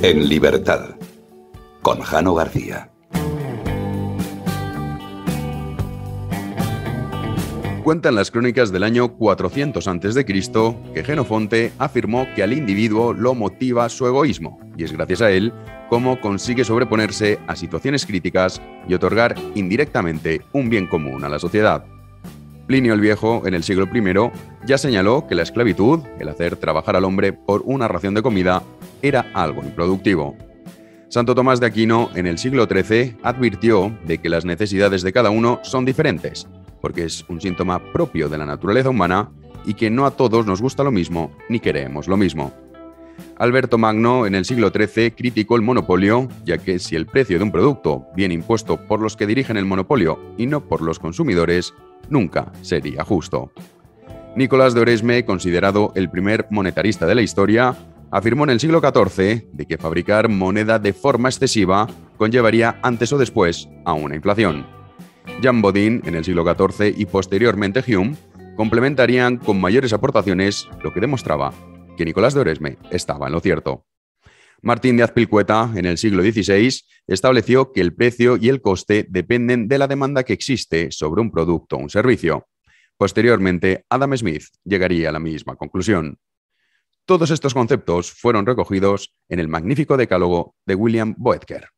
En libertad, con Jano García. Cuentan las crónicas del año 400 a.C. que Genofonte afirmó que al individuo lo motiva su egoísmo, y es gracias a él cómo consigue sobreponerse a situaciones críticas y otorgar indirectamente un bien común a la sociedad. Plinio el Viejo, en el siglo I, ya señaló que la esclavitud, el hacer trabajar al hombre por una ración de comida, era algo improductivo. Santo Tomás de Aquino, en el siglo XIII, advirtió de que las necesidades de cada uno son diferentes, porque es un síntoma propio de la naturaleza humana y que no a todos nos gusta lo mismo ni queremos lo mismo. Alberto Magno, en el siglo XIII, criticó el monopolio, ya que si el precio de un producto viene impuesto por los que dirigen el monopolio y no por los consumidores, nunca sería justo. Nicolás de Oresme, considerado el primer monetarista de la historia, afirmó en el siglo XIV de que fabricar moneda de forma excesiva conllevaría antes o después a una inflación. Jean Bodin, en el siglo XIV, y posteriormente Hume, complementarían con mayores aportaciones lo que demostraba que Nicolás de Oresme estaba en lo cierto. Martín de Azpilcueta, en el siglo XVI, estableció que el precio y el coste dependen de la demanda que existe sobre un producto o un servicio. Posteriormente, Adam Smith llegaría a la misma conclusión. Todos estos conceptos fueron recogidos en el magnífico decálogo de William Boetker.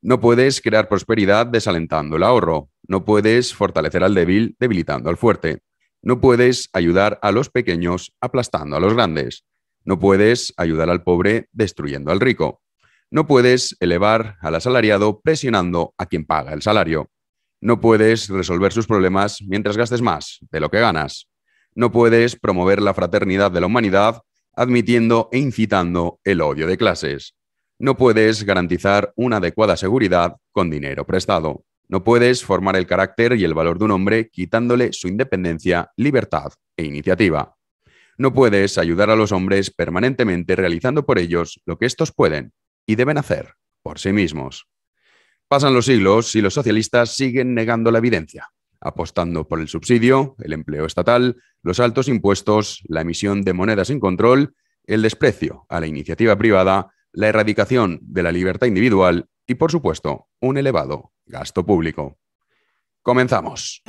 No puedes crear prosperidad desalentando el ahorro, no puedes fortalecer al débil debilitando al fuerte, no puedes ayudar a los pequeños aplastando a los grandes, no puedes ayudar al pobre destruyendo al rico. No puedes elevar al asalariado presionando a quien paga el salario. No puedes resolver sus problemas mientras gastes más de lo que ganas. No puedes promover la fraternidad de la humanidad admitiendo e incitando el odio de clases. No puedes garantizar una adecuada seguridad con dinero prestado. No puedes formar el carácter y el valor de un hombre quitándole su independencia, libertad e iniciativa. No puedes ayudar a los hombres permanentemente realizando por ellos lo que estos pueden y deben hacer por sí mismos. Pasan los siglos y los socialistas siguen negando la evidencia, apostando por el subsidio, el empleo estatal, los altos impuestos, la emisión de monedas sin control, el desprecio a la iniciativa privada, la erradicación de la libertad individual y, por supuesto, un elevado gasto público. Comenzamos.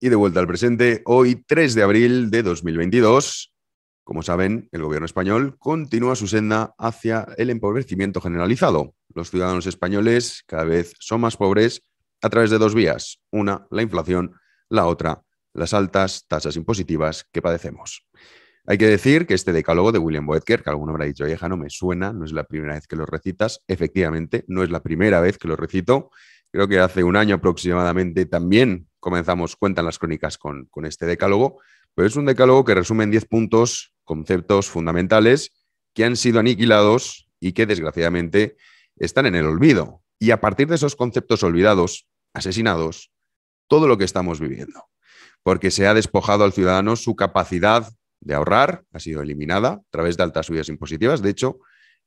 Y de vuelta al presente, hoy 3 de abril de 2022. Como saben, el gobierno español continúa su senda hacia el empobrecimiento generalizado. Los ciudadanos españoles cada vez son más pobres a través de dos vías. Una, la inflación, la otra, las altas tasas impositivas que padecemos. Hay que decir que este decálogo de William Boetker, que alguno habrá dicho, vieja, no me suena, no es la primera vez que lo recitas. Efectivamente, no es la primera vez que lo recito. Creo que hace un año aproximadamente también comenzamos, cuentan las crónicas con, este decálogo, pero es un decálogo que resume en 10 puntos conceptos fundamentales que han sido aniquilados y que desgraciadamente están en el olvido. Y a partir de esos conceptos olvidados, asesinados, todo lo que estamos viviendo. Porque se ha despojado al ciudadano su capacidad de ahorrar, ha sido eliminada a través de altas subidas impositivas. De hecho,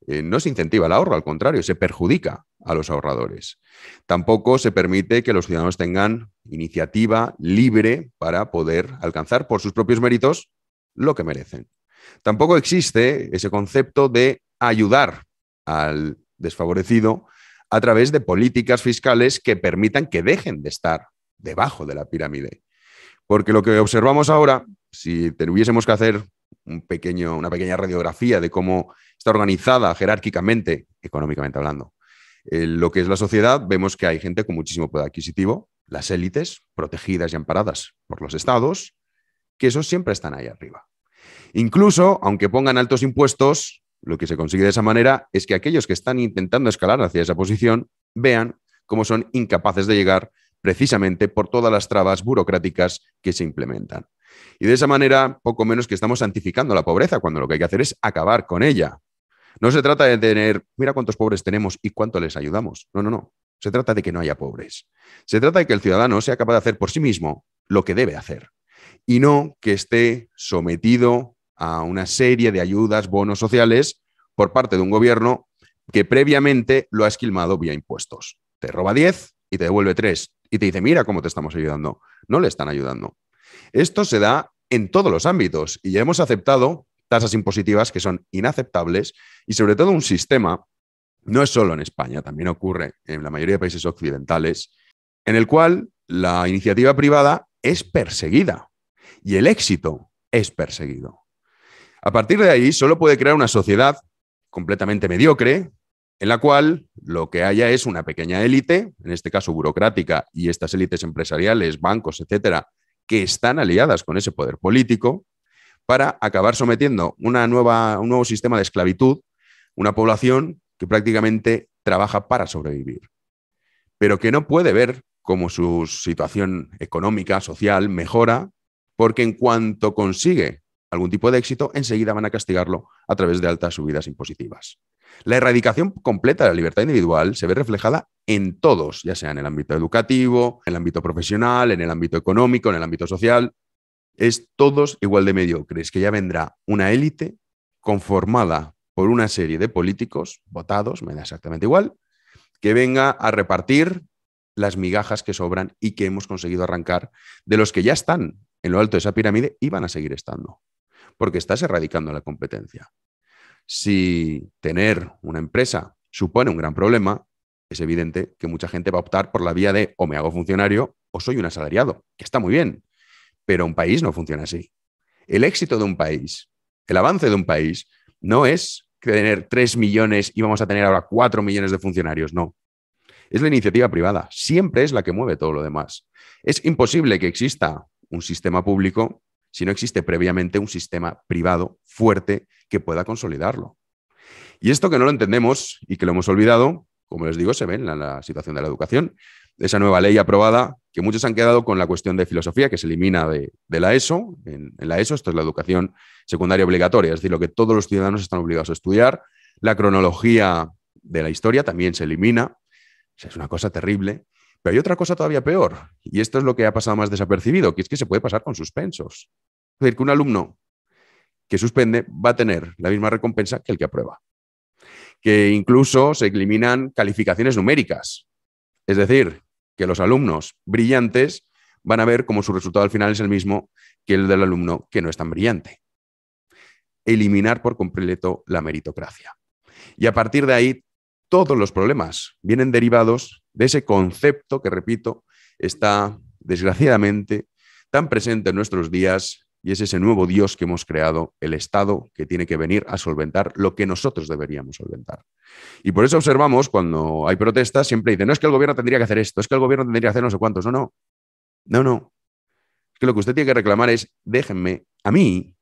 eh, no se incentiva el ahorro, al contrario, se perjudica a los ahorradores. Tampoco se permite que los ciudadanos tengan iniciativa libre para poder alcanzar por sus propios méritos lo que merecen. Tampoco existe ese concepto de ayudar al desfavorecido a través de políticas fiscales que permitan que dejen de estar debajo de la pirámide. Porque lo que observamos ahora, si tuviésemos que hacer un pequeño, una pequeña radiografía de cómo está organizada jerárquicamente, económicamente hablando, eh, lo que es la sociedad, vemos que hay gente con muchísimo poder adquisitivo, las élites, protegidas y amparadas por los estados, que esos siempre están ahí arriba. Incluso, aunque pongan altos impuestos, lo que se consigue de esa manera es que aquellos que están intentando escalar hacia esa posición vean cómo son incapaces de llegar precisamente por todas las trabas burocráticas que se implementan. Y de esa manera, poco menos que estamos santificando la pobreza, cuando lo que hay que hacer es acabar con ella. No se trata de tener, mira cuántos pobres tenemos y cuánto les ayudamos. No, no, no. Se trata de que no haya pobres. Se trata de que el ciudadano sea capaz de hacer por sí mismo lo que debe hacer y no que esté sometido a una serie de ayudas, bonos sociales por parte de un gobierno que previamente lo ha esquilmado vía impuestos. Te roba 10 y te devuelve 3 y te dice, mira cómo te estamos ayudando. No le están ayudando. Esto se da en todos los ámbitos y ya hemos aceptado tasas impositivas que son inaceptables y sobre todo un sistema, no es solo en España, también ocurre en la mayoría de países occidentales, en el cual la iniciativa privada es perseguida y el éxito es perseguido. A partir de ahí, solo puede crear una sociedad completamente mediocre, en la cual lo que haya es una pequeña élite, en este caso burocrática, y estas élites empresariales, bancos, etcétera, que están aliadas con ese poder político, para acabar sometiendo una nueva, un nuevo sistema de esclavitud, una población que prácticamente trabaja para sobrevivir, pero que no puede ver cómo su situación económica, social mejora, porque en cuanto consigue algún tipo de éxito, enseguida van a castigarlo a través de altas subidas impositivas. La erradicación completa de la libertad individual se ve reflejada en todos, ya sea en el ámbito educativo, en el ámbito profesional, en el ámbito económico, en el ámbito social. Es todos igual de mediocres, que ya vendrá una élite conformada por una serie de políticos votados, me da exactamente igual, que venga a repartir las migajas que sobran y que hemos conseguido arrancar de los que ya están en lo alto de esa pirámide y van a seguir estando porque estás erradicando la competencia. Si tener una empresa supone un gran problema, es evidente que mucha gente va a optar por la vía de o me hago funcionario o soy un asalariado, que está muy bien, pero un país no funciona así. El éxito de un país, el avance de un país, no es tener 3 millones y vamos a tener ahora 4 millones de funcionarios, no. Es la iniciativa privada, siempre es la que mueve todo lo demás. Es imposible que exista un sistema público si no existe previamente un sistema privado fuerte que pueda consolidarlo. Y esto que no lo entendemos y que lo hemos olvidado, como les digo, se ve en la, situación de la educación. Esa nueva ley aprobada, que muchos han quedado con la cuestión de filosofía, que se elimina de, la ESO. En, la ESO, esto es la educación secundaria obligatoria, es decir, lo que todos los ciudadanos están obligados a estudiar. La cronología de la historia también se elimina. es una cosa terrible. Pero hay otra cosa todavía peor, y esto es lo que ha pasado más desapercibido, que es que se puede pasar con suspensos. Es decir, que un alumno que suspende va a tener la misma recompensa que el que aprueba. Que incluso se eliminan calificaciones numéricas. Es decir, que los alumnos brillantes van a ver como su resultado al final es el mismo que el del alumno que no es tan brillante. Eliminar por completo la meritocracia. Y a partir de ahí, todos los problemas vienen derivados de ese concepto que, repito, está desgraciadamente tan presente en nuestros días y es ese nuevo Dios que hemos creado, el Estado, que tiene que venir a solventar lo que nosotros deberíamos solventar. Y por eso observamos cuando hay protestas, siempre dicen, no es que el gobierno tendría que hacer esto, es que el gobierno tendría que hacer no sé cuántos. No, no. No, no. Es que lo que usted tiene que reclamar es, déjenme a mí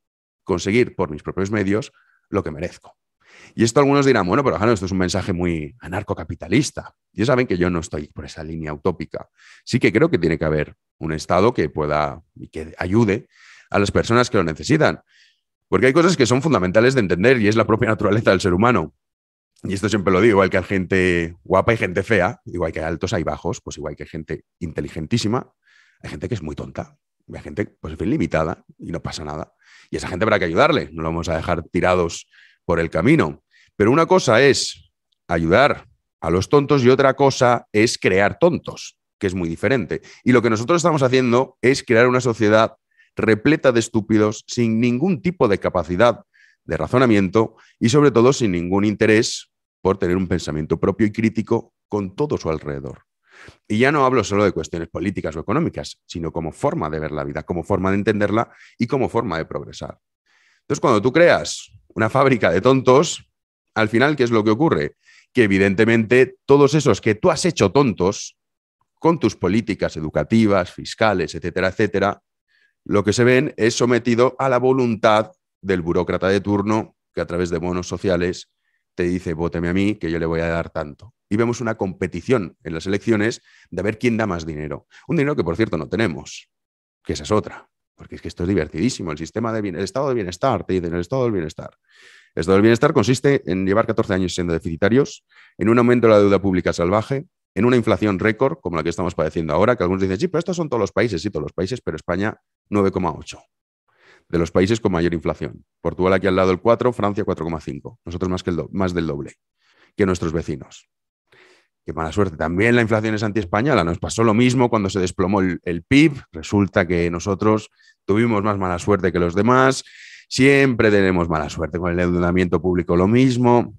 conseguir por mis propios medios lo que merezco. Y esto algunos dirán, bueno, pero Jano, esto es un mensaje muy anarcocapitalista. Ya saben que yo no estoy por esa línea utópica. Sí que creo que tiene que haber un Estado que pueda y que ayude a las personas que lo necesitan. Porque hay cosas que son fundamentales de entender y es la propia naturaleza del ser humano. Y esto siempre lo digo, igual que hay gente guapa y gente fea, igual que hay altos hay bajos, pues igual que hay gente inteligentísima, hay gente que es muy tonta, hay gente pues bien limitada y no pasa nada. Y esa gente habrá que ayudarle, no lo vamos a dejar tirados por el camino. Pero una cosa es ayudar a los tontos y otra cosa es crear tontos, que es muy diferente. Y lo que nosotros estamos haciendo es crear una sociedad repleta de estúpidos sin ningún tipo de capacidad de razonamiento y sobre todo sin ningún interés por tener un pensamiento propio y crítico con todo su alrededor. Y ya no hablo solo de cuestiones políticas o económicas, sino como forma de ver la vida, como forma de entenderla y como forma de progresar. Entonces, cuando tú creas una fábrica de tontos, al final, ¿qué es lo que ocurre? Que evidentemente todos esos que tú has hecho tontos con tus políticas educativas, fiscales, etcétera, etcétera, lo que se ven es sometido a la voluntad del burócrata de turno que a través de bonos sociales te dice, vóteme a mí, que yo le voy a dar tanto. Y vemos una competición en las elecciones de ver quién da más dinero. Un dinero que, por cierto, no tenemos, que esa es otra. Porque es que esto es divertidísimo. El sistema de el estado de bienestar, te dicen el estado del bienestar. El estado del bienestar consiste en llevar 14 años siendo deficitarios, en un aumento de la deuda pública salvaje, en una inflación récord como la que estamos padeciendo ahora, que algunos dicen, sí, pero estos son todos los países, sí, todos los países, pero España 9,8 de los países con mayor inflación. Portugal aquí al lado el 4, Francia 4,5. Nosotros más, que el más del doble. que nuestros vecinos. Qué mala suerte. También la inflación es anti-española. Nos pasó lo mismo cuando se desplomó el, PIB. Resulta que nosotros tuvimos más mala suerte que los demás. Siempre tenemos mala suerte con el endeudamiento público. Lo mismo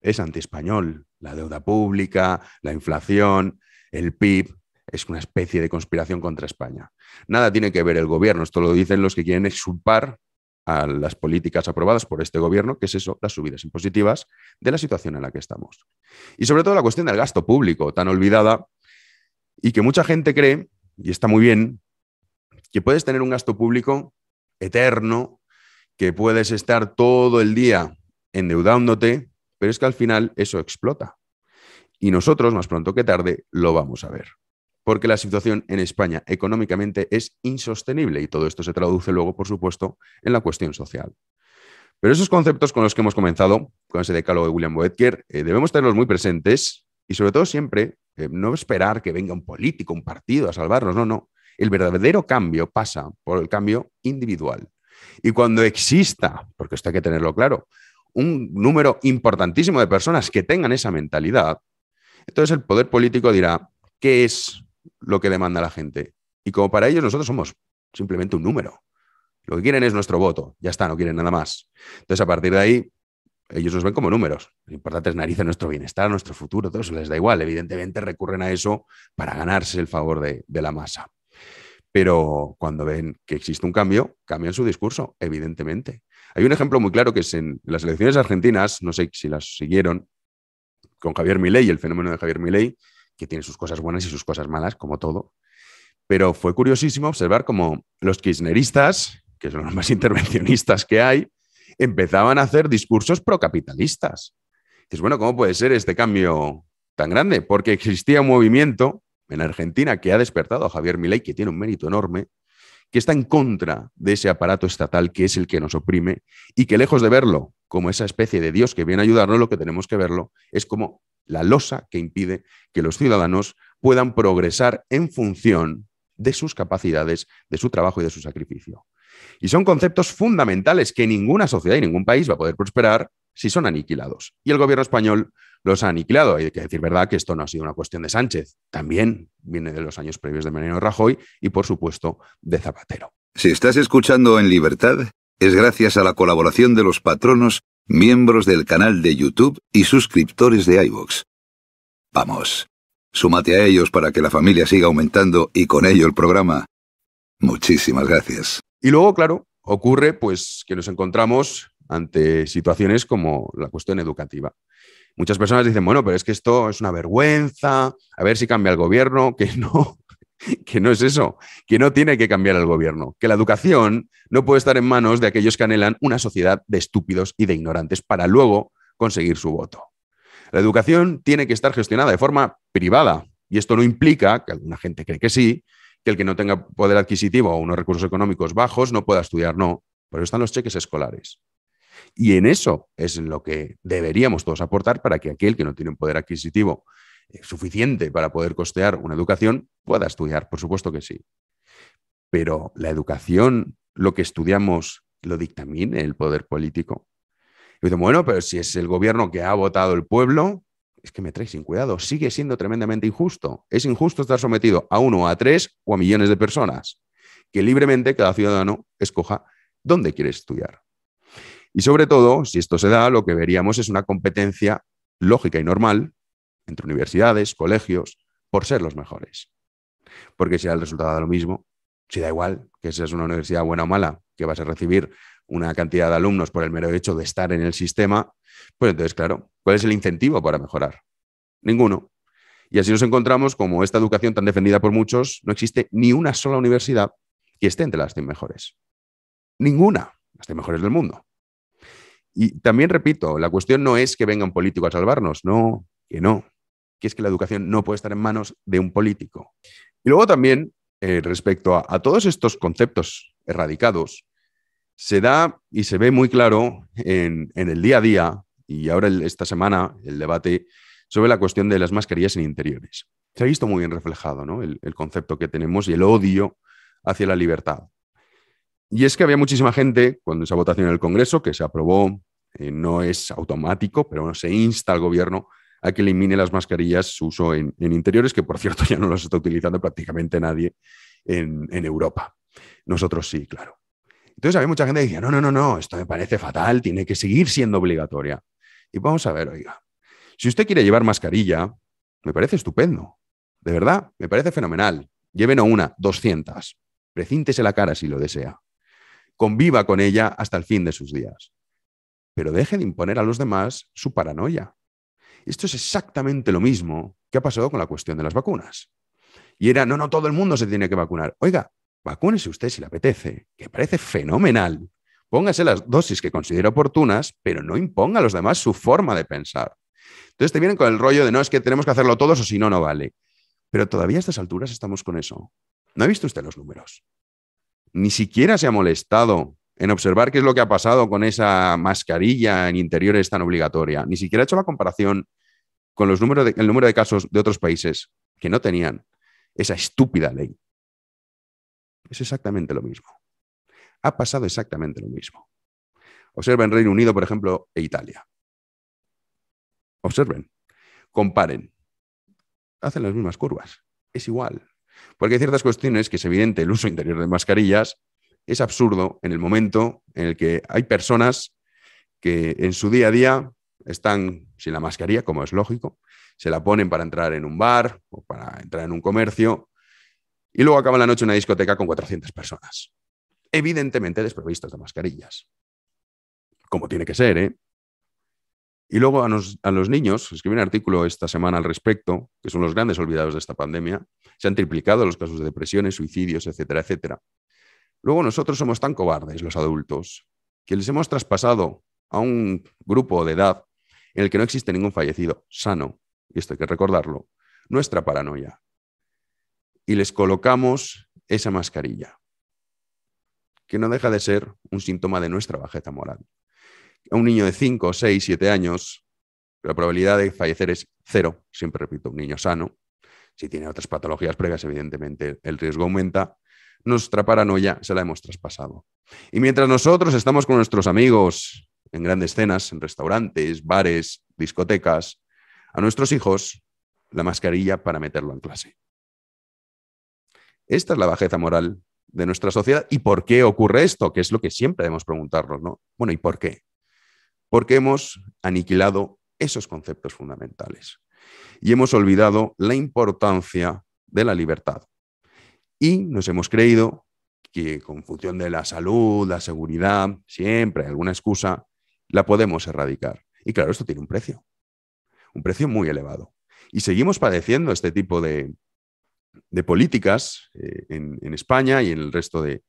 es anti-español. La deuda pública, la inflación, el PIB es una especie de conspiración contra España. Nada tiene que ver el gobierno, esto lo dicen los que quieren exculpar a las políticas aprobadas por este gobierno, que es eso, las subidas impositivas de la situación en la que estamos. Y sobre todo la cuestión del gasto público, tan olvidada y que mucha gente cree, y está muy bien, que puedes tener un gasto público eterno, que puedes estar todo el día endeudándote, pero es que al final eso explota. Y nosotros, más pronto que tarde, lo vamos a ver porque la situación en España económicamente es insostenible y todo esto se traduce luego, por supuesto, en la cuestión social. Pero esos conceptos con los que hemos comenzado, con ese decálogo de William Boetker, eh, debemos tenerlos muy presentes y sobre todo siempre eh, no esperar que venga un político, un partido a salvarnos, no, no. El verdadero cambio pasa por el cambio individual. Y cuando exista, porque esto hay que tenerlo claro, un número importantísimo de personas que tengan esa mentalidad, entonces el poder político dirá, ¿qué es lo que demanda la gente. Y como para ellos nosotros somos simplemente un número. Lo que quieren es nuestro voto, ya está, no quieren nada más. Entonces, a partir de ahí, ellos nos ven como números. Lo importante es narices nuestro bienestar, nuestro futuro, todo eso les da igual. Evidentemente recurren a eso para ganarse el favor de, de la masa. Pero cuando ven que existe un cambio, cambian su discurso, evidentemente. Hay un ejemplo muy claro que es en las elecciones argentinas, no sé si las siguieron, con Javier Milei, el fenómeno de Javier Milei, que tiene sus cosas buenas y sus cosas malas, como todo. Pero fue curiosísimo observar cómo los kirchneristas, que son los más intervencionistas que hay, empezaban a hacer discursos procapitalistas. Dices, bueno, ¿cómo puede ser este cambio tan grande? Porque existía un movimiento en Argentina que ha despertado a Javier Milei, que tiene un mérito enorme, que está en contra de ese aparato estatal que es el que nos oprime y que lejos de verlo como esa especie de Dios que viene a ayudarnos, lo que tenemos que verlo es como la losa que impide que los ciudadanos puedan progresar en función de sus capacidades, de su trabajo y de su sacrificio. Y son conceptos fundamentales que ninguna sociedad y ningún país va a poder prosperar si son aniquilados. Y el gobierno español los ha aniquilado. Hay que decir verdad que esto no ha sido una cuestión de Sánchez, también viene de los años previos de Mariano Rajoy y, por supuesto, de Zapatero. Si estás escuchando en libertad, es gracias a la colaboración de los patronos miembros del canal de YouTube y suscriptores de iVoox. Vamos, súmate a ellos para que la familia siga aumentando y con ello el programa. Muchísimas gracias. Y luego, claro, ocurre pues que nos encontramos ante situaciones como la cuestión educativa. Muchas personas dicen, bueno, pero es que esto es una vergüenza, a ver si cambia el gobierno, que no, que no es eso, que no tiene que cambiar el gobierno, que la educación no puede estar en manos de aquellos que anhelan una sociedad de estúpidos y de ignorantes para luego conseguir su voto. La educación tiene que estar gestionada de forma privada y esto no implica, que alguna gente cree que sí, que el que no tenga poder adquisitivo o unos recursos económicos bajos no pueda estudiar, no, pero están los cheques escolares. Y en eso es en lo que deberíamos todos aportar para que aquel que no tiene un poder adquisitivo suficiente para poder costear una educación, pueda estudiar, por supuesto que sí. Pero la educación, lo que estudiamos, lo dictamine el poder político. Y dice, bueno, pero si es el gobierno que ha votado el pueblo, es que me trae sin cuidado. Sigue siendo tremendamente injusto. Es injusto estar sometido a uno, a tres o a millones de personas. Que libremente cada ciudadano escoja dónde quiere estudiar. Y sobre todo, si esto se da, lo que veríamos es una competencia lógica y normal entre universidades, colegios, por ser los mejores. Porque si el resultado da lo mismo, si da igual que seas una universidad buena o mala, que vas a recibir una cantidad de alumnos por el mero hecho de estar en el sistema, pues entonces, claro, ¿cuál es el incentivo para mejorar? Ninguno. Y así nos encontramos como esta educación tan defendida por muchos, no existe ni una sola universidad que esté entre las 100 mejores. Ninguna, las 100 mejores del mundo. Y también repito, la cuestión no es que venga un político a salvarnos, no, que no que es que la educación no puede estar en manos de un político. Y luego también, eh, respecto a, todos estos conceptos erradicados, se da y se ve muy claro en, el día a día, y ahora esta semana el debate sobre la cuestión de las mascarillas en interiores. Se ha visto muy bien reflejado ¿no? el, concepto que tenemos y el odio hacia la libertad. Y es que había muchísima gente, cuando esa votación en el Congreso, que se aprobó eh, no es automático, pero se insta al gobierno a que elimine las mascarillas, su uso en, interiores, que por cierto ya no las está utilizando prácticamente nadie en, en Europa. Nosotros sí, claro. Entonces había mucha gente que decía, no, no, no, no, esto me parece fatal, tiene que seguir siendo obligatoria. Y vamos a ver, oiga, si usted quiere llevar mascarilla, me parece estupendo. De verdad, me parece fenomenal. Lleven una, 200. Precíntese la cara si lo desea. Conviva con ella hasta el fin de sus días. Pero deje de imponer a los demás su paranoia. Esto es exactamente lo mismo que ha pasado con la cuestión de las vacunas. Y era, no, no, todo el mundo se tiene que vacunar. Oiga, vacúnese usted si le apetece, que parece fenomenal. Póngase las dosis que considere oportunas, pero no imponga a los demás su forma de pensar. Entonces te vienen con el rollo de no, es que tenemos que hacerlo todos o si no, no vale. Pero todavía a estas alturas estamos con eso. ¿No ha visto usted los números? Ni siquiera se ha molestado en observar qué es lo que ha pasado con esa mascarilla en interiores tan obligatoria. Ni siquiera ha hecho la comparación con los el número de casos de otros países que no tenían esa estúpida ley. Es exactamente lo mismo. Ha pasado exactamente lo mismo. Observen Reino Unido, por ejemplo, e Italia. Observen, comparen. Hacen las mismas curvas. Es igual. Porque hay ciertas cuestiones que es evidente el uso interior de mascarillas es absurdo en el momento en el que hay personas que en su día a día están sin la mascarilla, como es lógico, se la ponen para entrar en un bar o para entrar en un comercio y luego acaban la noche en una discoteca con 400 personas. Evidentemente desprovistas de mascarillas. Como tiene que ser, ¿eh? Y luego a los, niños, escribí un artículo esta semana al respecto, que son los grandes olvidados de esta pandemia, se han triplicado los casos de depresiones, suicidios, etcétera, etcétera. Luego nosotros somos tan cobardes, los adultos, que les hemos traspasado a un grupo de edad en el que no existe ningún fallecido sano, y esto hay que recordarlo, nuestra paranoia. Y les colocamos esa mascarilla, que no deja de ser un síntoma de nuestra bajeza moral a un niño de 5, 6, 7 años, la probabilidad de fallecer es cero, siempre repito, un niño sano. Si tiene otras patologías previas, evidentemente el riesgo aumenta. Nuestra paranoia se la hemos traspasado. Y mientras nosotros estamos con nuestros amigos en grandes cenas, en restaurantes, bares, discotecas, a nuestros hijos la mascarilla para meterlo en clase. Esta es la bajeza moral de nuestra sociedad. ¿Y por qué ocurre esto? Que es lo que siempre debemos preguntarnos, ¿no? Bueno, ¿y por qué? porque hemos aniquilado esos conceptos fundamentales y hemos olvidado la importancia de la libertad. Y nos hemos creído que con función de la salud, la seguridad, siempre hay alguna excusa, la podemos erradicar. Y claro, esto tiene un precio, un precio muy elevado. Y seguimos padeciendo este tipo de, políticas eh, en, España y en el resto de,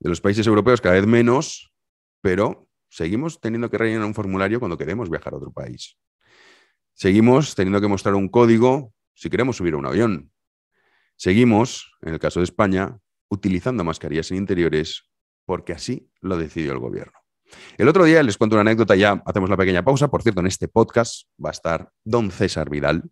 de los países europeos cada vez menos, pero Seguimos teniendo que rellenar un formulario cuando queremos viajar a otro país. Seguimos teniendo que mostrar un código si queremos subir a un avión. Seguimos, en el caso de España, utilizando mascarillas en interiores porque así lo decidió el gobierno. El otro día les cuento una anécdota, ya hacemos la pequeña pausa. Por cierto, en este podcast va a estar don César Vidal,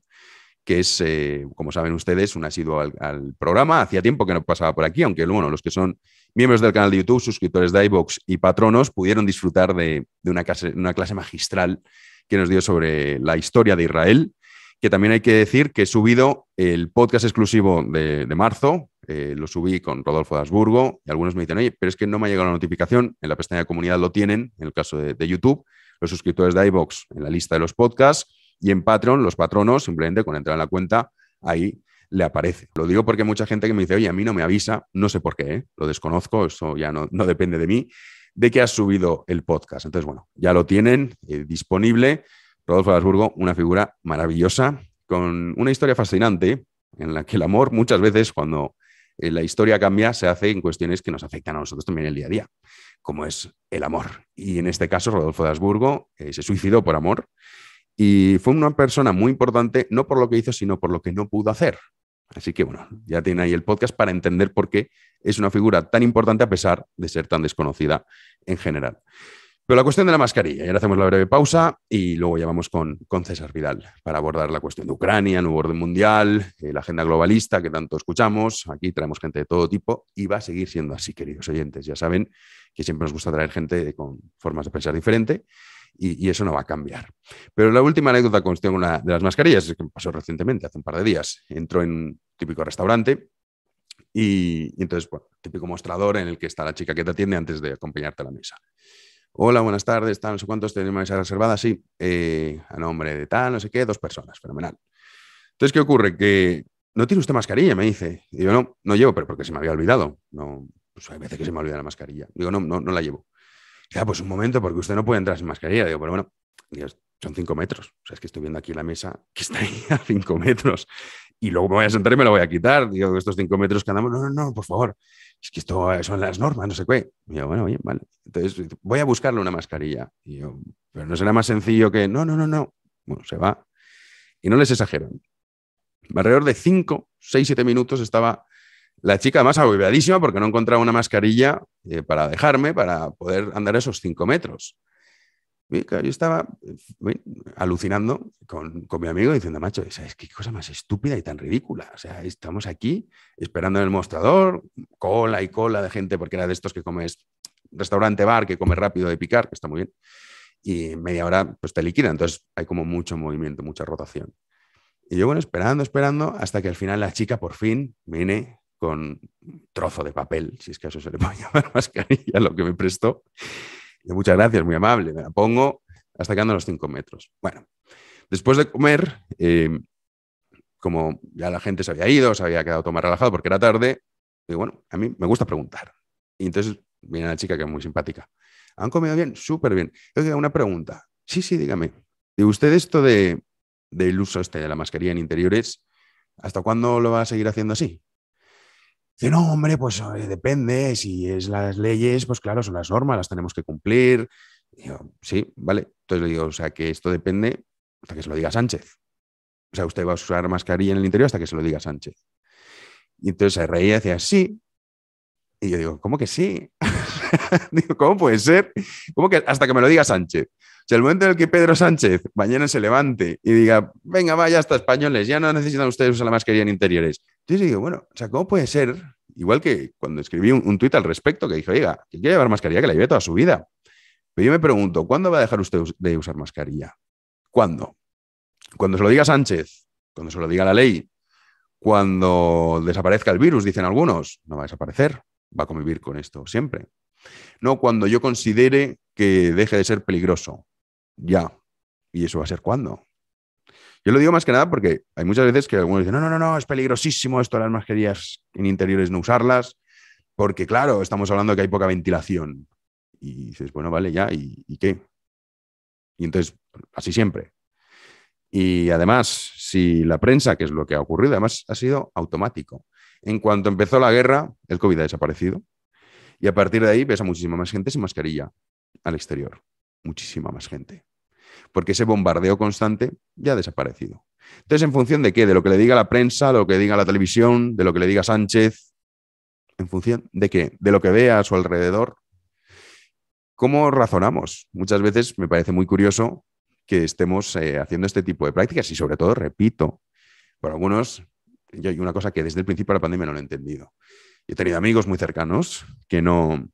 que es, eh, como saben ustedes, un asiduo al, al, programa. Hacía tiempo que no pasaba por aquí, aunque bueno, los que son miembros del canal de YouTube, suscriptores de iVoox y patronos pudieron disfrutar de, una clase magistral que nos dio sobre la historia de Israel, que también hay que decir que he subido el podcast exclusivo de, marzo, eh, lo subí con Rodolfo de Asburgo, y algunos me dicen, oye, pero es que no me ha llegado la notificación, en la pestaña de comunidad lo tienen, en el caso de, YouTube, los suscriptores de iVoox en la lista de los podcasts, y en Patreon, los patronos, simplemente con entrar en la cuenta, ahí le aparece. Lo digo porque mucha gente que me dice, oye, a mí no me avisa, no sé por qué, ¿eh? lo desconozco, eso ya no, no, depende de mí, de que has subido el podcast. Entonces, bueno, ya lo tienen eh, disponible. Rodolfo Habsburgo, una figura maravillosa, con una historia fascinante, en la que el amor muchas veces cuando eh, la historia cambia se hace en cuestiones que nos afectan a nosotros también el día a día, como es el amor. Y en este caso, Rodolfo de Habsburgo se suicidó por amor y fue una persona muy importante, no por lo que hizo, sino por lo que no pudo hacer. Así que bueno, ya tiene ahí el podcast para entender por qué es una figura tan importante a pesar de ser tan desconocida en general. Pero la cuestión de la mascarilla, y ahora hacemos la breve pausa y luego ya vamos con, con César Vidal para abordar la cuestión de Ucrania, nuevo orden mundial, eh, la agenda globalista que tanto escuchamos. Aquí traemos gente de todo tipo y va a seguir siendo así, queridos oyentes. Ya saben que siempre nos gusta traer gente con formas de pensar diferente y, eso no va a cambiar. Pero la última anécdota con una de las mascarillas es que pasó recientemente, hace un par de días. Entró en un típico restaurante y, entonces, bueno, típico mostrador en el que está la chica que te atiende antes de acompañarte a la mesa. Hola, buenas tardes, tal, no sé cuántos tenemos mesa reservada, sí, eh, a nombre de tal, no sé qué, dos personas, fenomenal. Entonces, ¿qué ocurre? Que no tiene usted mascarilla, me dice. Y yo, no, no llevo, pero porque se me había olvidado. No, pues hay veces que se me olvida la mascarilla. Digo, no, no, no la llevo. Ya, pues un momento, porque usted no puede entrar sin mascarilla. Digo, pero bueno, son cinco metros. O sea, es que estoy viendo aquí la mesa que está ahí a cinco metros. Y luego me voy a sentar y me la voy a quitar. Digo, estos cinco metros que andamos, no, no, no, por favor. Es que esto son las normas, no sé qué. Y yo, bueno, bien, vale. Entonces, voy a buscarle una mascarilla. Y yo, pero no será más sencillo que, no, no, no, no. Bueno, se va. Y no les exagero. Alrededor de cinco, seis, siete minutos estaba la chica más agobiadísima porque no encontraba una mascarilla eh, para dejarme, para poder andar esos cinco metros. Yo estaba alucinando con, mi amigo diciendo, macho, ¿sabes qué cosa más estúpida y tan ridícula? O sea, estamos aquí esperando en el mostrador, cola y cola de gente, porque era de estos que comes restaurante bar, que come rápido de picar, que está muy bien, y media hora pues te liquida, entonces hay como mucho movimiento, mucha rotación. Y yo, bueno, esperando, esperando, hasta que al final la chica por fin viene con un trozo de papel, si es que eso se le puede llamar mascarilla, lo que me prestó. Y muchas gracias, muy amable, me la pongo hasta que ando los cinco metros. Bueno, después de comer, eh, como ya la gente se había ido, se había quedado todo más relajado porque era tarde, digo, bueno, a mí me gusta preguntar. Y entonces viene la chica que es muy simpática. ¿Han comido bien? Súper bien. Yo una pregunta. Sí, sí, dígame. ¿De usted esto de del uso este de la mascarilla en interiores, ¿hasta cuándo lo va a seguir haciendo así? Dice, no, hombre, pues eh, depende, si es las leyes, pues claro, son las normas, las tenemos que cumplir. sí, vale. Entonces le digo, o sea, que esto depende hasta que se lo diga Sánchez. O sea, usted va a usar mascarilla en el interior hasta que se lo diga Sánchez. Y entonces se reía y decía, sí. Y yo digo, ¿cómo que sí? digo, ¿cómo puede ser? ¿Cómo que hasta que me lo diga Sánchez? O sea, el momento en el que Pedro Sánchez mañana se levante y diga, venga, vaya hasta españoles, ya no necesitan ustedes usar la mascarilla en interiores. Yo digo, bueno, o sea, ¿cómo puede ser? Igual que cuando escribí un, tuit al respecto que dije, oiga, que quiere llevar mascarilla, que la lleve toda su vida. Pero yo me pregunto, ¿cuándo va a dejar usted de usar mascarilla? ¿Cuándo? Cuando se lo diga Sánchez, cuando se lo diga la ley, cuando desaparezca el virus, dicen algunos, no va a desaparecer, va a convivir con esto siempre. No cuando yo considere que deje de ser peligroso, ya. ¿Y eso va a ser cuándo? Yo lo digo más que nada porque hay muchas veces que algunos dicen, no, no, no, no, es peligrosísimo esto de las mascarillas en interiores no usarlas, porque claro, estamos hablando de que hay poca ventilación. Y dices, bueno, vale, ya, ¿y, y qué? Y entonces, así siempre. Y además, si la prensa, que es lo que ha ocurrido, además ha sido automático. En cuanto empezó la guerra, el COVID ha desaparecido. Y a partir de ahí ves a muchísima más gente sin mascarilla al exterior muchísima más gente. Porque ese bombardeo constante ya ha desaparecido. Entonces, ¿en función de qué? De lo que le diga la prensa, de lo que diga la televisión, de lo que le diga Sánchez, ¿en función de qué? De lo que vea a su alrededor. ¿Cómo razonamos? Muchas veces me parece muy curioso que estemos eh, haciendo este tipo de prácticas y sobre todo, repito, por algunos, yo hay una cosa que desde el principio de la pandemia no lo he entendido. he tenido amigos muy cercanos que no,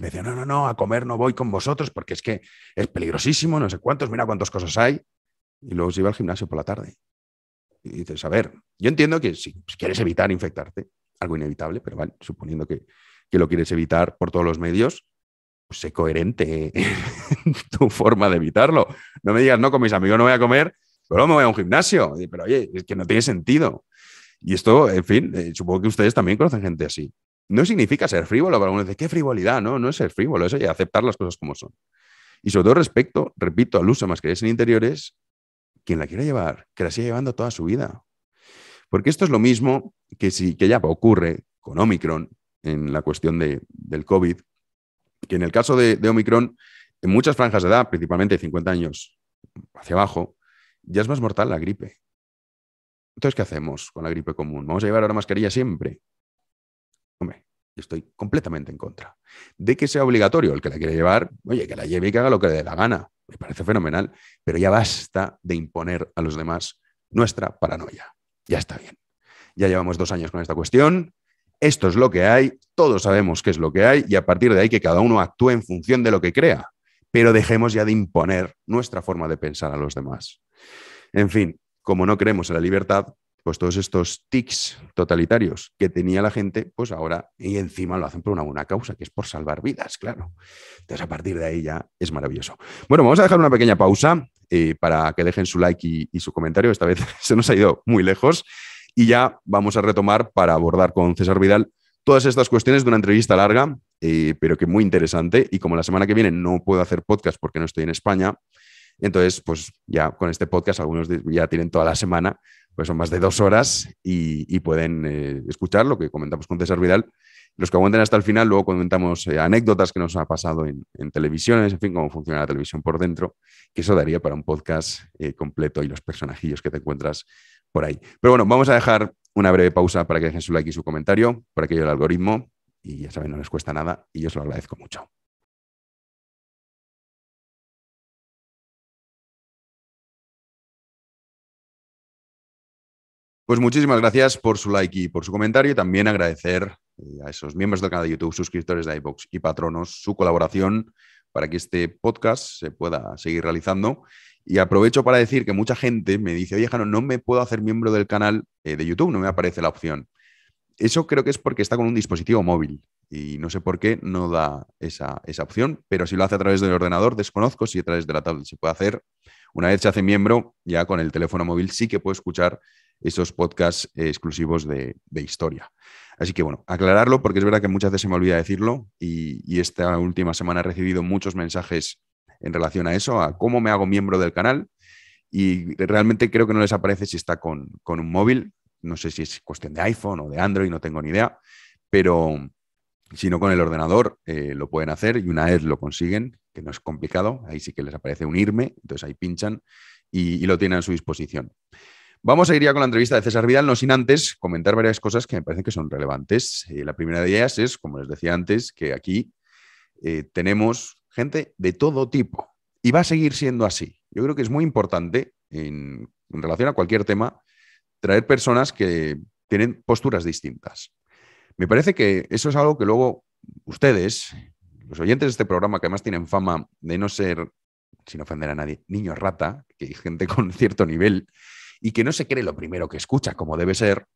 me decía, no, no, no, a comer no voy con vosotros porque es que es peligrosísimo, no sé cuántos, mira cuántas cosas hay. Y luego se iba al gimnasio por la tarde. Y dices, a ver, yo entiendo que si quieres evitar infectarte, algo inevitable, pero vale, suponiendo que, lo quieres evitar por todos los medios, pues sé coherente en tu forma de evitarlo. No me digas, no, con mis amigos no voy a comer, pero me voy a un gimnasio. Pero oye, es que no tiene sentido. Y esto, en fin, eh, supongo que ustedes también conocen gente así no significa ser frívolo, para algunos dice, qué frivolidad, no, no es ser frívolo, ya aceptar las cosas como son. Y sobre todo respecto, repito, al uso de mascarillas en interiores, quien la quiera llevar, que la siga llevando toda su vida. Porque esto es lo mismo que, si, que ya ocurre con Omicron en la cuestión de, del COVID, que en el caso de, de Omicron, en muchas franjas de edad, principalmente de 50 años hacia abajo, ya es más mortal la gripe. Entonces, ¿qué hacemos con la gripe común? ¿Vamos a llevar ahora mascarilla siempre? Hombre, estoy completamente en contra. De que sea obligatorio el que la quiere llevar, oye, que la lleve y que haga lo que le dé la gana. Me parece fenomenal. Pero ya basta de imponer a los demás nuestra paranoia. Ya está bien. Ya llevamos dos años con esta cuestión. Esto es lo que hay. Todos sabemos qué es lo que hay. Y a partir de ahí que cada uno actúe en función de lo que crea. pero dejemos ya de imponer nuestra forma de pensar a los demás. En fin, como no creemos en la libertad, pues todos estos tics totalitarios que tenía la gente, pues ahora y encima lo hacen por una buena causa, que es por salvar vidas, claro. Entonces a partir de ahí ya es maravilloso. Bueno, vamos a dejar una pequeña pausa eh, para que dejen su like y, su comentario. Esta vez se nos ha ido muy lejos y ya vamos a retomar para abordar con César Vidal todas estas cuestiones de una entrevista larga, eh, pero que muy interesante. Y como la semana que viene no puedo hacer podcast porque no estoy en España, entonces, pues ya con este podcast, algunos ya tienen toda la semana, pues son más de dos horas y, pueden eh, escuchar lo que comentamos con César Vidal. Los que aguanten hasta el final, luego comentamos eh, anécdotas que nos ha pasado en, televisiones, en fin, cómo funciona la televisión por dentro, que eso daría para un podcast completo y los personajillos que te encuentras por ahí. Pero bueno, vamos a dejar una breve pausa para que dejen su like y su comentario, para que yo el algoritmo, y ya saben, no les cuesta nada y yo se lo agradezco mucho. Pues muchísimas gracias por su like y por su comentario y también agradecer eh, a esos miembros del canal de YouTube, suscriptores de iVoox y patronos su colaboración para que este podcast se pueda seguir realizando y aprovecho para decir que mucha gente me dice, oye, Jano, no me puedo hacer miembro del canal eh, de YouTube, no me aparece la opción. Eso creo que es porque está con un dispositivo móvil y no sé por qué no da esa, opción, pero si lo hace a través del ordenador, desconozco si a través de la tablet se puede hacer. Una vez se hace miembro, ya con el teléfono móvil sí que puedo escuchar esos podcasts exclusivos de, historia. Así que bueno, aclararlo porque es verdad que muchas veces se me olvida decirlo y, esta última semana he recibido muchos mensajes en relación a eso, a cómo me hago miembro del canal. Y realmente creo que no les aparece si está con, un móvil. No sé si es cuestión de iPhone o de Android, no tengo ni idea. Pero si no con el ordenador eh, lo pueden hacer y una vez lo consiguen, que no es complicado, ahí sí que les aparece unirme, entonces ahí pinchan y, lo tienen a su disposición. Vamos a ir ya con la entrevista de César Vidal, no sin antes comentar varias cosas que me parecen que son relevantes. Eh, la primera de ellas es, como les decía antes, que aquí eh, tenemos gente de todo tipo. Y va a seguir siendo así. Yo creo que es muy importante en, relación a cualquier tema traer personas que tienen posturas distintas. Me parece que eso es algo que luego ustedes, los oyentes de este programa, que además tienen fama de no ser, sin ofender a nadie, niños rata, que hay gente con cierto nivel y que no se cree lo primero que escucha como debe ser,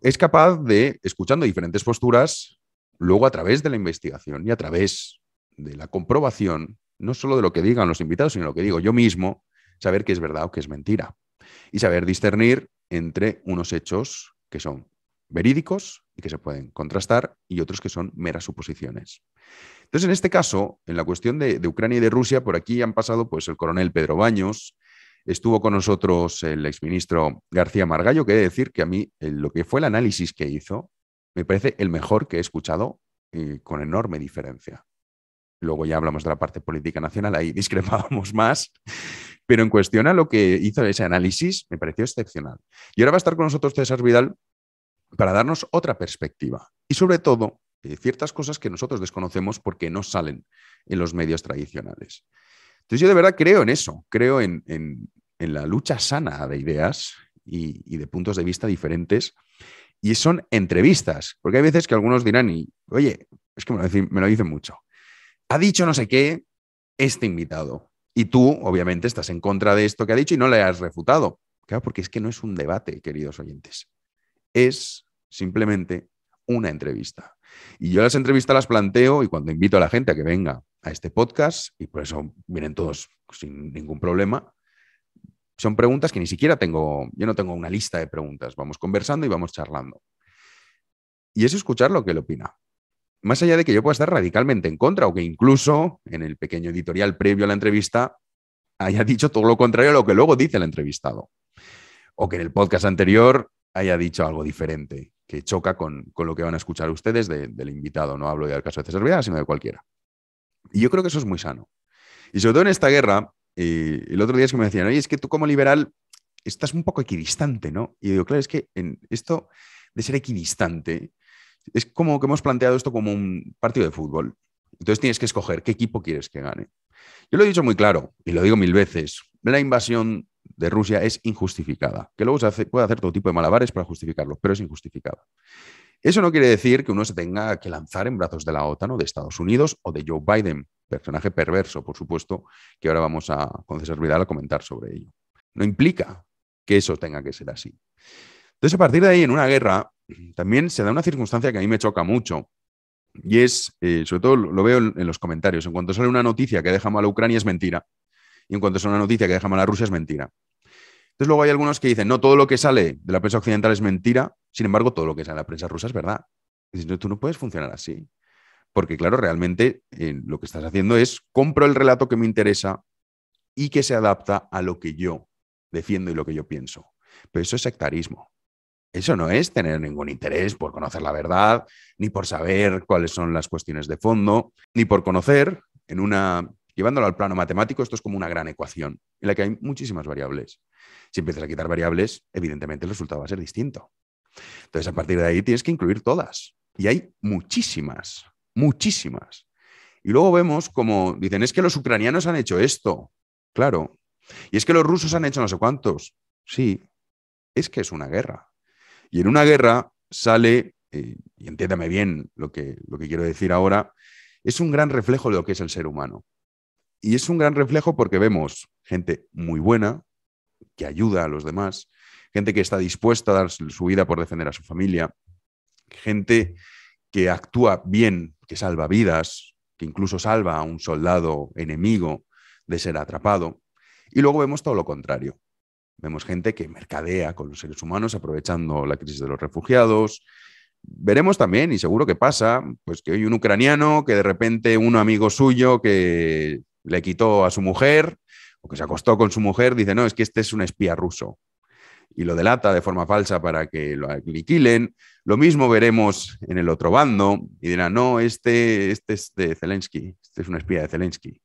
es capaz de, escuchando diferentes posturas, luego a través de la investigación y a través de la comprobación, no solo de lo que digan los invitados, sino de lo que digo yo mismo, saber qué es verdad o qué es mentira. Y saber discernir entre unos hechos que son verídicos y que se pueden contrastar y otros que son meras suposiciones. Entonces, en este caso, en la cuestión de, Ucrania y de Rusia, por aquí han pasado pues, el coronel Pedro Baños, estuvo con nosotros el exministro García Margallo, que he de decir que a mí lo que fue el análisis que hizo me parece el mejor que he escuchado eh, con enorme diferencia. Luego ya hablamos de la parte política nacional, ahí discrepábamos más. Pero en cuestión a lo que hizo ese análisis, me pareció excepcional. Y ahora va a estar con nosotros César Vidal para darnos otra perspectiva. Y sobre todo, eh, ciertas cosas que nosotros desconocemos porque no salen en los medios tradicionales. Entonces yo de verdad creo en eso, creo en, la lucha sana de ideas y, de puntos de vista diferentes. Y son entrevistas, porque hay veces que algunos dirán, y, oye, es que me lo dicen mucho ha dicho no sé qué este invitado. Y tú, obviamente, estás en contra de esto que ha dicho y no le has refutado. Claro, porque es que no es un debate, queridos oyentes. Es simplemente una entrevista. Y yo las entrevistas las planteo y cuando invito a la gente a que venga a este podcast, y por eso vienen todos sin ningún problema, son preguntas que ni siquiera tengo, yo no tengo una lista de preguntas, vamos conversando y vamos charlando. Y es escuchar lo que él opina más allá de que yo pueda estar radicalmente en contra o que incluso en el pequeño editorial previo a la entrevista haya dicho todo lo contrario a lo que luego dice el entrevistado. O que en el podcast anterior haya dicho algo diferente, que choca con, lo que van a escuchar ustedes del invitado. No hablo ya del caso de César Vidal, sino de cualquiera. Y yo creo que eso es muy sano. Y sobre todo en esta guerra, eh, el otro día es que me decían, oye, es que tú como liberal estás un poco equidistante, ¿no? Y digo, claro, es que en esto de ser equidistante es como que hemos planteado esto como un partido de fútbol. Entonces tienes que escoger qué equipo quieres que gane. Yo lo he dicho muy claro y lo digo mil veces. La invasión de Rusia es injustificada. Que luego se puede hacer todo tipo de malabares para justificarlo, pero es injustificada. Eso no quiere decir que uno se tenga que lanzar en brazos de la OTAN o de Estados Unidos o de Joe Biden, personaje perverso, por supuesto, que ahora vamos a, con César Vidal a comentar sobre ello. No implica que eso tenga que ser así. Entonces, a partir de ahí, en una guerra, también se da una circunstancia que a mí me choca mucho, y es, eh, sobre todo lo veo en, los comentarios, en cuanto sale una noticia que deja mal a Ucrania es mentira, y en cuanto sale una noticia que deja mal a Rusia es mentira. Entonces luego hay algunos que dicen, no, todo lo que sale de la prensa occidental es mentira, sin embargo, todo lo que sale de la prensa rusa es verdad. Y tú no puedes funcionar así. Porque claro, realmente eh, lo que estás haciendo es compro el relato que me interesa y que se adapta a lo que yo defiendo y lo que yo pienso. Pero eso es sectarismo. Eso no es tener ningún interés por conocer la verdad, ni por saber cuáles son las cuestiones de fondo, ni por conocer en una, llevándolo al plano matemático, esto es como una gran ecuación en la que hay muchísimas variables. Si empiezas a quitar variables, evidentemente el resultado va a ser distinto. Entonces, a partir de ahí tienes que incluir todas. Y hay muchísimas, muchísimas. Y luego vemos como dicen, es que los ucranianos han hecho esto. Claro. Y es que los rusos han hecho no sé cuántos. Sí, es que es una guerra. Y en una guerra sale, eh, y entiéndame bien lo que, lo que quiero decir ahora, es un gran reflejo de lo que es el ser humano. Y es un gran reflejo porque vemos gente muy buena, que ayuda a los demás, gente que está dispuesta a dar su vida por defender a su familia, gente que actúa bien, que salva vidas, que incluso salva a un soldado enemigo de ser atrapado. Y luego vemos todo lo contrario. Vemos gente que mercadea con los seres humanos aprovechando la crisis de los refugiados. Veremos también, y seguro que pasa, pues que hay un ucraniano que de repente un amigo suyo que le quitó a su mujer o que se acostó con su mujer, dice, no, es que este es un espía ruso. Y lo delata de forma falsa para que lo aniquilen. Lo mismo veremos en el otro bando y dirán, no, este, este es de Zelensky, este es un espía de Zelensky,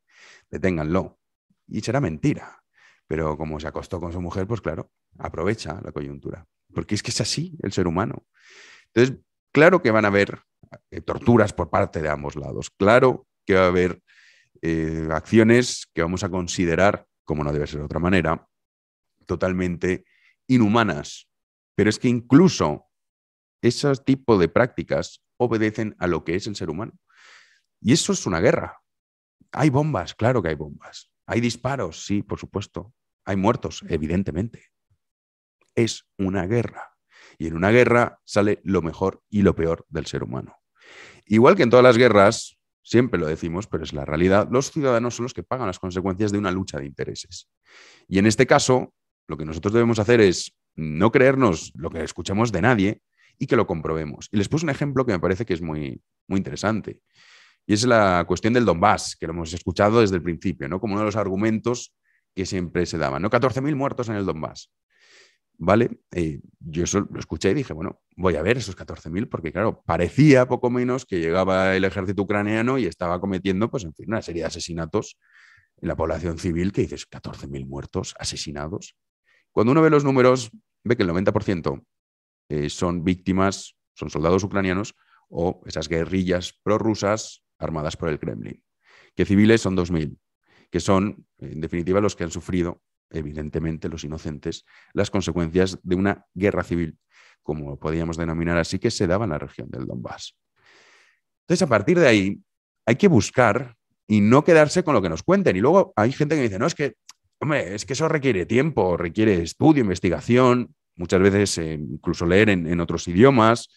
deténganlo. Y será mentira. Pero como se acostó con su mujer, pues claro, aprovecha la coyuntura. Porque es que es así el ser humano. Entonces, claro que van a haber torturas por parte de ambos lados. Claro que va a haber eh, acciones que vamos a considerar, como no debe ser de otra manera, totalmente inhumanas. Pero es que incluso esos tipos de prácticas obedecen a lo que es el ser humano. Y eso es una guerra. Hay bombas, claro que hay bombas. Hay disparos, sí, por supuesto. Hay muertos, evidentemente. Es una guerra. Y en una guerra sale lo mejor y lo peor del ser humano. Igual que en todas las guerras, siempre lo decimos, pero es la realidad, los ciudadanos son los que pagan las consecuencias de una lucha de intereses. Y en este caso, lo que nosotros debemos hacer es no creernos lo que escuchamos de nadie y que lo comprobemos. Y les puse un ejemplo que me parece que es muy, muy interesante. Y es la cuestión del Donbass, que lo hemos escuchado desde el principio, ¿no? Como uno de los argumentos que siempre se daban, ¿no? 14.000 muertos en el Donbass. ¿Vale? Yo eso lo escuché y dije, bueno, voy a ver esos 14.000 porque, claro, parecía poco menos que llegaba el ejército ucraniano y estaba cometiendo, pues, en fin, una serie de asesinatos en la población civil que dices, 14.000 muertos, asesinados. Cuando uno ve los números, ve que el 90% eh, son víctimas, son soldados ucranianos o esas guerrillas prorrusas armadas por el Kremlin, que civiles son 2.000, que son, en definitiva, los que han sufrido evidentemente los inocentes, las consecuencias de una guerra civil, como podríamos denominar así, que se daba en la región del Donbass. Entonces, a partir de ahí, hay que buscar y no quedarse con lo que nos cuenten. Y luego hay gente que dice, no, es que, es que eso requiere tiempo, requiere estudio, investigación, muchas veces eh, incluso leer en, en otros idiomas.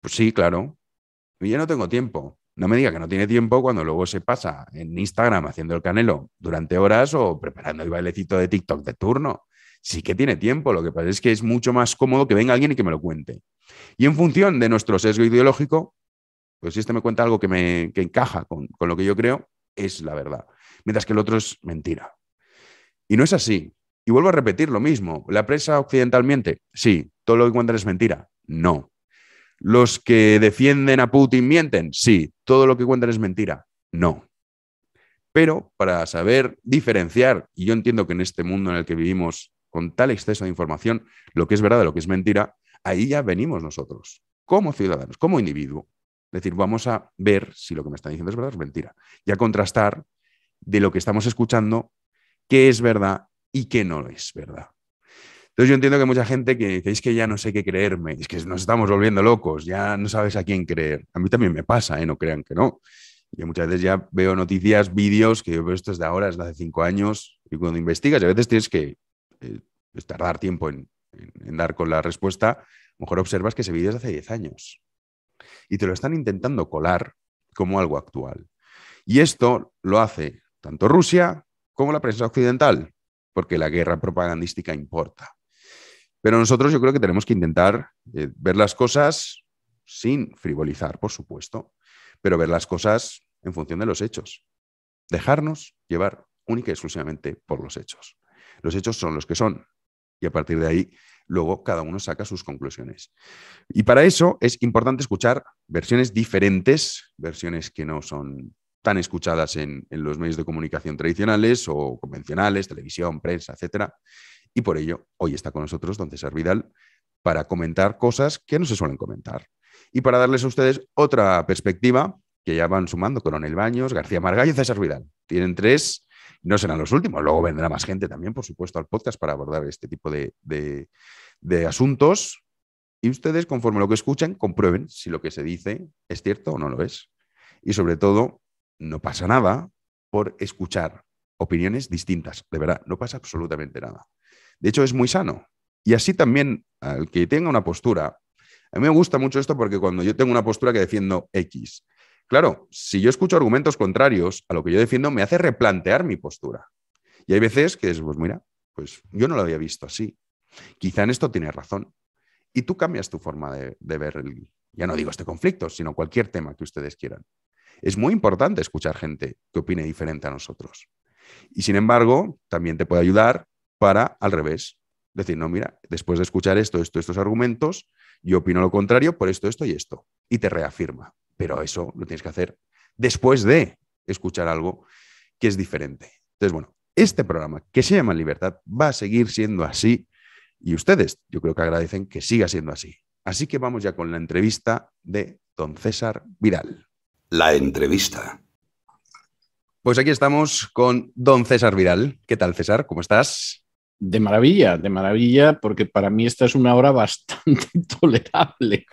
Pues sí, claro. Y yo no tengo tiempo. No me diga que no tiene tiempo cuando luego se pasa en Instagram haciendo el canelo durante horas o preparando el bailecito de TikTok de turno. Sí que tiene tiempo, lo que pasa es que es mucho más cómodo que venga alguien y que me lo cuente. Y en función de nuestro sesgo ideológico, pues si este me cuenta algo que, me, encaja con, con lo que yo creo, es la verdad. Mientras que el otro es mentira. Y no es así. Y vuelvo a repetir lo mismo. ¿La prensa occidental miente? Sí. ¿Todo lo que cuentan es mentira? No. ¿Los que defienden a Putin mienten? Sí. ¿Todo lo que cuentan es mentira? No. Pero para saber diferenciar, y yo entiendo que en este mundo en el que vivimos con tal exceso de información, lo que es verdad de lo que es mentira, ahí ya venimos nosotros, como ciudadanos, como individuo. Es decir, vamos a ver si lo que me están diciendo es verdad o es mentira. Y a contrastar de lo que estamos escuchando qué es verdad y qué no es verdad. Entonces yo entiendo que mucha gente que dice, es que ya no sé qué creerme, es que nos estamos volviendo locos, ya no sabes a quién creer. A mí también me pasa, ¿eh? no crean que no. Yo muchas veces ya veo noticias, vídeos, que yo veo esto es de ahora, es de hace cinco años, y cuando investigas, a veces tienes que eh, pues tardar tiempo en, en, dar con la respuesta, a lo mejor observas que ese vídeo es de hace diez años. Y te lo están intentando colar como algo actual. Y esto lo hace tanto Rusia como la prensa occidental, porque la guerra propagandística importa. Pero nosotros yo creo que tenemos que intentar eh, ver las cosas sin frivolizar, por supuesto, pero ver las cosas en función de los hechos. Dejarnos llevar única y exclusivamente por los hechos. Los hechos son los que son y a partir de ahí luego cada uno saca sus conclusiones. Y para eso es importante escuchar versiones diferentes, versiones que no son tan escuchadas en, los medios de comunicación tradicionales o convencionales, televisión, prensa, etcétera, y por ello, hoy está con nosotros don César Vidal para comentar cosas que no se suelen comentar. Y para darles a ustedes otra perspectiva, que ya van sumando Coronel Baños, García Margallo y César Vidal. Tienen tres, no serán los últimos, luego vendrá más gente también, por supuesto, al podcast para abordar este tipo de, de asuntos. Y ustedes, conforme lo que escuchan, comprueben si lo que se dice es cierto o no lo es. Y sobre todo, no pasa nada por escuchar opiniones distintas. De verdad, no pasa absolutamente nada. De hecho, es muy sano. Y así también, al que tenga una postura, a mí me gusta mucho esto porque cuando yo tengo una postura que defiendo X, claro, si yo escucho argumentos contrarios a lo que yo defiendo, me hace replantear mi postura. Y hay veces que es, pues mira, pues yo no lo había visto así. Quizá en esto tienes razón. Y tú cambias tu forma de, ver, el, ya no digo este conflicto, sino cualquier tema que ustedes quieran. Es muy importante escuchar gente que opine diferente a nosotros. Y sin embargo, también te puede ayudar para, al revés, decir, no, mira, después de escuchar esto, esto, estos argumentos, yo opino lo contrario por esto, esto y esto. Y te reafirma. Pero eso lo tienes que hacer después de escuchar algo que es diferente. Entonces, bueno, este programa que se llama Libertad va a seguir siendo así y ustedes yo creo que agradecen que siga siendo así. Así que vamos ya con la entrevista de don César Viral. La entrevista. Pues aquí estamos con don César Viral. ¿Qué tal, César? ¿Cómo estás? De maravilla, de maravilla, porque para mí esta es una hora bastante tolerable.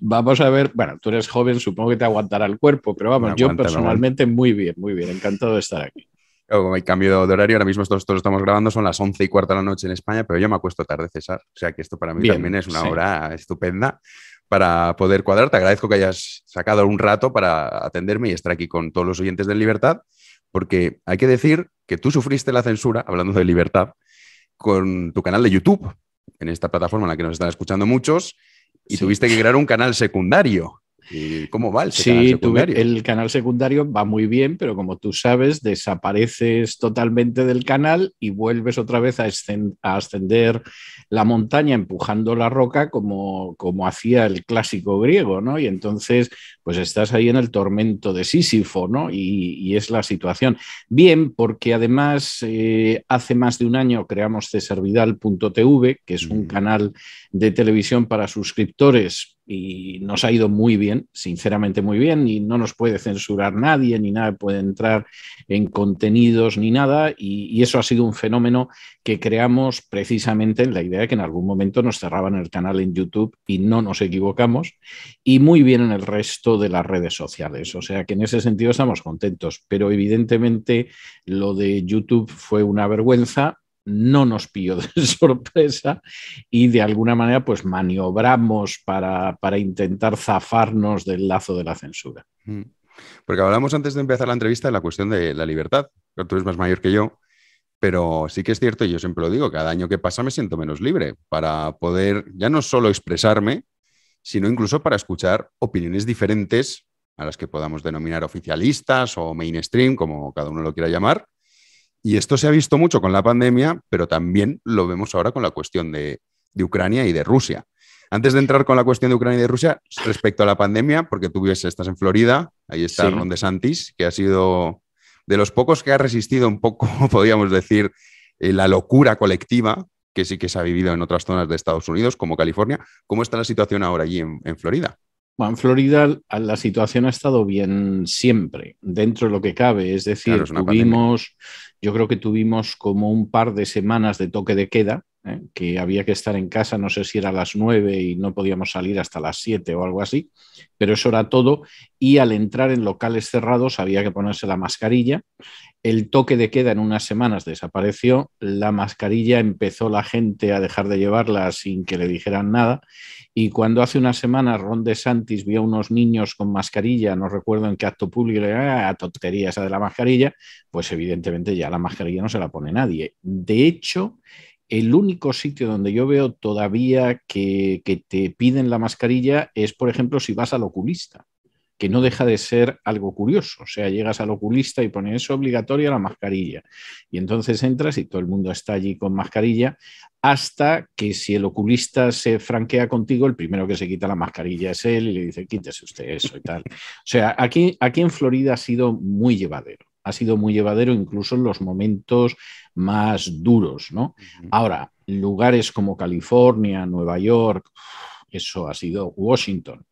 Vamos a ver, bueno, tú eres joven, supongo que te aguantará el cuerpo, pero vamos, yo personalmente muy bien, muy bien, encantado de estar aquí. Como hay cambio de horario, ahora mismo esto, lo estamos grabando, son las once y cuarta de la noche en España, pero yo me acuesto tarde, César. O sea que esto para mí también es una hora estupenda para poder cuadrar. Te agradezco que hayas sacado un rato para atenderme y estar aquí con todos los oyentes de Libertad, porque hay que decir que tú sufriste la censura, hablando de libertad, con tu canal de YouTube, en esta plataforma en la que nos están escuchando muchos, y tuviste que crear un canal secundario. ¿Y ¿Cómo va el sí, canal secundario? el canal secundario va muy bien, pero como tú sabes, desapareces totalmente del canal y vuelves otra vez a, ascender la montaña empujando la roca como, como hacía el clásico griego, ¿no? Y entonces, pues estás ahí en el tormento de Sísifo, ¿no? Y, es la situación. Bien, porque además eh, hace más de un año creamos cesarvidal.tv, que es un canal de televisión para suscriptores y nos ha ido muy bien, sinceramente muy bien, y no nos puede censurar nadie, ni nada puede entrar en contenidos ni nada, y, eso ha sido un fenómeno que creamos precisamente en la idea de que en algún momento nos cerraban el canal en YouTube y no nos equivocamos, y muy bien en el resto de las redes sociales, o sea que en ese sentido estamos contentos, pero evidentemente lo de YouTube fue una vergüenza, no nos pilló de sorpresa y de alguna manera pues maniobramos para, para intentar zafarnos del lazo de la censura. Mm. Porque hablamos antes de empezar la entrevista de la cuestión de la libertad. Tú eres más mayor que yo, pero sí que es cierto, y yo siempre lo digo, cada año que pasa me siento menos libre para poder ya no solo expresarme, sino incluso para escuchar opiniones diferentes a las que podamos denominar oficialistas o mainstream, como cada uno lo quiera llamar, y esto se ha visto mucho con la pandemia, pero también lo vemos ahora con la cuestión de, Ucrania y de Rusia. Antes de entrar con la cuestión de Ucrania y de Rusia, respecto a la pandemia, porque tú vives, estás en Florida, ahí está Ron DeSantis, que ha sido de los pocos que ha resistido un poco, podríamos decir, eh, la locura colectiva que sí que se ha vivido en otras zonas de Estados Unidos, como California. ¿Cómo está la situación ahora allí en, Florida? Bueno, en Florida la situación ha estado bien siempre, dentro de lo que cabe. Es decir, tuvimos yo creo que tuvimos como un par de semanas de toque de queda ¿eh? que había que estar en casa, no sé si era a las nueve y no podíamos salir hasta las siete o algo así, pero eso era todo. Y al entrar en locales cerrados había que ponerse la mascarilla. El toque de queda en unas semanas desapareció, la mascarilla empezó la gente a dejar de llevarla sin que le dijeran nada. Y cuando hace unas semanas Ron DeSantis vio a unos niños con mascarilla, no recuerdo en qué acto público, ah, tontería esa de la mascarilla, pues evidentemente ya la mascarilla no se la pone nadie. De hecho, el único sitio donde yo veo todavía que, te piden la mascarilla es, por ejemplo, si vas al oculista, que no deja de ser algo curioso. O sea, llegas al oculista y pones eso obligatoria la mascarilla. Y entonces entras y todo el mundo está allí con mascarilla, hasta que si el oculista se franquea contigo, el primero que se quita la mascarilla es él y le dice, quítese usted eso y tal. O sea, aquí, aquí en Florida ha sido muy llevadero ha sido muy llevadero incluso en los momentos más duros, ¿no? Ahora, lugares como California, Nueva York, eso ha sido Washington.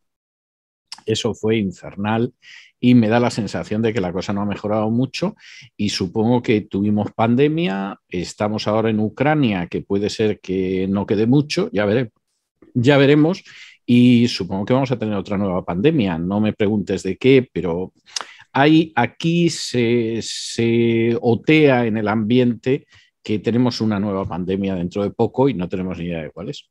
Eso fue infernal y me da la sensación de que la cosa no ha mejorado mucho y supongo que tuvimos pandemia, estamos ahora en Ucrania, que puede ser que no quede mucho, ya veremos, ya veremos y supongo que vamos a tener otra nueva pandemia. No me preguntes de qué, pero aquí se, otea en el ambiente que tenemos una nueva pandemia dentro de poco y no tenemos ni idea de cuál es.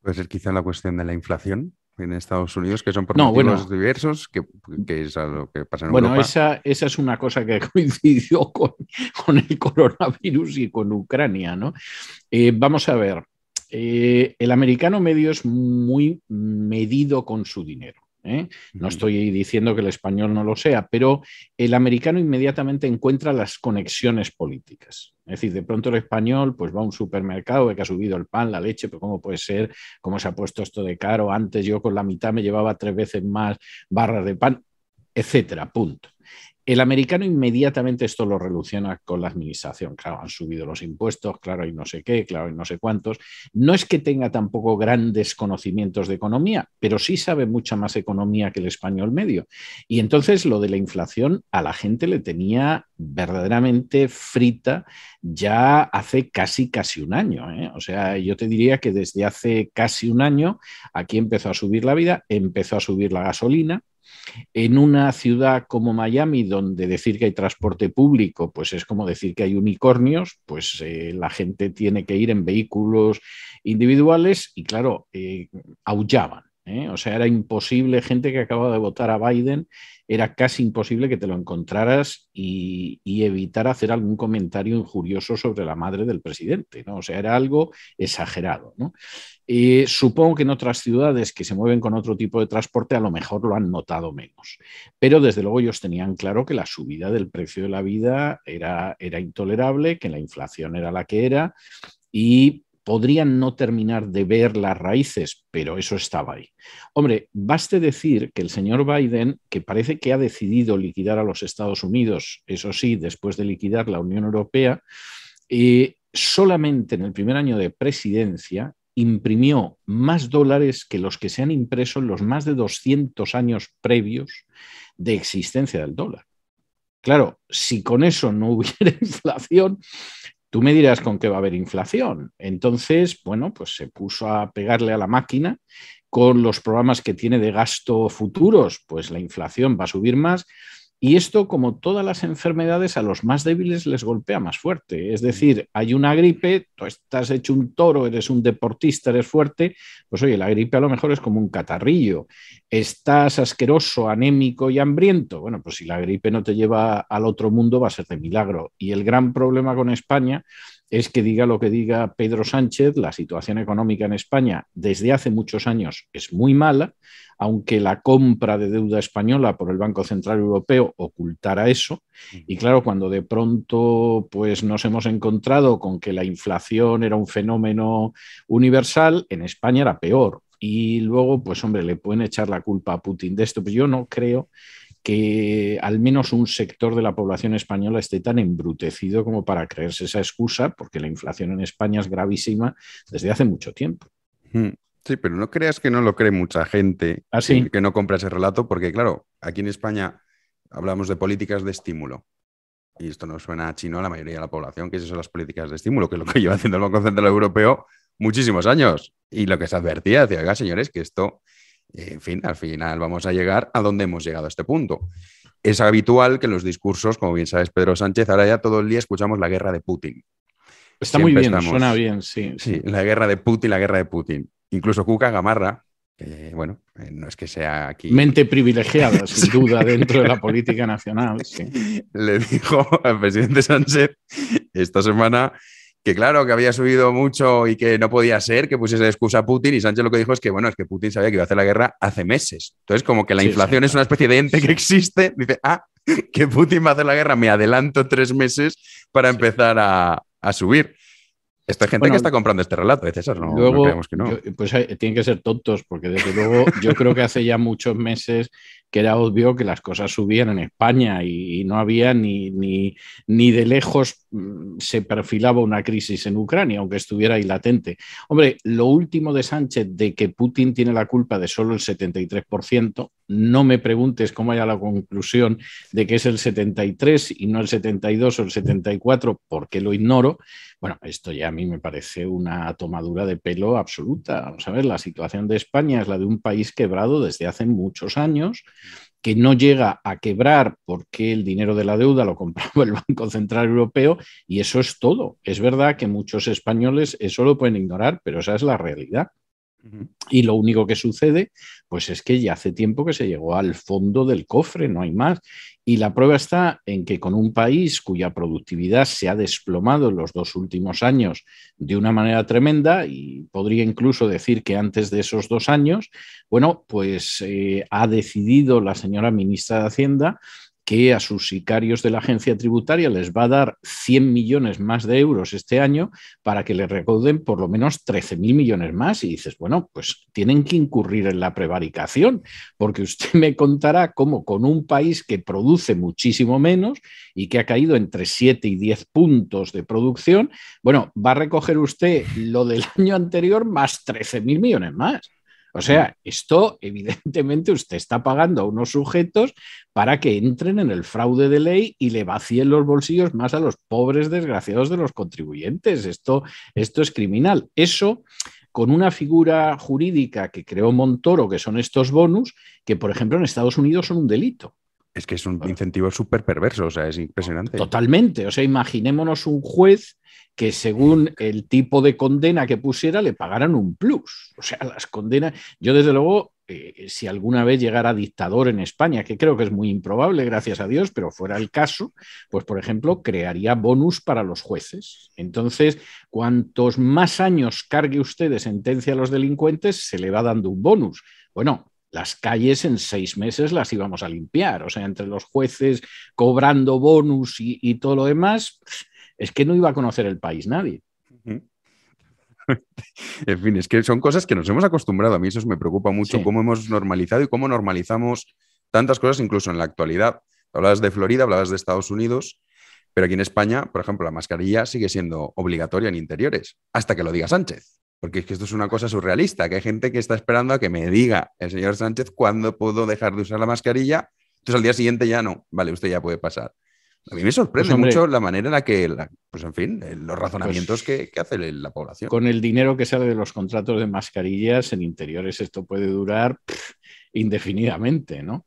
Puede ser quizá la cuestión de la inflación en Estados Unidos, que son por motivos diversos, que, es lo que pasa en bueno, Europa. Bueno, esa, es una cosa que coincidió con, el coronavirus y con Ucrania, ¿no? Eh, vamos a ver, eh, el americano medio es muy medido con su dinero. ¿Eh? No estoy diciendo que el español no lo sea, pero el americano inmediatamente encuentra las conexiones políticas. Es decir, de pronto el español pues va a un supermercado, ve que ha subido el pan, la leche, pero ¿cómo puede ser? ¿Cómo se ha puesto esto de caro? Antes yo con la mitad me llevaba tres veces más barras de pan, etcétera, punto. El americano inmediatamente esto lo relaciona con la administración. Claro, han subido los impuestos, claro, y no sé qué, claro, y no sé cuántos. No es que tenga tampoco grandes conocimientos de economía, pero sí sabe mucha más economía que el español medio. Y entonces lo de la inflación a la gente le tenía verdaderamente frita ya hace casi, casi un año. ¿eh? O sea, yo te diría que desde hace casi un año aquí empezó a subir la vida, empezó a subir la gasolina, en una ciudad como Miami, donde decir que hay transporte público, pues es como decir que hay unicornios, pues eh, la gente tiene que ir en vehículos individuales y claro, eh, aullaban. ¿Eh? O sea, era imposible, gente que acababa de votar a Biden, era casi imposible que te lo encontraras y, evitar hacer algún comentario injurioso sobre la madre del presidente. ¿no? O sea, era algo exagerado. ¿no? supongo que en otras ciudades que se mueven con otro tipo de transporte a lo mejor lo han notado menos. Pero desde luego ellos tenían claro que la subida del precio de la vida era intolerable, que la inflación era la que era y podrían no terminar de ver las raíces, pero eso estaba ahí. Hombre, baste decir que el señor Biden, que parece que ha decidido liquidar a los Estados Unidos, eso sí, después de liquidar la Unión Europea, eh, solamente en el primer año de presidencia imprimió más dólares que los que se han impreso en los más de 200 años previos de existencia del dólar. Claro, si con eso no hubiera inflación, Tú me dirás con qué va a haber inflación. Entonces, bueno, pues se puso a pegarle a la máquina con los programas que tiene de gasto futuros, pues la inflación va a subir más y esto, como todas las enfermedades, a los más débiles les golpea más fuerte. Es decir, hay una gripe, tú estás hecho un toro, eres un deportista, eres fuerte, pues oye, la gripe a lo mejor es como un catarrillo. Estás asqueroso, anémico y hambriento. Bueno, pues si la gripe no te lleva al otro mundo, va a ser de milagro. Y el gran problema con España es que diga lo que diga Pedro Sánchez, la situación económica en España desde hace muchos años es muy mala, aunque la compra de deuda española por el Banco Central Europeo ocultara eso. Y claro, cuando de pronto pues, nos hemos encontrado con que la inflación era un fenómeno universal, en España era peor. Y luego, pues hombre, le pueden echar la culpa a Putin de esto, pero yo no creo que al menos un sector de la población española esté tan embrutecido como para creerse esa excusa, porque la inflación en España es gravísima desde hace mucho tiempo. Hmm. Sí, pero no creas que no lo cree mucha gente ¿Ah, que no compra ese relato, porque claro, aquí en España hablamos de políticas de estímulo. y esto no suena a chino a la mayoría de la población, que esas son las políticas de estímulo, que es lo que lleva haciendo el Banco Central Europeo muchísimos años. Y lo que se advertía, decía, acá, señores, que esto, en fin, al final vamos a llegar a donde hemos llegado a este punto. Es habitual que en los discursos, como bien sabes, Pedro Sánchez, ahora ya todo el día escuchamos la guerra de Putin. Está muy bien, suena bien, sí. Sí, la guerra de Putin, la guerra de Putin. Incluso Cuca Gamarra, que bueno, eh, no es que sea aquí. Mente privilegiada, sin duda, dentro de la política nacional. Le dijo al presidente Sánchez esta semana que claro, que había subido mucho y que no podía ser que pusiese de excusa a Putin y Sánchez lo que dijo es que bueno, es que Putin sabía que iba a hacer la guerra hace meses. Entonces, como que la inflación es una especie de ente que existe, dice, ah, que Putin va a hacer la guerra, me adelanto tres meses para empezar a, a subir. Esta gente que está comprando este relato, de César, no, creemos que no. pues eh, tienen que ser tontos, porque desde luego yo creo que hace ya muchos meses que era obvio que las cosas subían en España y, no había ni, ni, ni, de lejos se perfilaba una crisis en Ucrania, aunque estuviera ahí latente. Hombre, lo último de Sánchez de que Putin tiene la culpa de solo el 73%, no me preguntes cómo haya la conclusión de que es el 73 y no el 72 o el 74, porque lo ignoro. Bueno, esto ya a mí me parece una tomadura de pelo absoluta. Vamos a ver, la situación de España es la de un país quebrado desde hace muchos años que no llega a quebrar porque el dinero de la deuda lo compraba el Banco Central Europeo y eso es todo. Es verdad que muchos españoles eso lo pueden ignorar, pero esa es la realidad. Y lo único que sucede, pues es que ya hace tiempo que se llegó al fondo del cofre, no hay más. Y la prueba está en que con un país cuya productividad se ha desplomado en los dos últimos años de una manera tremenda, y podría incluso decir que antes de esos dos años, bueno, pues eh, ha decidido la señora ministra de Hacienda que a sus sicarios de la agencia tributaria les va a dar 100 millones más de euros este año para que le recauden por lo menos 13 mil millones más. Y dices, bueno, pues tienen que incurrir en la prevaricación, porque usted me contará cómo con un país que produce muchísimo menos y que ha caído entre 7 y 10 puntos de producción, bueno, va a recoger usted lo del año anterior más 13 mil millones más. O sea, esto evidentemente usted está pagando a unos sujetos para que entren en el fraude de ley y le vacíen los bolsillos más a los pobres desgraciados de los contribuyentes. Esto, esto es criminal. Eso con una figura jurídica que creó Montoro, que son estos bonus, que por ejemplo en Estados Unidos son un delito. Es que es un incentivo súper perverso, o sea, es impresionante. Totalmente. O sea, imaginémonos un juez que según el tipo de condena que pusiera le pagaran un plus. O sea, las condenas, yo desde luego, eh, si alguna vez llegara dictador en España, que creo que es muy improbable, gracias a Dios, pero fuera el caso, pues por ejemplo, crearía bonus para los jueces. Entonces, cuantos más años cargue usted de sentencia a los delincuentes, se le va dando un bonus. Bueno, las calles en seis meses las íbamos a limpiar. O sea, entre los jueces cobrando bonus y, todo lo demás, es que no iba a conocer el país nadie. en fin, es que son cosas que nos hemos acostumbrado. A mí eso me preocupa mucho, cómo hemos normalizado y cómo normalizamos tantas cosas, incluso en la actualidad. Hablabas de Florida, hablabas de Estados Unidos, pero aquí en España, por ejemplo, la mascarilla sigue siendo obligatoria en interiores, hasta que lo diga Sánchez. Porque es que esto es una cosa surrealista, que hay gente que está esperando a que me diga el señor Sánchez cuándo puedo dejar de usar la mascarilla. Entonces al día siguiente ya no. Vale, usted ya puede pasar. A mí me sorprende pues, mucho la manera en la que, pues en fin, eh, los razonamientos pues que, hace la población. Con el dinero que sale de los contratos de mascarillas en interiores, esto puede durar indefinidamente, ¿no?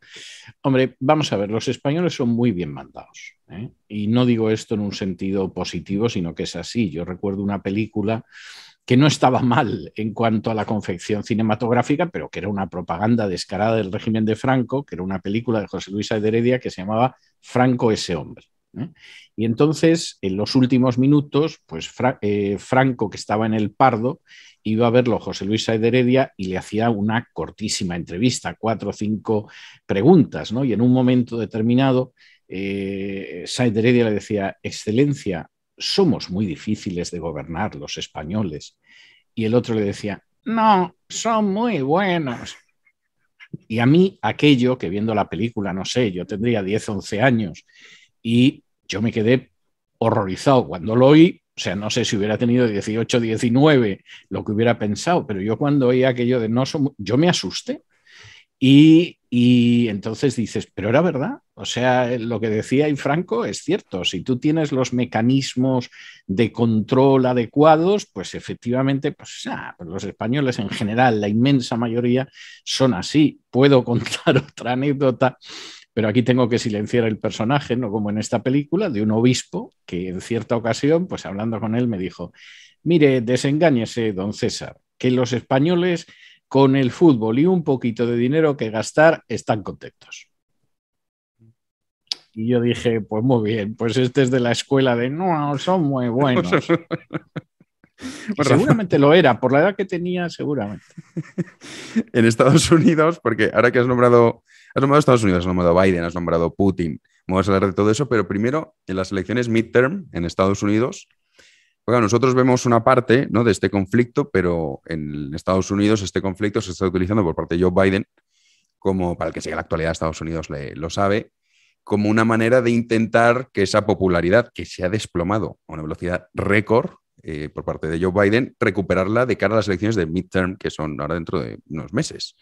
Hombre, vamos a ver, los españoles son muy bien mandados. ¿eh? Y no digo esto en un sentido positivo, sino que es así. Yo recuerdo una película que no estaba mal en cuanto a la confección cinematográfica, pero que era una propaganda descarada del régimen de Franco, que era una película de José Luis Heredia que se llamaba Franco ese hombre. Y entonces, en los últimos minutos, pues eh, Franco, que estaba en el Pardo, iba a verlo José Luis Heredia y le hacía una cortísima entrevista, cuatro o cinco preguntas, ¿no? Y en un momento determinado, eh, le decía, Excelencia, somos muy difíciles de gobernar los españoles. Y el otro le decía, no, son muy buenos. Y a mí aquello que viendo la película, no sé, yo tendría 10, 11 años y yo me quedé horrorizado cuando lo oí, o sea, no sé si hubiera tenido 18, 19, lo que hubiera pensado, pero yo cuando oí aquello de no somos, yo me asusté. Y Y entonces dices, pero era verdad. O sea, lo que decía Franco es cierto. Si tú tienes los mecanismos de control adecuados, pues efectivamente, pues, pues los españoles en general, la inmensa mayoría, son así. Puedo contar otra anécdota pero aquí tengo que silenciar el personaje, no como en esta película, de un obispo que en cierta ocasión, pues hablando con él, me dijo, mire, desengáñese, don César, que los españoles con el fútbol y un poquito de dinero que gastar están contentos. Y yo dije, pues muy bien, pues este es de la escuela de no, son muy buenos. seguramente lo era, por la edad que tenía, seguramente. en Estados Unidos, porque ahora que has nombrado, has nombrado Estados Unidos, has nombrado Biden, has nombrado Putin, vamos a hablar de todo eso, pero primero, en las elecciones midterm en Estados Unidos, nosotros vemos una parte ¿no? de este conflicto, pero en Estados Unidos este conflicto se está utilizando por parte de Joe Biden, como para el que siga la actualidad de Estados Unidos lo sabe, como una manera de intentar que esa popularidad que se ha desplomado a una velocidad récord eh, por parte de Joe Biden, recuperarla de cara a las elecciones de midterm, que son ahora dentro de unos meses.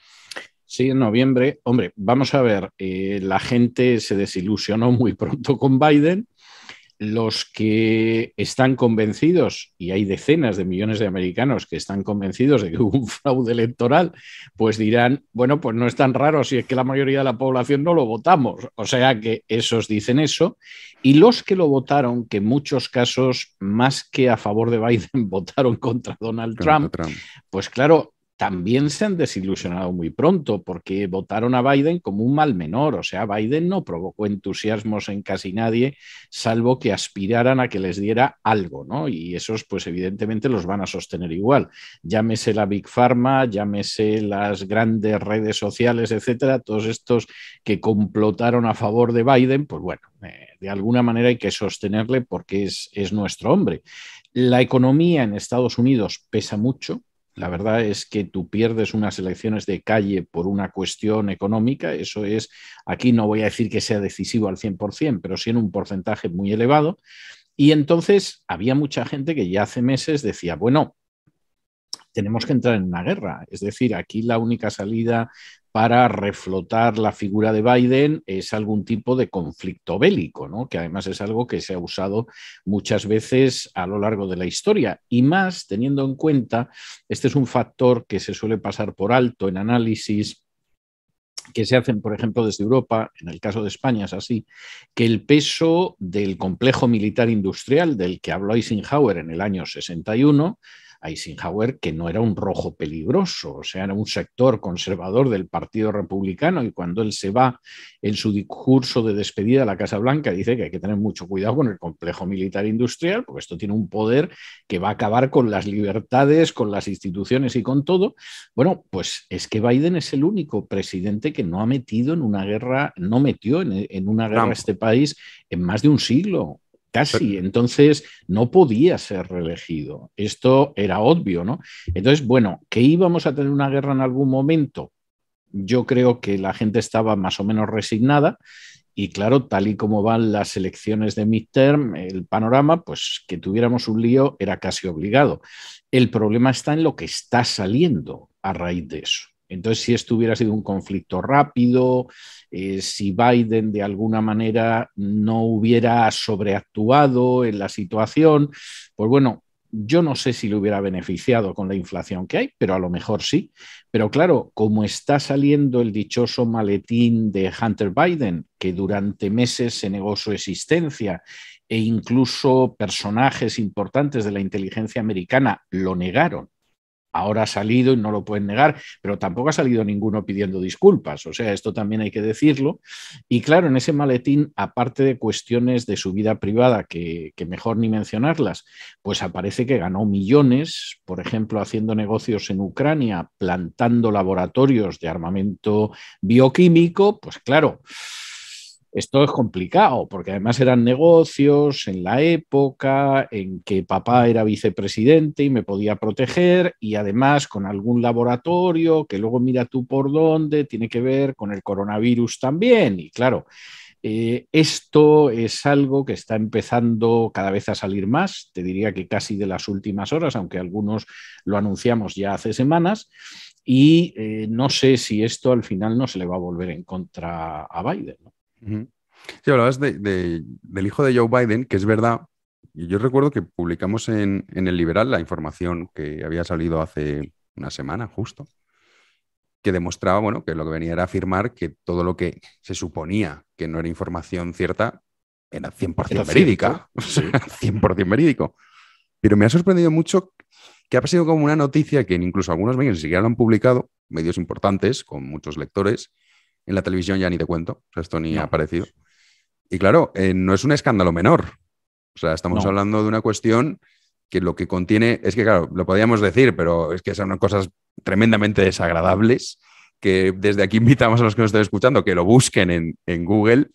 Sí, en noviembre. Hombre, vamos a ver, eh, la gente se desilusionó muy pronto con Biden los que están convencidos, y hay decenas de millones de americanos que están convencidos de que hubo un fraude electoral, pues dirán, bueno, pues no es tan raro si es que la mayoría de la población no lo votamos. O sea que esos dicen eso. Y los que lo votaron, que en muchos casos, más que a favor de Biden, votaron contra Donald Trump, pues claro, también se han desilusionado muy pronto porque votaron a Biden como un mal menor. O sea, Biden no provocó entusiasmos en casi nadie, salvo que aspiraran a que les diera algo, ¿no? Y esos, pues evidentemente los van a sostener igual. Llámese la Big Pharma, llámese las grandes redes sociales, etcétera, todos estos que complotaron a favor de Biden, pues bueno, eh, de alguna manera hay que sostenerle porque es, es nuestro hombre. La economía en Estados Unidos pesa mucho, la verdad es que tú pierdes unas elecciones de calle por una cuestión económica. Eso es, aquí no voy a decir que sea decisivo al 100%, pero sí en un porcentaje muy elevado. Y entonces había mucha gente que ya hace meses decía, bueno, tenemos que entrar en una guerra. Es decir, aquí la única salida para reflotar la figura de Biden es algún tipo de conflicto bélico, ¿no? que además es algo que se ha usado muchas veces a lo largo de la historia. Y más teniendo en cuenta, este es un factor que se suele pasar por alto en análisis que se hacen, por ejemplo, desde Europa, en el caso de España es así, que el peso del complejo militar industrial del que habló Eisenhower en el año 61 Eisenhower que no era un rojo peligroso, o sea, era un sector conservador del Partido Republicano y cuando él se va en su discurso de despedida a la Casa Blanca dice que hay que tener mucho cuidado con el complejo militar industrial, porque esto tiene un poder que va a acabar con las libertades, con las instituciones y con todo. Bueno, pues es que Biden es el único presidente que no ha metido en una guerra, no metió en, una guerra este país en más de un siglo casi. Entonces no podía ser reelegido. Esto era obvio, ¿no? Entonces, bueno, que íbamos a tener una guerra en algún momento. Yo creo que la gente estaba más o menos resignada y claro, tal y como van las elecciones de midterm, el panorama, pues que tuviéramos un lío era casi obligado. El problema está en lo que está saliendo a raíz de eso. Entonces, si esto hubiera sido un conflicto rápido, eh, si Biden de alguna manera no hubiera sobreactuado en la situación, pues bueno, yo no sé si le hubiera beneficiado con la inflación que hay, pero a lo mejor sí. Pero claro, como está saliendo el dichoso maletín de Hunter Biden, que durante meses se negó su existencia e incluso personajes importantes de la inteligencia americana lo negaron ahora ha salido y no lo pueden negar, pero tampoco ha salido ninguno pidiendo disculpas. O sea, esto también hay que decirlo. Y claro, en ese maletín, aparte de cuestiones de su vida privada, que, mejor ni mencionarlas, pues aparece que ganó millones, por ejemplo, haciendo negocios en Ucrania, plantando laboratorios de armamento bioquímico, pues claro esto es complicado, porque además eran negocios en la época en que papá era vicepresidente y me podía proteger, y además con algún laboratorio que luego mira tú por dónde, tiene que ver con el coronavirus también. Y claro, eh, esto es algo que está empezando cada vez a salir más, te diría que casi de las últimas horas, aunque algunos lo anunciamos ya hace semanas. y eh, no sé si esto al final no se le va a volver en contra a Biden. Sí, hablabas del hijo de Joe Biden, que es verdad. Yo recuerdo que publicamos en, en, El Liberal la información que había salido hace una semana justo, que demostraba bueno, que lo que venía era afirmar que todo lo que se suponía que no era información cierta era 100% verídica. 100% verídico. Pero me ha sorprendido mucho que ha sido como una noticia que incluso algunos medios ni siquiera lo han publicado, medios importantes, con muchos lectores. En la televisión ya ni te cuento, o sea, esto ni ha aparecido. Y claro, eh, no es un escándalo menor. O sea, estamos hablando de una cuestión que lo que contiene, es que claro, lo podríamos decir, pero es que son cosas tremendamente desagradables que desde aquí invitamos a los que nos estén escuchando que lo busquen en, en Google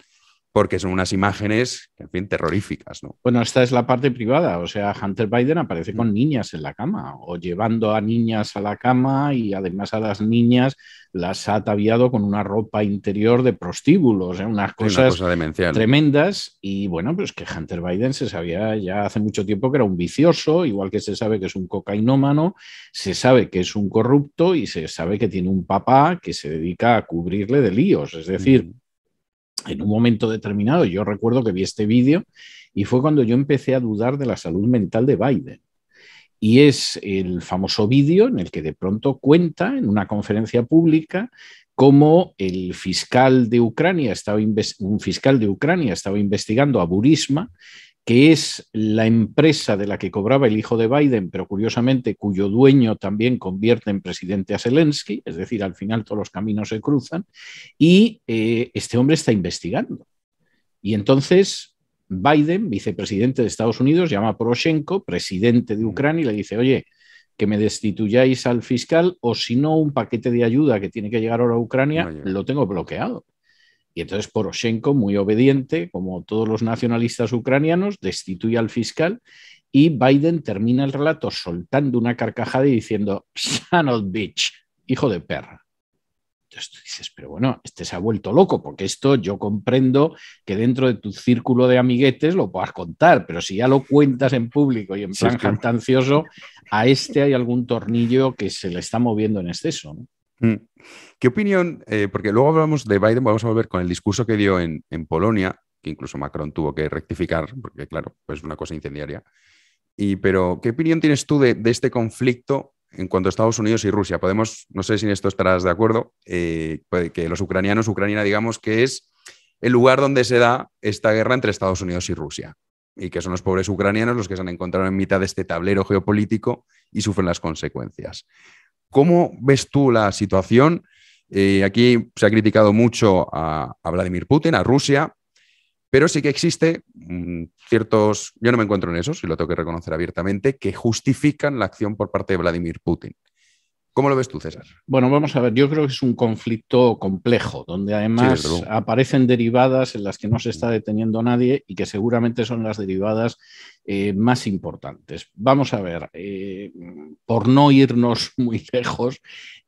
porque son unas imágenes, en fin, terroríficas, ¿no? Bueno, esta es la parte privada, o sea, Hunter Biden aparece con mm. niñas en la cama o llevando a niñas a la cama y además a las niñas las ha ataviado con una ropa interior de prostíbulos, ¿eh? unas cosas tremendas y bueno, pues que Hunter Biden se sabía ya hace mucho tiempo que era un vicioso, igual que se sabe que es un cocainómano, se sabe que es un corrupto y se sabe que tiene un papá que se dedica a cubrirle de líos, es decir... Mm en un momento determinado, yo recuerdo que vi este vídeo y fue cuando yo empecé a dudar de la salud mental de Biden. Y es el famoso vídeo en el que de pronto cuenta en una conferencia pública cómo el fiscal de Ucrania un fiscal de Ucrania estaba investigando a Burisma que es la empresa de la que cobraba el hijo de Biden, pero curiosamente cuyo dueño también convierte en presidente a Zelensky, es decir, al final todos los caminos se cruzan, y eh, este hombre está investigando. Y entonces Biden, vicepresidente de Estados Unidos, llama a Poroshenko, presidente de Ucrania, y le dice, oye, que me destituyáis al fiscal o si no, un paquete de ayuda que tiene que llegar ahora a Ucrania, lo tengo bloqueado. Y entonces Poroshenko, muy obediente, como todos los nacionalistas ucranianos, destituye al fiscal y Biden termina el relato soltando una carcajada y diciendo, son of bitch, hijo de perra. Entonces tú dices, pero bueno, este se ha vuelto loco, porque esto yo comprendo que dentro de tu círculo de amiguetes lo puedas contar, pero si ya lo cuentas en público y en plan jactancioso, a este hay algún tornillo que se le está moviendo en exceso. ¿no? Mm. ¿Qué opinión? Eh, porque luego hablamos de Biden, vamos a volver con el discurso que dio en, Polonia, que incluso Macron tuvo que rectificar, porque claro, pues una cosa incendiaria. Y, pero, ¿qué opinión tienes tú de, este conflicto en cuanto a Estados Unidos y Rusia? Podemos, no sé si en esto estarás de acuerdo, eh, que los ucranianos, Ucrania, digamos que es el lugar donde se da esta guerra entre Estados Unidos y Rusia. Y que son los pobres ucranianos los que se han encontrado en mitad de este tablero geopolítico y sufren las consecuencias. ¿Cómo ves tú la situación? Eh, aquí se ha criticado mucho a, Vladimir Putin, a Rusia, pero sí que existe mm, ciertos, yo no me encuentro en eso, si lo tengo que reconocer abiertamente, que justifican la acción por parte de Vladimir Putin. ¿Cómo lo ves tú, César? Bueno, vamos a ver, yo creo que es un conflicto complejo, donde además aparecen derivadas en las que no se está deteniendo nadie y que seguramente son las derivadas eh, más importantes. Vamos a ver, eh, por no irnos muy lejos,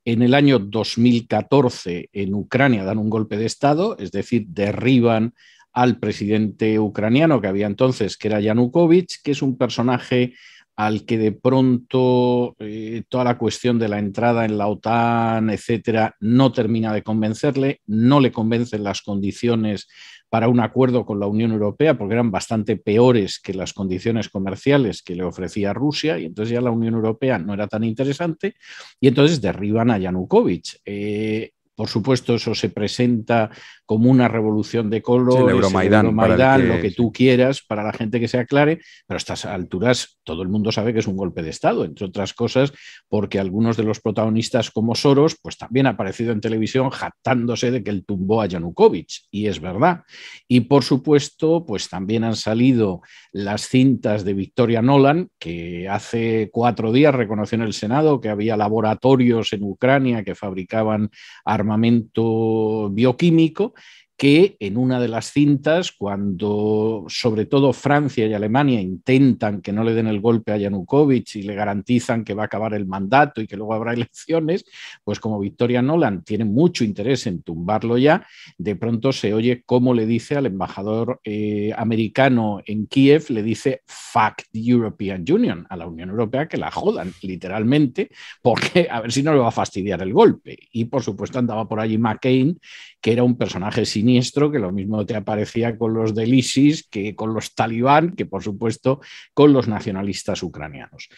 en el año 2014 en Ucrania dan un golpe de Estado, es decir, derriban al presidente ucraniano que había entonces, que era Yanukovych, que es un personaje al que de pronto eh, toda la cuestión de la entrada en la OTAN, etcétera, no termina de convencerle, no le convencen las condiciones para un acuerdo con la Unión Europea, porque eran bastante peores que las condiciones comerciales que le ofrecía Rusia, y entonces ya la Unión Europea no era tan interesante, y entonces derriban a Yanukovych. Eh, por supuesto, eso se presenta como una revolución de colores, el Euromaidán, lo que tú quieras, para la gente que se aclare, pero a estas alturas todo el mundo sabe que es un golpe de Estado, entre otras cosas, porque algunos de los protagonistas como Soros, pues también ha aparecido en televisión jactándose de que él tumbó a Yanukovych, y es verdad. Y por supuesto, pues también han salido las cintas de Victoria Nolan, que hace cuatro días reconoció en el Senado que había laboratorios en Ucrania que fabricaban armamento bioquímico que en una de las cintas, cuando sobre todo Francia y Alemania intentan que no le den el golpe a Yanukovych y le garantizan que va a acabar el mandato y que luego habrá elecciones, pues como Victoria Nolan tiene mucho interés en tumbarlo ya, de pronto se oye cómo le dice al embajador eh, americano en Kiev, le dice fuck the European Union, a la Unión Europea que la jodan, literalmente, porque a ver si no le va a fastidiar el golpe. Y por supuesto andaba por allí McCain, que era un personaje siniestro, que lo mismo te aparecía con los del ISIS que con los talibán, que por supuesto con los nacionalistas ucranianos.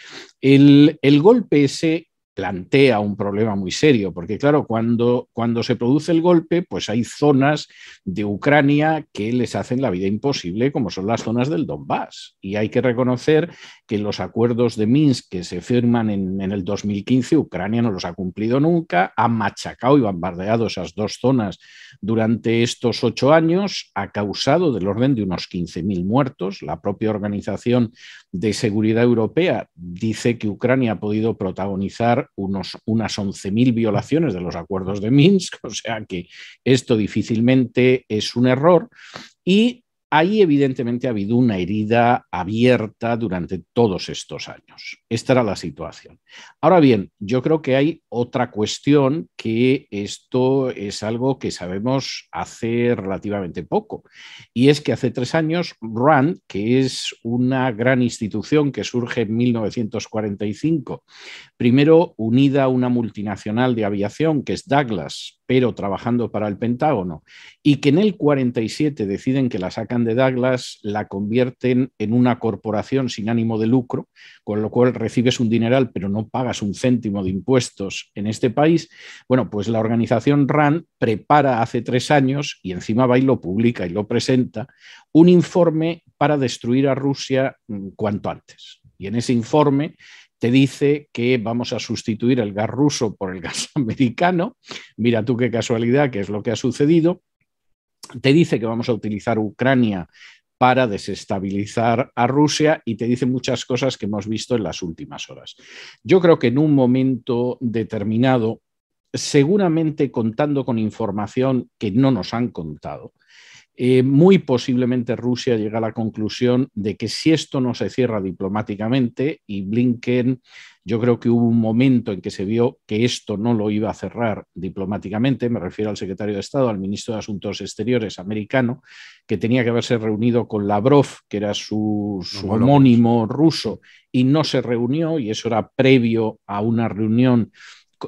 El, el golpe ese plantea un problema muy serio, porque claro, cuando, cuando se produce el golpe, pues hay zonas de Ucrania que les hacen la vida imposible, como son las zonas del Donbass. Y hay que reconocer que los acuerdos de Minsk que se firman en, el 2015, Ucrania no los ha cumplido nunca, ha machacado y bombardeado esas dos zonas durante estos ocho años, ha causado del orden de unos 15.000 muertos. La propia Organización de Seguridad Europea dice que Ucrania ha podido protagonizar unos, unas 11.000 violaciones de los acuerdos de Minsk, o sea que esto difícilmente es un error. Y Ahí evidentemente ha habido una herida abierta durante todos estos años. Esta era la situación. Ahora bien, yo creo que hay otra cuestión que esto es algo que sabemos hace relativamente poco. Y es que hace tres años RAND, que es una gran institución que surge en 1945, primero unida a una multinacional de aviación que es Douglas, pero trabajando para el Pentágono, y que en el 47 deciden que la sacan de Douglas, la convierten en una corporación sin ánimo de lucro, con lo cual recibes un dineral, pero no pagas un céntimo de impuestos en este país. Bueno, pues la organización RAND prepara hace tres años, y encima va y lo publica y lo presenta, un informe para destruir a Rusia mm, cuanto antes. Y en ese informe te dice que vamos a sustituir el gas ruso por el gas americano. Mira tú qué casualidad, que es lo que ha sucedido. Te dice que vamos a utilizar Ucrania para desestabilizar a Rusia y te dice muchas cosas que hemos visto en las últimas horas. Yo creo que en un momento determinado, seguramente contando con información que no nos han contado, eh, muy posiblemente Rusia llega a la conclusión de que si esto no se cierra diplomáticamente, y Blinken, yo creo que hubo un momento en que se vio que esto no lo iba a cerrar diplomáticamente, me refiero al secretario de Estado, al ministro de Asuntos Exteriores americano, que tenía que haberse reunido con Lavrov, que era su, su homónimo ruso, y no se reunió, y eso era previo a una reunión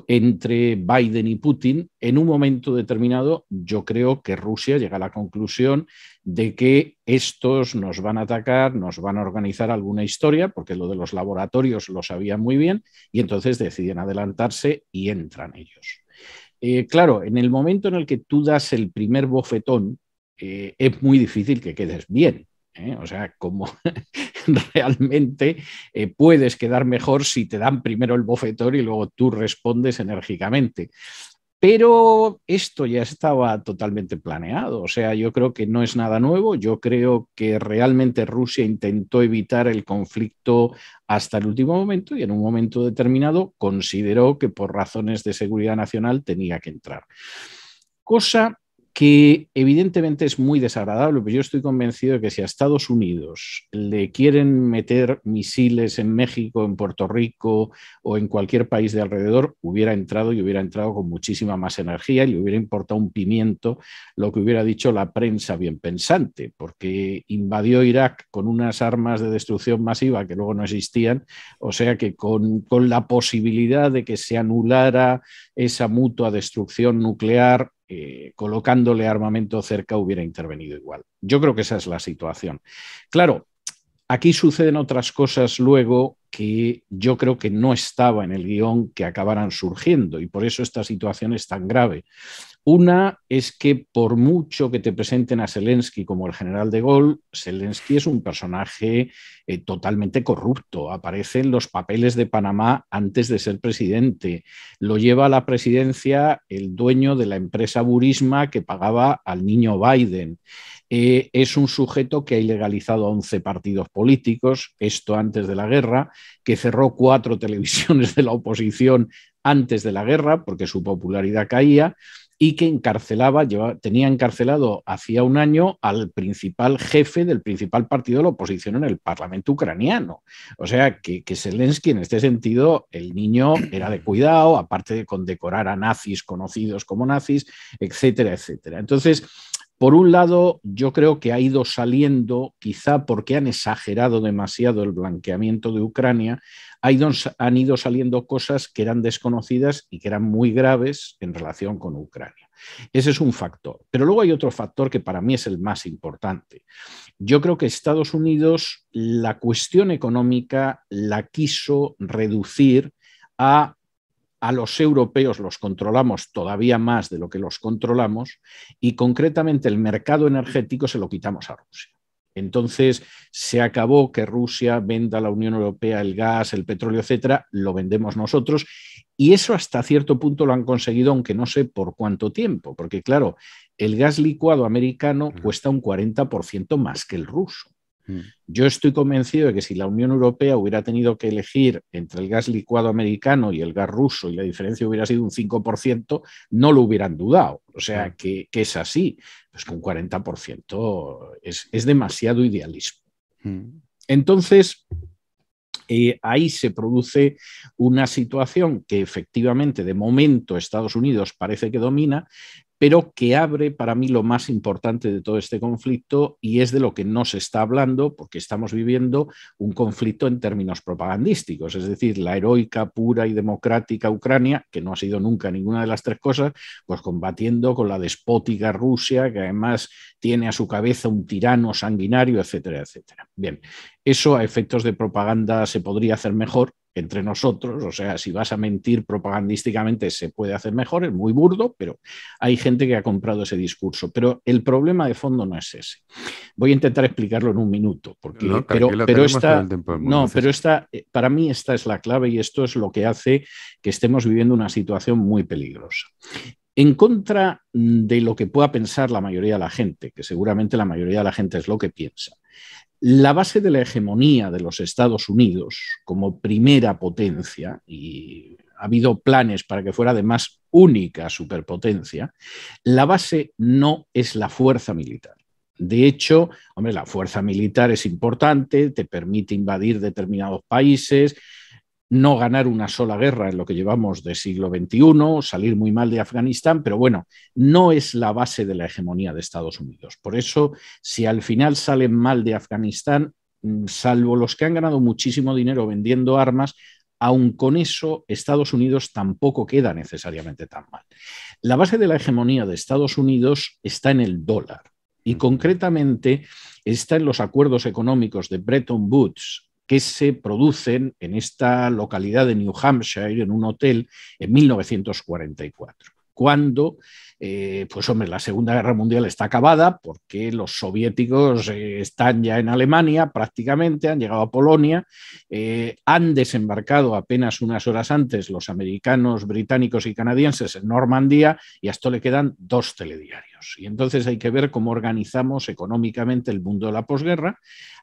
entre Biden y Putin, en un momento determinado yo creo que Rusia llega a la conclusión de que estos nos van a atacar, nos van a organizar alguna historia, porque lo de los laboratorios lo sabían muy bien, y entonces deciden adelantarse y entran ellos. Eh, claro, en el momento en el que tú das el primer bofetón, eh, es muy difícil que quedes bien. ¿Eh? O sea, como realmente eh, puedes quedar mejor si te dan primero el bofetón y luego tú respondes enérgicamente. Pero esto ya estaba totalmente planeado, o sea, yo creo que no es nada nuevo, yo creo que realmente Rusia intentó evitar el conflicto hasta el último momento y en un momento determinado consideró que por razones de seguridad nacional tenía que entrar. Cosa que evidentemente es muy desagradable, pero yo estoy convencido de que si a Estados Unidos le quieren meter misiles en México, en Puerto Rico o en cualquier país de alrededor, hubiera entrado y hubiera entrado con muchísima más energía y le hubiera importado un pimiento lo que hubiera dicho la prensa bien pensante, porque invadió Irak con unas armas de destrucción masiva que luego no existían, o sea que con, con la posibilidad de que se anulara esa mutua destrucción nuclear eh, colocándole armamento cerca hubiera intervenido igual. Yo creo que esa es la situación. Claro, aquí suceden otras cosas luego que yo creo que no estaba en el guion que acabaran surgiendo y por eso esta situación es tan grave. Una es que por mucho que te presenten a Zelensky como el general de Gaulle, Zelensky es un personaje eh, totalmente corrupto. Aparece en los papeles de Panamá antes de ser presidente. Lo lleva a la presidencia el dueño de la empresa Burisma que pagaba al niño Biden. Eh, es un sujeto que ha ilegalizado 11 partidos políticos, esto antes de la guerra, que cerró cuatro televisiones de la oposición antes de la guerra porque su popularidad caía y que encarcelaba, tenía encarcelado hacía un año al principal jefe del principal partido de la oposición en el Parlamento ucraniano. O sea, que, que Zelensky en este sentido, el niño era de cuidado, aparte de condecorar a nazis conocidos como nazis, etcétera, etcétera. Entonces, por un lado, yo creo que ha ido saliendo, quizá porque han exagerado demasiado el blanqueamiento de Ucrania, han ido saliendo cosas que eran desconocidas y que eran muy graves en relación con Ucrania. Ese es un factor. Pero luego hay otro factor que para mí es el más importante. Yo creo que Estados Unidos la cuestión económica la quiso reducir a a los europeos los controlamos todavía más de lo que los controlamos y concretamente el mercado energético se lo quitamos a Rusia. Entonces se acabó que Rusia venda a la Unión Europea el gas, el petróleo, etcétera, lo vendemos nosotros y eso hasta cierto punto lo han conseguido, aunque no sé por cuánto tiempo, porque claro, el gas licuado americano cuesta un 40% más que el ruso. Mm. Yo estoy convencido de que si la Unión Europea hubiera tenido que elegir entre el gas licuado americano y el gas ruso y la diferencia hubiera sido un 5%, no lo hubieran dudado. O sea, que, es así. Pues que un 40% es, es, demasiado idealismo. Mm. Entonces, eh, ahí se produce una situación que efectivamente de momento Estados Unidos parece que domina, pero que abre para mí lo más importante de todo este conflicto y es de lo que no se está hablando porque estamos viviendo un conflicto en términos propagandísticos, es decir, la heroica, pura y democrática Ucrania, que no ha sido nunca ninguna de las tres cosas, pues combatiendo con la despótica Rusia, que además tiene a su cabeza un tirano sanguinario, etcétera, etcétera. Bien, eso a efectos de propaganda se podría hacer mejor, entre nosotros, o sea, si vas a mentir propagandísticamente se puede hacer mejor, es muy burdo, pero hay gente que ha comprado ese discurso. Pero el problema de fondo no es ese. Voy a intentar explicarlo en un minuto, porque pero, pero esta, no, pero esta, eh, para mí esta es la clave y esto es lo que hace que estemos viviendo una situación muy peligrosa. En contra de lo que pueda pensar la mayoría de la gente, que seguramente la mayoría de la gente es lo que piensa, la base de la hegemonía de los Estados Unidos como primera potencia, y ha habido planes para que fuera además única superpotencia, la base no es la fuerza militar. De hecho, hombre, la fuerza militar es importante, te permite invadir determinados países, no ganar una sola guerra en lo que llevamos de siglo XXI, salir muy mal de Afganistán, pero bueno, no es la base de la hegemonía de Estados Unidos. Por eso, si al final salen mal de Afganistán, mm, salvo los que han ganado muchísimo dinero vendiendo armas, aun con eso, Estados Unidos tampoco queda necesariamente tan mal. La base de la hegemonía de Estados Unidos está en el dólar y concretamente está en los acuerdos económicos de Bretton Woods que se producen en esta localidad de New Hampshire, en un hotel, en 1944 cuando, eh, pues hombre, la Segunda Guerra Mundial está acabada porque los soviéticos eh, están ya en Alemania prácticamente, han llegado a Polonia, eh, han desembarcado apenas unas horas antes los americanos, británicos y canadienses en Normandía y a esto le quedan dos telediarios. Y entonces hay que ver cómo organizamos económicamente el mundo de la posguerra.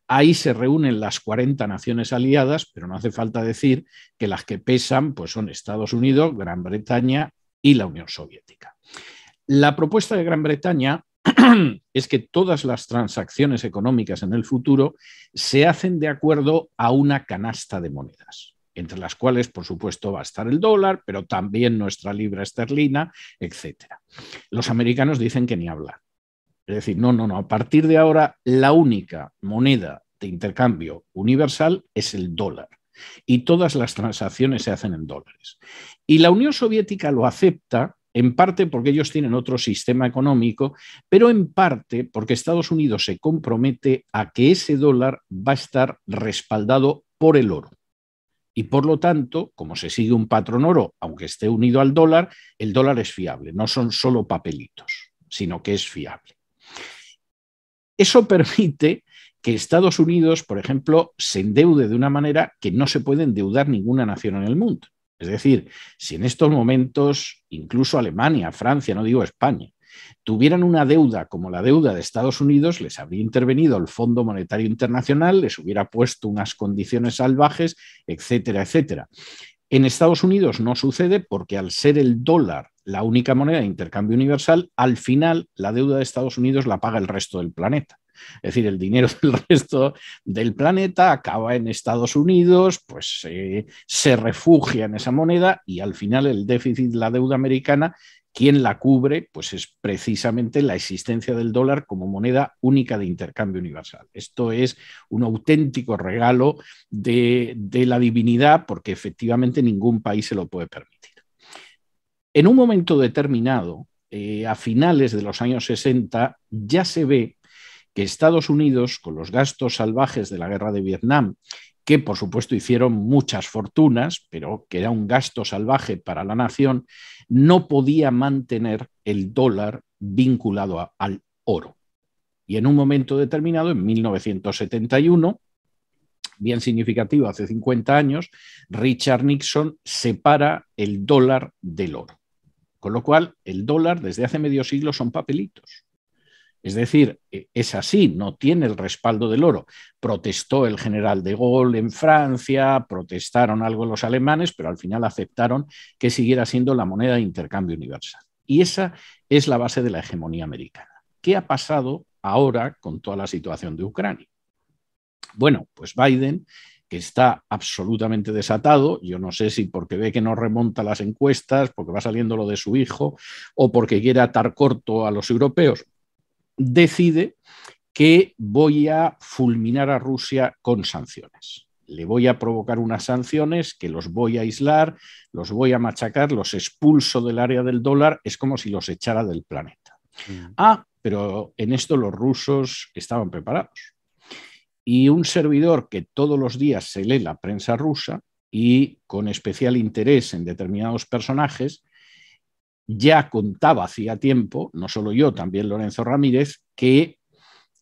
Ahí se reúnen las 40 naciones aliadas, pero no hace falta decir que las que pesan pues son Estados Unidos, Gran Bretaña y la Unión Soviética. La propuesta de Gran Bretaña es que todas las transacciones económicas en el futuro se hacen de acuerdo a una canasta de monedas, entre las cuales, por supuesto, va a estar el dólar, pero también nuestra libra esterlina, etc. Los americanos dicen que ni hablar. Es decir, no, no, no, a partir de ahora la única moneda de intercambio universal es el dólar y todas las transacciones se hacen en dólares. Y la Unión Soviética lo acepta en parte porque ellos tienen otro sistema económico, pero en parte porque Estados Unidos se compromete a que ese dólar va a estar respaldado por el oro. Y por lo tanto, como se sigue un patrón oro, aunque esté unido al dólar, el dólar es fiable, no son solo papelitos, sino que es fiable. Eso permite que Estados Unidos, por ejemplo, se endeude de una manera que no se puede endeudar ninguna nación en el mundo. Es decir, si en estos momentos incluso Alemania, Francia, no digo España, tuvieran una deuda como la deuda de Estados Unidos, les habría intervenido el Fondo Monetario Internacional, les hubiera puesto unas condiciones salvajes, etcétera, etcétera. En Estados Unidos no sucede porque al ser el dólar la única moneda de intercambio universal, al final la deuda de Estados Unidos la paga el resto del planeta. Es decir, el dinero del resto del planeta acaba en Estados Unidos, pues eh, se refugia en esa moneda y al final el déficit la deuda americana, quien la cubre, pues es precisamente la existencia del dólar como moneda única de intercambio universal. Esto es un auténtico regalo de, la divinidad porque efectivamente ningún país se lo puede permitir. En un momento determinado, eh, a finales de los años 60, ya se ve que Estados Unidos, con los gastos salvajes de la guerra de Vietnam, que por supuesto hicieron muchas fortunas, pero que era un gasto salvaje para la nación, no podía mantener el dólar vinculado al oro. Y en un momento determinado, en 1971, bien significativo, hace 50 años, Richard Nixon separa el dólar del oro. Con lo cual, el dólar desde hace medio siglo son papelitos. Es decir, e, es así, no tiene el respaldo del oro. Protestó el general de Gaulle en Francia, protestaron algo los alemanes, pero al final aceptaron que siguiera siendo la moneda de intercambio universal. Y esa es la base de la hegemonía americana. ¿Qué ha pasado ahora con toda la situación de Ucrania? Bueno, pues Biden, que está absolutamente desatado, yo no sé si porque ve que no remonta las encuestas, porque va saliendo lo de su hijo, o porque quiere atar corto a los europeos, decide que voy a fulminar a Rusia con sanciones. Le voy a provocar unas sanciones que los voy a aislar, los voy a machacar, los expulso del área del dólar, es como si los echara del planeta. Mm. Ah, pero en esto los rusos estaban preparados. Y un servidor que todos los días se lee la prensa rusa y con especial interés en determinados personajes, ya contaba hacía tiempo, no solo yo, también Lorenzo Ramírez, que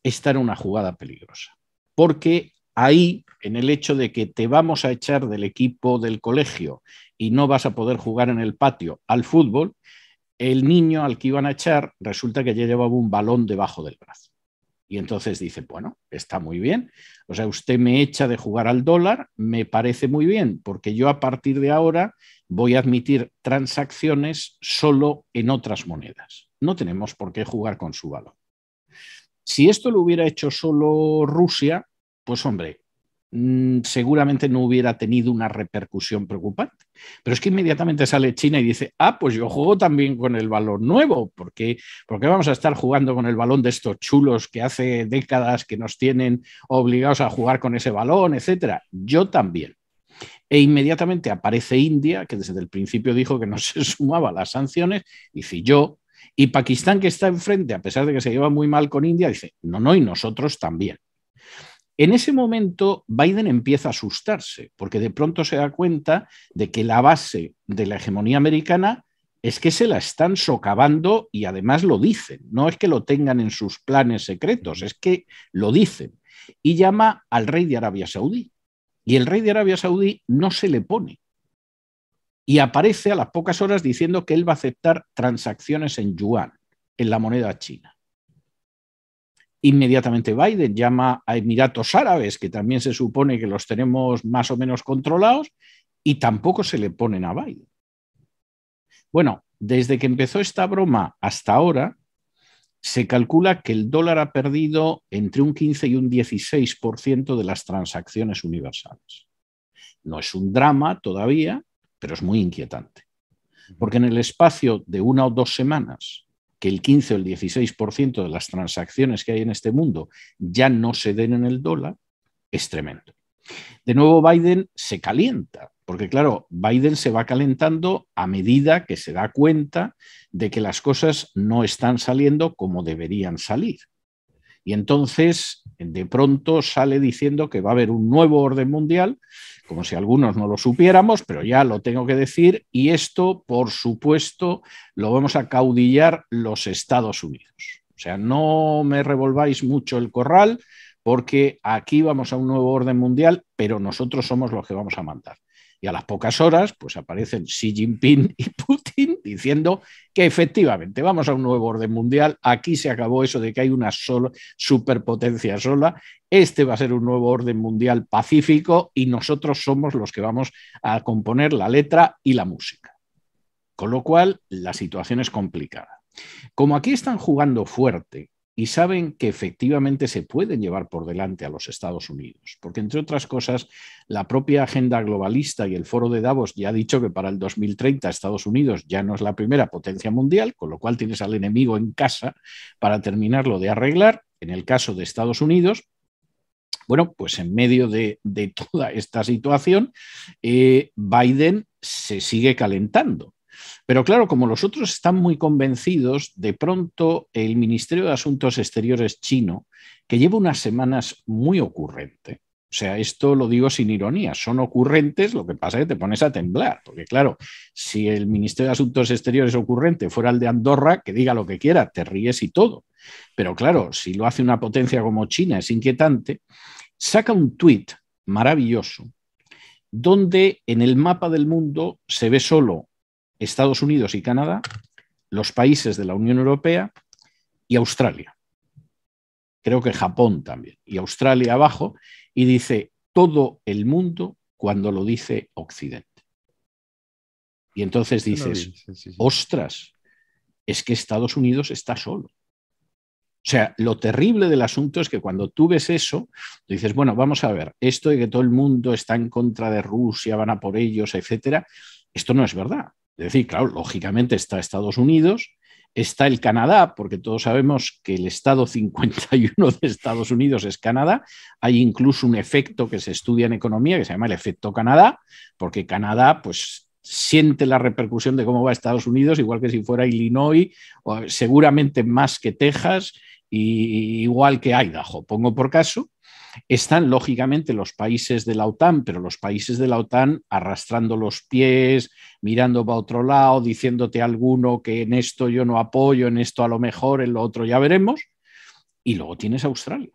esta era una jugada peligrosa. Porque ahí, en el hecho de que te vamos a echar del equipo del colegio y no vas a poder jugar en el patio al fútbol, el niño al que iban a echar resulta que ya llevaba un balón debajo del brazo. Y entonces dice, bueno, está muy bien. O sea, usted me echa de jugar al dólar, me parece muy bien, porque yo a partir de ahora voy a admitir transacciones solo en otras monedas. No tenemos por qué jugar con su valor. Si esto lo hubiera hecho solo Rusia, pues hombre, seguramente no hubiera tenido una repercusión preocupante. Pero es que inmediatamente sale China y dice, ah, pues yo juego también con el balón nuevo, porque porque vamos a estar jugando con el balón de estos chulos que hace décadas que nos tienen obligados a jugar con ese balón, etcétera? Yo también. E inmediatamente aparece India, que desde el principio dijo que no se sumaba a las sanciones, y yo, y Pakistán, que está enfrente, a pesar de que se lleva muy mal con India, dice, no, no, y nosotros también. En ese momento, Biden empieza a asustarse, porque de pronto se da cuenta de que la base de la hegemonía americana es que se la están socavando y además lo dicen. No es que lo tengan en sus planes secretos, es que lo dicen. Y llama al rey de Arabia Saudí. Y el rey de Arabia Saudí no se le pone. Y aparece a las pocas horas diciendo que él va a aceptar transacciones en yuan, en la moneda china. Inmediatamente Biden llama a Emiratos Árabes, que también se supone que los tenemos más o menos controlados, y tampoco se le ponen a Biden. Bueno, desde que empezó esta broma hasta ahora, se calcula que el dólar ha perdido entre un 15 y un 16% de las transacciones universales. No es un drama todavía, pero es muy inquietante. Porque en el espacio de una o dos semanas que el 15 o el 16% de las transacciones que hay en este mundo ya no se den en el dólar, es tremendo. De nuevo, Biden se calienta, porque claro, Biden se va calentando a medida que se da cuenta de que las cosas no están saliendo como deberían salir. Y entonces, de pronto sale diciendo que va a haber un nuevo orden mundial como si algunos no lo supiéramos, pero ya lo tengo que decir, y esto, por supuesto, lo vamos a caudillar los Estados Unidos. O sea, no me revolváis mucho el corral, porque aquí vamos a un nuevo orden mundial, pero nosotros somos los que vamos a mandar. Y a las pocas horas, pues aparecen Xi Jinping y Putin diciendo que efectivamente vamos a un nuevo orden mundial. Aquí se acabó eso de que hay una sola superpotencia sola. Este va a ser un nuevo orden mundial pacífico y nosotros somos los que vamos a componer la letra y la música Con lo cual, la situación es complicada. Como aquí están jugando fuerte y saben que efectivamente se pueden llevar por delante a los Estados Unidos, porque entre otras cosas, la propia agenda globalista y el foro de Davos ya ha dicho que para el 2030 Estados Unidos ya no es la primera potencia mundial, con lo cual tienes al enemigo en casa para terminarlo de arreglar. En el caso de Estados Unidos, bueno, pues en medio de, toda esta situación, eh, Biden se sigue calentando. Pero claro, como los otros están muy convencidos, de pronto el Ministerio de Asuntos Exteriores chino, que lleva unas semanas muy ocurrente, o sea, esto lo digo sin ironía, son ocurrentes, lo que pasa es que te pones a temblar, porque claro, si el Ministerio de Asuntos Exteriores ocurrente fuera el de Andorra, que diga lo que quiera, te ríes y todo. Pero claro, si lo hace una potencia como China es inquietante, saca un tuit maravilloso donde en el mapa del mundo se ve solo Estados Unidos y Canadá, los países de la Unión Europea y Australia. Creo que Japón también. Y Australia abajo. Y dice todo el mundo cuando lo dice Occidente. Y entonces dices, ostras, es que Estados Unidos está solo. O sea, lo terrible del asunto es que cuando tú ves eso, dices, bueno, vamos a ver, esto de que todo el mundo está en contra de Rusia, van a por ellos, etcétera, esto no es verdad. Es decir, claro, lógicamente está Estados Unidos, está el Canadá, porque todos sabemos que el estado 51 de Estados Unidos es Canadá. Hay incluso un efecto que se estudia en economía que se llama el efecto Canadá, porque Canadá, pues siente la repercusión de cómo va Estados Unidos, igual que si fuera Illinois, o seguramente más que Texas, y igual que Idaho, pongo por caso, están lógicamente los países de la OTAN, pero los países de la OTAN arrastrando los pies, mirando para otro lado, diciéndote alguno que en esto yo no apoyo, en esto a lo mejor, en lo otro ya veremos. Y luego tienes Australia.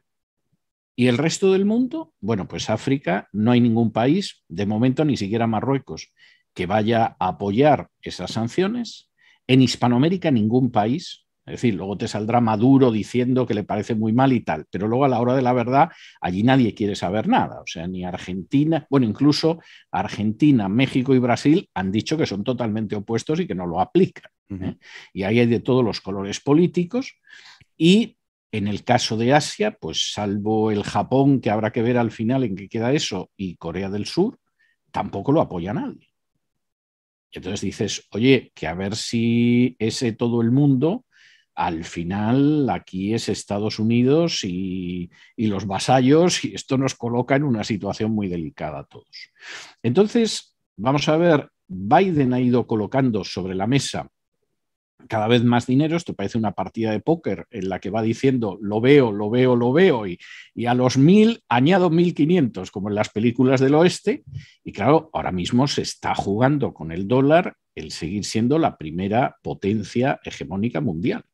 ¿Y el resto del mundo? Bueno, pues África, no hay ningún país, de momento ni siquiera Marruecos, que vaya a apoyar esas sanciones. En Hispanoamérica, ningún país, es decir, luego te saldrá Maduro diciendo que le parece muy mal y tal, pero luego a la hora de la verdad, allí nadie quiere saber nada. O sea, ni Argentina, bueno, incluso Argentina, México y Brasil han dicho que son totalmente opuestos y que no lo aplican. ¿eh? Y ahí hay de todos los colores políticos. Y en el caso de Asia, pues salvo el Japón, que habrá que ver al final en qué queda eso, y Corea del Sur, tampoco lo apoya nadie. Y entonces dices, oye, que a ver si ese todo el mundo al final aquí es Estados Unidos y, los vasallos y esto nos coloca en una situación muy delicada a todos. Entonces, vamos a ver, Biden ha ido colocando sobre la mesa cada vez más dinero, esto parece una partida de póker en la que va diciendo lo veo, lo veo, lo veo y, y a los mil añado mil quinientos como en las películas del oeste. Y claro, ahora mismo se está jugando con el dólar el seguir siendo la primera potencia hegemónica mundial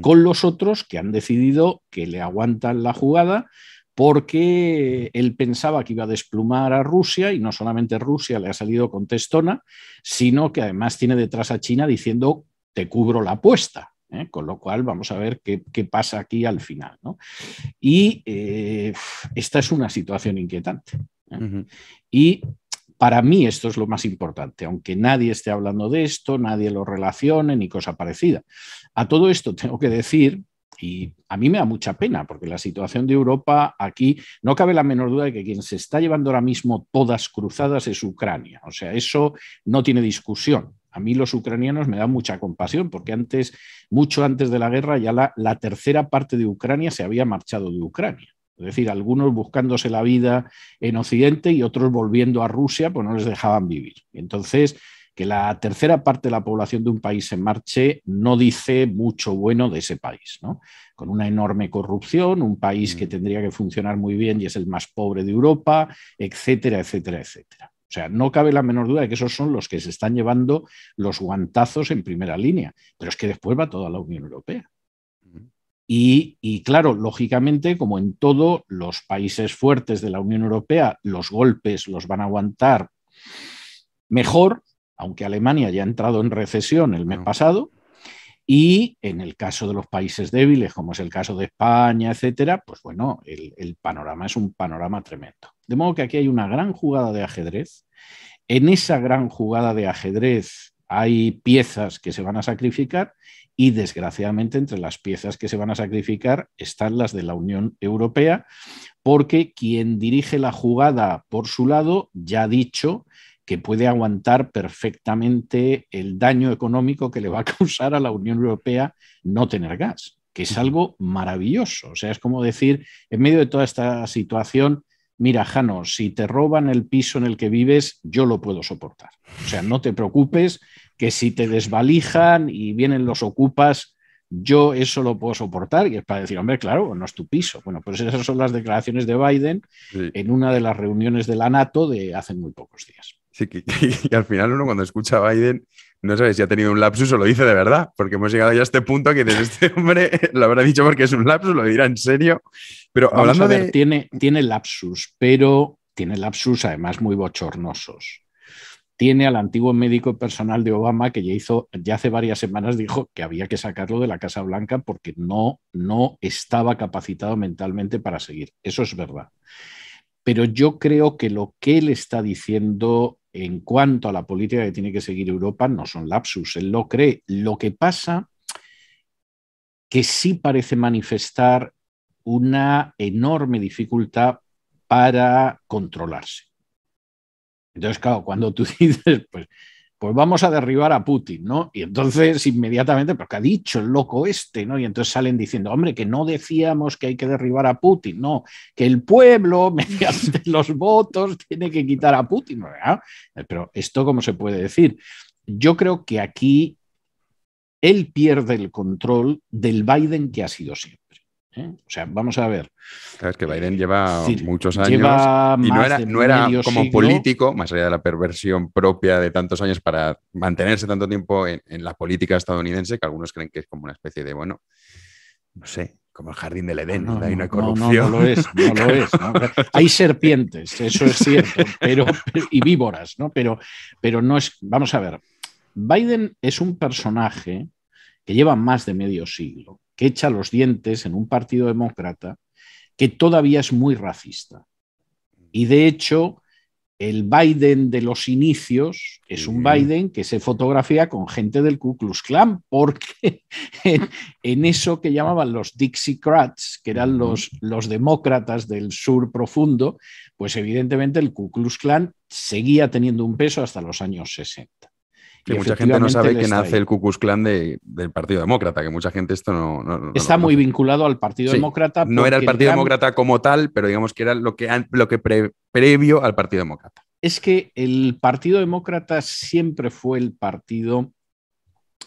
con los otros que han decidido que le aguantan la jugada porque él pensaba que iba a desplumar a Rusia y no solamente Rusia le ha salido con testona, sino que además tiene detrás a China diciendo te cubro la apuesta. ¿eh? Con lo cual vamos a ver qué, pasa aquí al final. Y eh, esta es una situación inquietante. ¿eh? Y para mí esto es lo más importante, aunque nadie esté hablando de esto, nadie lo relacione ni cosa parecida. A todo esto tengo que decir, y a mí me da mucha pena, porque la situación de Europa aquí, no cabe la menor duda de que quien se está llevando ahora mismo todas cruzadas es Ucrania. O sea, eso no tiene discusión. A mí los ucranianos me dan mucha compasión, porque antes, mucho antes de la guerra, ya la, la tercera parte de Ucrania se había marchado de Ucrania. Es decir, algunos buscándose la vida en Occidente y otros volviendo a Rusia, pues no les dejaban vivir. Entonces, que la tercera parte de la población de un país se marche no dice mucho bueno de ese país, ¿no? Con una enorme corrupción, un país que mm. tendría que funcionar muy bien y es el más pobre de Europa, etcétera, etcétera, etcétera. O sea, no cabe la menor duda de que esos son los que se están llevando los guantazos en primera línea, pero es que después va toda la Unión Europea. Y, claro, lógicamente, como en todo, los países fuertes de la Unión Europea, los golpes los van a aguantar mejor, aunque Alemania ya ha entrado en recesión el mes pasado. Y en el caso de los países débiles, como es el caso de España, etcétera, pues bueno, el, el panorama es un panorama tremendo. De modo que aquí hay una gran jugada de ajedrez. En esa gran jugada de ajedrez hay piezas que se van a sacrificar y desgraciadamente entre las piezas que se van a sacrificar están las de la Unión Europea, porque quien dirige la jugada por su lado ya ha dicho que puede aguantar perfectamente el daño económico que le va a causar a la Unión Europea no tener gas, que es algo maravilloso. O sea, es como decir, en medio de toda esta situación, mira, Jano, si te roban el piso en el que vives, yo lo puedo soportar. O sea, no te preocupes, que si te desvalijan y vienen los ocupas, yo eso lo puedo soportar y es para decir, hombre, claro, no es tu piso. Bueno, pues esas son las declaraciones de Biden en una de las reuniones de la NATO de hace muy pocos días. Sí, y, al final uno cuando escucha a Biden no sabe si ha tenido un lapsus o lo dice de verdad, porque hemos llegado ya a este punto que desde este hombre lo habrá dicho porque es un lapsus, lo dirá en serio. Pero hablando de... Tiene, tiene lapsus, pero tiene lapsus además muy bochornosos tiene al antiguo médico personal de Obama que ya hizo, ya hace varias semanas dijo que había que sacarlo de la Casa Blanca porque no, no estaba capacitado mentalmente para seguir. Eso es verdad. Pero yo creo que lo que él está diciendo en cuanto a la política que tiene que seguir Europa no son lapsus, él lo cree. Lo que pasa que sí parece manifestar una enorme dificultad para controlarse. Entonces, claro, cuando tú dices, pues, pues vamos a derribar a Putin, ¿no? Y entonces inmediatamente, porque ha dicho el loco este, ¿no? Y entonces salen diciendo, hombre, que no decíamos que hay que derribar a Putin, no, que el pueblo, mediante los votos, tiene que quitar a Putin. Pero esto, ¿cómo se puede decir? Yo creo que aquí él pierde el control del Biden que ha sido siempre. ¿Eh? O sea, vamos a ver. es que Biden lleva muchos años y no era, no era como político, más allá de la perversión propia de tantos años para mantenerse tanto tiempo en, la política estadounidense, que algunos creen que es como una especie de, bueno, no sé, como el jardín del Edén, no, hay una corrupción. No, lo es, no lo es. Hay serpientes, eso es cierto, pero, y víboras, ¿no? Pero, pero no es, vamos a ver, Biden es un personaje que lleva más de medio siglo que echa los dientes en un partido demócrata que todavía es muy racista. Y de hecho, el Biden de los inicios es un Biden que se fotografía con gente del Ku Klux Klan, porque en, eso que llamaban los Dixiecrats, que eran los, los demócratas del sur profundo, pues evidentemente el Ku Klux Klan seguía teniendo un peso hasta los años 60 mucha gente no sabe que nace el Ku Klux Klan del Partido Demócrata, que mucha gente esto no... está muy vinculado al Partido Demócrata. No era el Partido Demócrata como tal, pero digamos que era lo que, lo que previo al Partido Demócrata. Es que el Partido Demócrata siempre fue el partido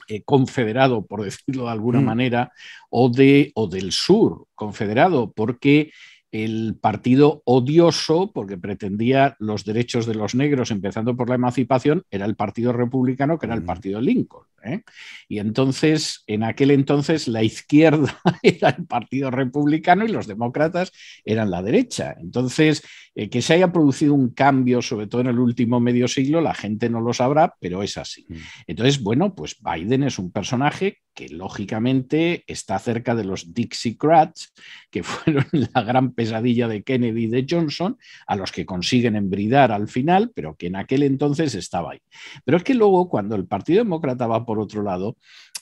eh, confederado, por decirlo de alguna mm. manera, o, de, o del sur confederado, porque el partido odioso, porque pretendía los derechos de los negros, empezando por la emancipación, era el Partido Republicano, que era el Partido Lincoln. ¿eh? Y entonces, en aquel entonces, la izquierda era el Partido Republicano y los demócratas eran la derecha. Entonces, eh, que se haya producido un cambio, sobre todo en el último medio siglo, la gente no lo sabrá, pero es así. Mm. Entonces, bueno, pues Biden es un personaje que lógicamente está cerca de los Dixiecrats, que fueron la gran pesadilla de Kennedy y de Johnson, a los que consiguen embridar al final, pero que en aquel entonces estaba ahí. Pero es que luego, cuando el Partido Demócrata va por otro lado,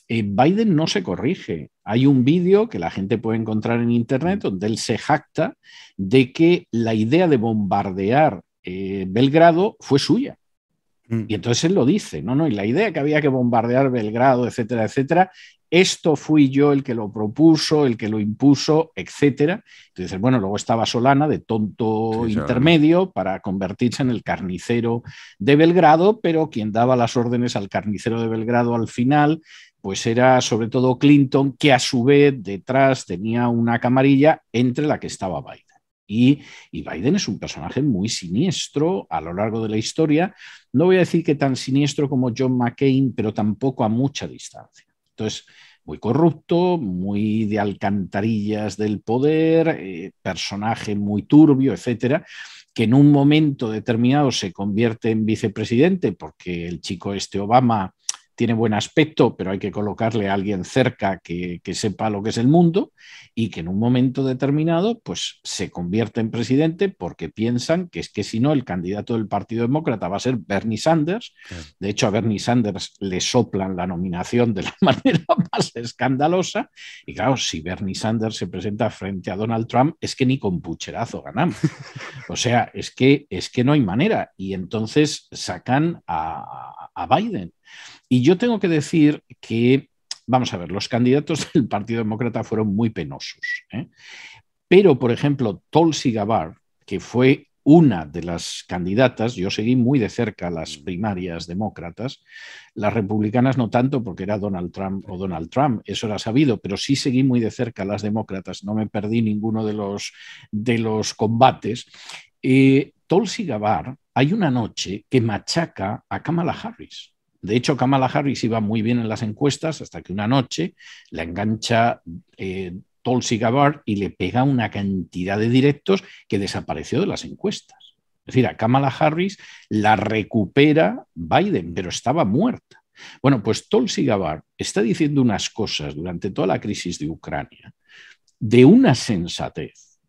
eh, Biden no se corrige. Hay un vídeo que la gente puede encontrar en Internet donde él se jacta de que la idea de bombardear eh, Belgrado fue suya. Mm. Y entonces él lo dice, no, no, y la idea que había que bombardear Belgrado, etcétera, etcétera, esto fui yo el que lo propuso, el que lo impuso, etcétera. Entonces, bueno, luego estaba Solana de tonto intermedio para convertirse en el carnicero de Belgrado, pero quien daba las órdenes al carnicero de Belgrado al final pues era sobre todo Clinton, que a su vez detrás tenía una camarilla entre la que estaba Biden. Y, Biden es un personaje muy siniestro a lo largo de la historia. No voy a decir que tan siniestro como John McCain, pero tampoco a mucha distancia. Entonces, muy corrupto, muy de alcantarillas del poder, eh, personaje muy turbio, etcétera, que en un momento determinado se convierte en vicepresidente porque el chico este Obama tiene buen aspecto, pero hay que colocarle a alguien cerca que, sepa lo que es el mundo y que en un momento determinado pues se convierte en presidente porque piensan que es que si no el candidato del Partido Demócrata va a ser Bernie Sanders. De hecho a Bernie Sanders le soplan la nominación de la manera más escandalosa y claro, si Bernie Sanders se presenta frente a Donald Trump es que ni con pucherazo ganamos. O sea, es que, es que no hay manera y entonces sacan a, a Biden. Y yo tengo que decir que, vamos a ver, los candidatos del Partido Demócrata fueron muy penosos. ¿eh? Pero, por ejemplo, Tulsi Gabbard, que fue una de las candidatas, yo seguí muy de cerca las primarias demócratas, las republicanas no tanto porque era Donald Trump o Donald Trump, eso era sabido, pero sí seguí muy de cerca las demócratas, no me perdí ninguno de los, de los combates. Eh, Tulsi Gabbard, hay una noche que machaca a Kamala Harris. De hecho, Kamala Harris iba muy bien en las encuestas hasta que una noche la engancha eh, Tulsi Gabbard y le pega una cantidad de directos que desapareció de las encuestas. Es decir, a Kamala Harris la recupera Biden, pero estaba muerta. Bueno, pues Tulsi Gabbard está diciendo unas cosas durante toda la crisis de Ucrania de una sensatez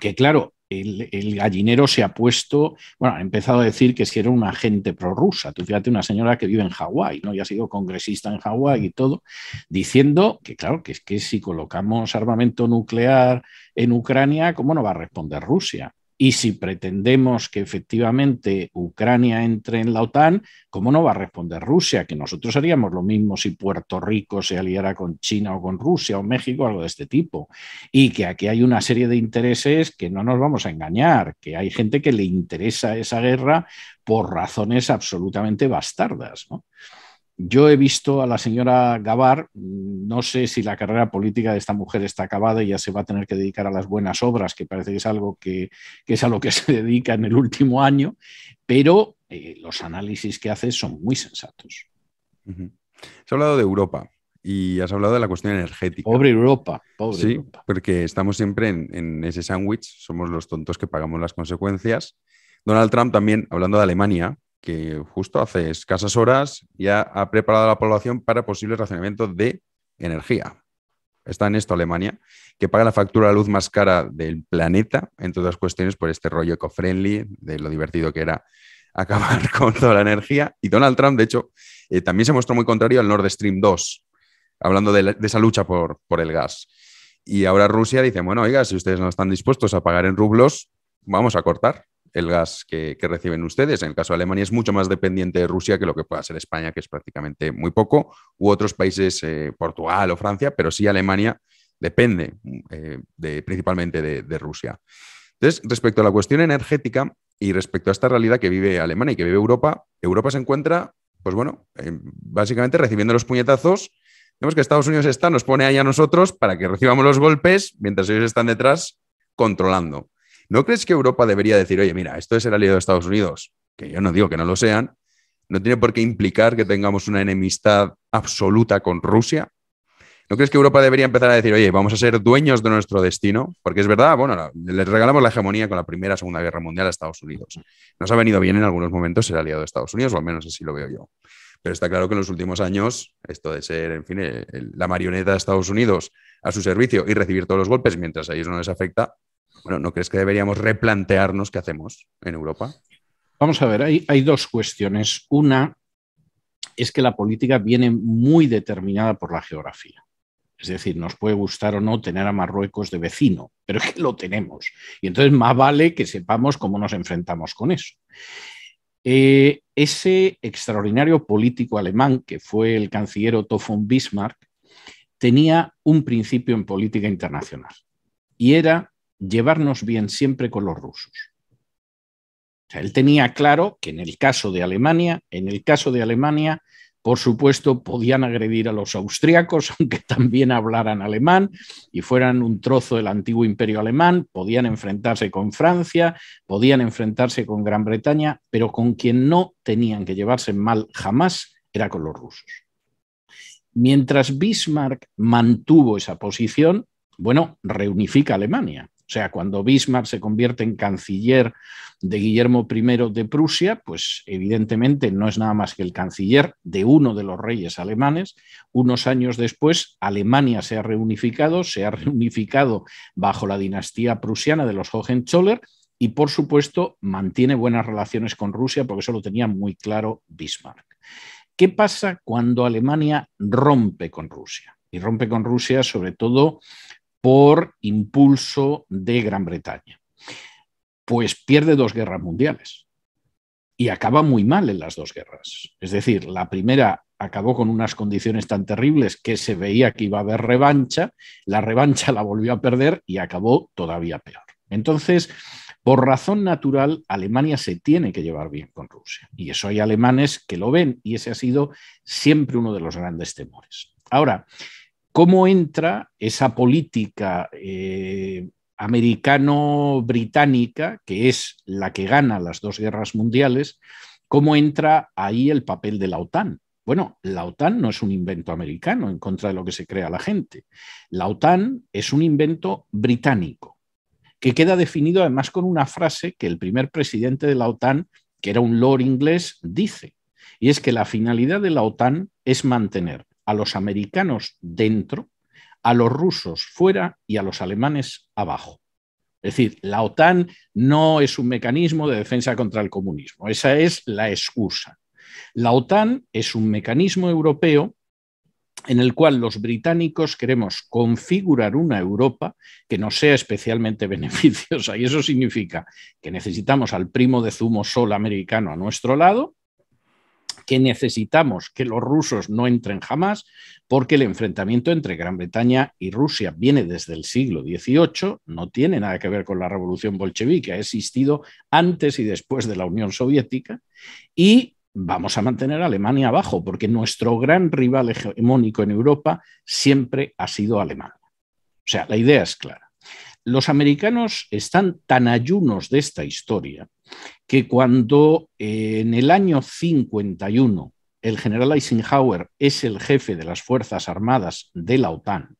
que, claro, el, gallinero se ha puesto, bueno, ha empezado a decir que si era una agente prorrusa. Tú fíjate, una señora que vive en Hawái, ¿no? Y ha sido congresista en Hawái y todo, diciendo que, claro, que es que si colocamos armamento nuclear en Ucrania, ¿cómo no va a responder Rusia? Y si pretendemos que efectivamente Ucrania entre en la OTAN, ¿cómo no va a responder Rusia? Que nosotros haríamos lo mismo si Puerto Rico se aliara con China o con Rusia o México, algo de este tipo. Y que aquí hay una serie de intereses que no nos vamos a engañar, que hay gente que le interesa esa guerra por razones absolutamente bastardas. ¿no? Yo he visto a la señora Gabar, no sé si la carrera política de esta mujer está acabada y ya se va a tener que dedicar a las buenas obras, que parece que es algo que, es a lo que se dedica en el último año, pero eh, los análisis que hace son muy sensatos. Has hablado de Europa y has hablado de la cuestión energética. Pobre Europa, pobre sí, porque estamos siempre en, en ese sándwich, somos los tontos que pagamos las consecuencias. Donald Trump también, hablando de Alemania, que justo hace escasas horas ya ha preparado a la población para posibles racionamientos de energía. Está en esto Alemania, que paga la factura de luz más cara del planeta, entre otras cuestiones, por este rollo eco-friendly, de lo divertido que era acabar con toda la energía. Y Donald Trump, de hecho, eh, también se mostró muy contrario al Nord Stream 2, hablando de, esa lucha por, por el gas. Y ahora Rusia dice, bueno, oiga, si ustedes no están dispuestos a pagar en rublos, vamos a cortar el gas que, reciben ustedes. En el caso de Alemania es mucho más dependiente de Rusia que lo que pueda ser España, que es prácticamente muy poco, u otros países, eh, Portugal o Francia, pero sí Alemania depende eh, principalmente de, Rusia. Entonces, respecto a la cuestión energética y respecto a esta realidad que vive Alemania y que vive Europa, Europa se encuentra, pues bueno, eh, básicamente recibiendo los puñetazos. Vemos que Estados Unidos está, nos pone ahí a nosotros para que recibamos los golpes mientras ellos están detrás controlando. ¿No crees que Europa debería decir, oye, mira, esto es el aliado de Estados Unidos? Que yo no digo que no lo sean. No tiene por qué implicar que tengamos una enemistad absoluta con Rusia. ¿No crees que Europa debería empezar a decir, oye, vamos a ser dueños de nuestro destino? Porque es verdad, bueno, les regalamos la hegemonía con la Primera Segunda Guerra Mundial a Estados Unidos. Nos ha venido bien en algunos momentos ser aliado de Estados Unidos, o al menos así lo veo yo. Pero está claro que en los últimos años, esto de ser, en fin, la marioneta de Estados Unidos a su servicio y recibir todos los golpes mientras a ellos no les afecta, bueno, ¿no crees que deberíamos replantearnos qué hacemos en Europa? Vamos a ver, hay, dos cuestiones. Una es que la política viene muy determinada por la geografía. Es decir, nos puede gustar o no tener a Marruecos de vecino, pero es que lo tenemos. Y entonces más vale que sepamos cómo nos enfrentamos con eso. Eh, ese extraordinario político alemán que fue el canciller Otto von Bismarck tenía un principio en política internacional y era llevarnos bien siempre con los rusos. él tenía claro que en el caso de Alemania, en el caso de Alemania, por supuesto, podían agredir a los austriacos, aunque también hablaran alemán y fueran un trozo del antiguo imperio alemán, podían enfrentarse con Francia, podían enfrentarse con Gran Bretaña, pero con quien no tenían que llevarse mal jamás era con los rusos. Mientras Bismarck mantuvo esa posición, bueno, reunifica Alemania O sea, cuando Bismarck se convierte en canciller de Guillermo I de Prusia, pues evidentemente no es nada más que el canciller de uno de los reyes alemanes. Unos años después, Alemania se ha reunificado, se ha reunificado bajo la dinastía prusiana de los Hohenzollern y, por supuesto, mantiene buenas relaciones con Rusia porque eso lo tenía muy claro Bismarck. ¿Qué pasa cuando Alemania rompe con Rusia? Y rompe con Rusia sobre todo por impulso de Gran Bretaña. Pues pierde dos guerras mundiales y acaba muy mal en las dos guerras. Es decir, la primera acabó con unas condiciones tan terribles que se veía que iba a haber revancha, la revancha la volvió a perder y acabó todavía peor. Entonces, por razón natural, Alemania se tiene que llevar bien con Rusia. Y eso hay alemanes que lo ven y ese ha sido siempre uno de los grandes temores. Ahora, cómo entra esa política eh, americano-británica, que es la que gana las dos guerras mundiales, cómo entra ahí el papel de la OTAN. Bueno, la OTAN no es un invento americano en contra de lo que se crea la gente. La OTAN es un invento británico, que queda definido además con una frase que el primer presidente de la OTAN, que era un lord inglés, dice, y es que la finalidad de la OTAN es mantener a los americanos dentro, a los rusos fuera y a los alemanes abajo. Es decir, la OTAN no es un mecanismo de defensa contra el comunismo, esa es la excusa. La OTAN es un mecanismo europeo en el cual los británicos queremos configurar una Europa que no sea especialmente beneficiosa. Y eso significa que necesitamos al primo de zumo sol americano a nuestro lado, que necesitamos que los rusos no entren jamás, porque el enfrentamiento entre Gran Bretaña y Rusia viene desde el siglo XVIII, no tiene nada que ver con la revolución bolchevique, ha existido antes y después de la Unión Soviética, y vamos a mantener a Alemania abajo, porque nuestro gran rival hegemónico en Europa siempre ha sido Alemania. O sea, la idea es clara. Los americanos están tan ayunos de esta historia que cuando eh, en el año 51 el general Eisenhower es el jefe de las Fuerzas Armadas de la OTAN,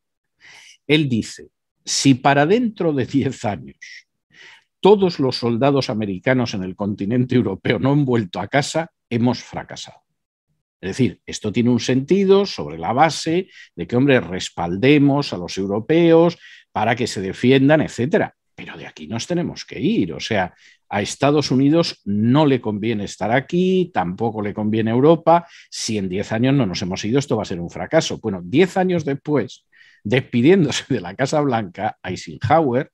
él dice, si para dentro de 10 años todos los soldados americanos en el continente europeo no han vuelto a casa, hemos fracasado. Es decir, esto tiene un sentido sobre la base de que, hombre, respaldemos a los europeos para que se defiendan, etcétera. Pero de aquí nos tenemos que ir. O sea, a Estados Unidos no le conviene estar aquí, tampoco le conviene Europa. Si en 10 años no nos hemos ido, esto va a ser un fracaso. Bueno, 10 años después, despidiéndose de la Casa Blanca, Eisenhower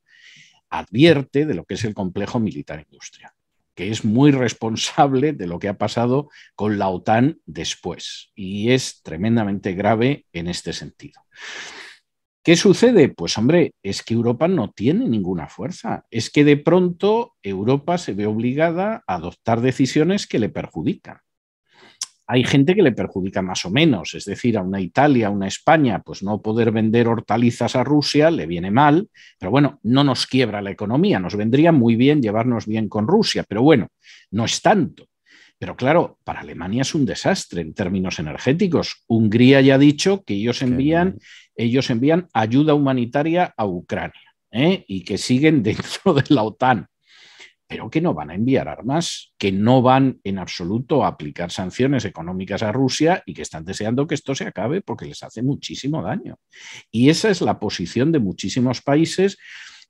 advierte de lo que es el complejo militar industrial, que es muy responsable de lo que ha pasado con la OTAN después y es tremendamente grave en este sentido. ¿Qué sucede? Pues hombre, es que Europa no tiene ninguna fuerza. Es que de pronto Europa se ve obligada a adoptar decisiones que le perjudican. Hay gente que le perjudica más o menos, es decir, a una Italia, a una España, pues no poder vender hortalizas a Rusia le viene mal, pero bueno, no nos quiebra la economía, nos vendría muy bien llevarnos bien con Rusia, pero bueno, no es tanto. Pero claro, para Alemania es un desastre en términos energéticos. Hungría ya ha dicho que ellos envían, ellos envían ayuda humanitaria a Ucrania ¿eh? y que siguen dentro de la OTAN, pero que no van a enviar armas, que no van en absoluto a aplicar sanciones económicas a Rusia y que están deseando que esto se acabe porque les hace muchísimo daño. Y esa es la posición de muchísimos países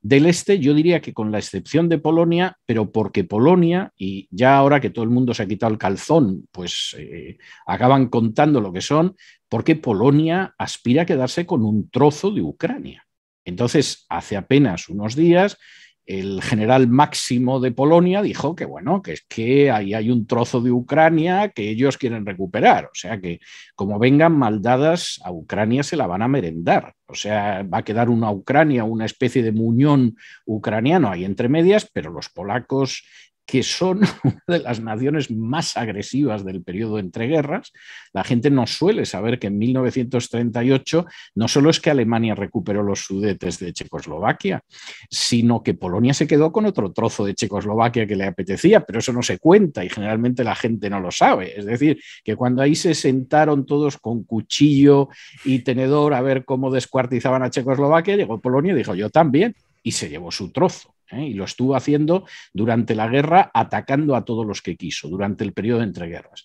del este, yo diría que con la excepción de Polonia, pero porque Polonia, y ya ahora que todo el mundo se ha quitado el calzón, pues eh, acaban contando lo que son, porque Polonia aspira a quedarse con un trozo de Ucrania. Entonces, hace apenas unos días, el general máximo de Polonia dijo que bueno, que es que ahí hay un trozo de Ucrania que ellos quieren recuperar. O sea que como vengan maldadas a Ucrania se la van a merendar. O sea, va a quedar una Ucrania, una especie de muñón ucraniano ahí entre medias, pero los polacos que son una de las naciones más agresivas del periodo entre guerras. La gente no suele saber que en 1938 no solo es que Alemania recuperó los sudetes de Checoslovaquia, sino que Polonia se quedó con otro trozo de Checoslovaquia que le apetecía, pero eso no se cuenta y generalmente la gente no lo sabe. Es decir, que cuando ahí se sentaron todos con cuchillo y tenedor a ver cómo descuartizaban a Checoslovaquia, llegó Polonia y dijo, yo también y se llevó su trozo. ¿Eh? Y lo estuvo haciendo durante la guerra, atacando a todos los que quiso, durante el periodo de entreguerras.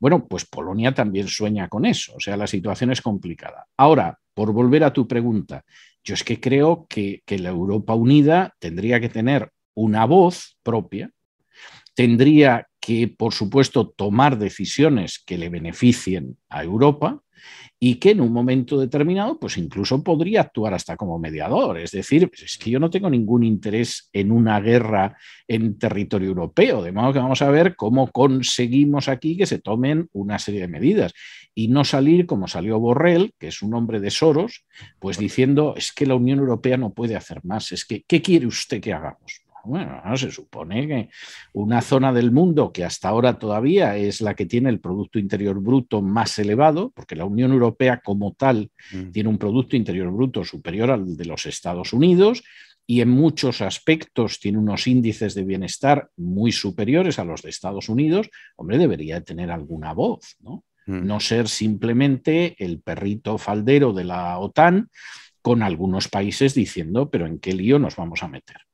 Bueno, pues Polonia también sueña con eso, o sea, la situación es complicada. Ahora, por volver a tu pregunta, yo es que creo que, que la Europa unida tendría que tener una voz propia, tendría que, por supuesto, tomar decisiones que le beneficien a Europa, y que en un momento determinado, pues incluso podría actuar hasta como mediador. Es decir, pues es que yo no tengo ningún interés en una guerra en territorio europeo, de modo que vamos a ver cómo conseguimos aquí que se tomen una serie de medidas y no salir como salió Borrell, que es un hombre de Soros, pues diciendo, es que la Unión Europea no puede hacer más, es que, ¿qué quiere usted que hagamos? Bueno, se supone que una zona del mundo que hasta ahora todavía es la que tiene el Producto Interior Bruto más elevado, porque la Unión Europea como tal mm. tiene un Producto Interior Bruto superior al de los Estados Unidos y en muchos aspectos tiene unos índices de bienestar muy superiores a los de Estados Unidos, hombre, debería tener alguna voz, ¿no? Mm. No ser simplemente el perrito faldero de la OTAN con algunos países diciendo, pero ¿en qué lío nos vamos a meter?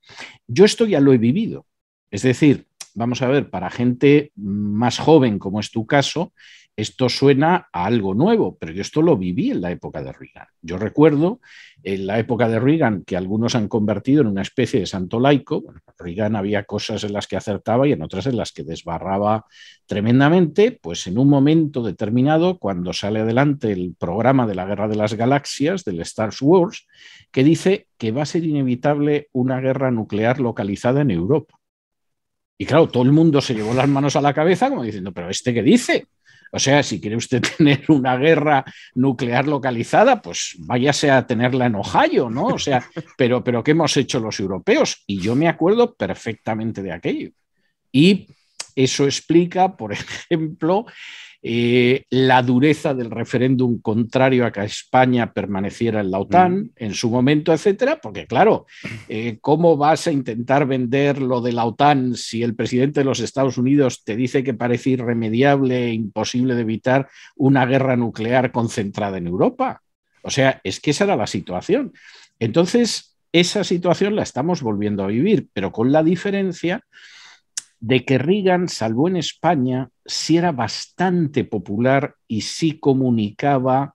Yo esto ya lo he vivido. Es decir, vamos a ver, para gente más joven, como es tu caso, esto suena a algo nuevo, pero yo esto lo viví en la época de Reagan. Yo recuerdo en la época de Reagan que algunos han convertido en una especie de santo laico. Reagan había cosas en las que acertaba y en otras en las que desbarraba tremendamente, pues en un momento determinado, cuando sale adelante el programa de la Guerra de las Galaxias, del Star Wars, que dice que va a ser inevitable una guerra nuclear localizada en Europa. Y claro, todo el mundo se llevó las manos a la cabeza como diciendo, pero ¿este qué dice? O sea, si quiere usted tener una guerra nuclear localizada, pues váyase a tenerla en Ohio, ¿no? O sea, pero, pero ¿qué hemos hecho los europeos? Y yo me acuerdo perfectamente de aquello. Y eso explica, por ejemplo, eh, la dureza del referéndum contrario a que España permaneciera en la OTAN en su momento, etcétera, porque claro, eh, ¿cómo vas a intentar vender lo de la OTAN si el presidente de los Estados Unidos te dice que parece irremediable e imposible de evitar una guerra nuclear concentrada en Europa? O sea, es que esa era la situación. Entonces, esa situación la estamos volviendo a vivir, pero con la diferencia de que Reagan, salvo en España, sí era bastante popular y sí comunicaba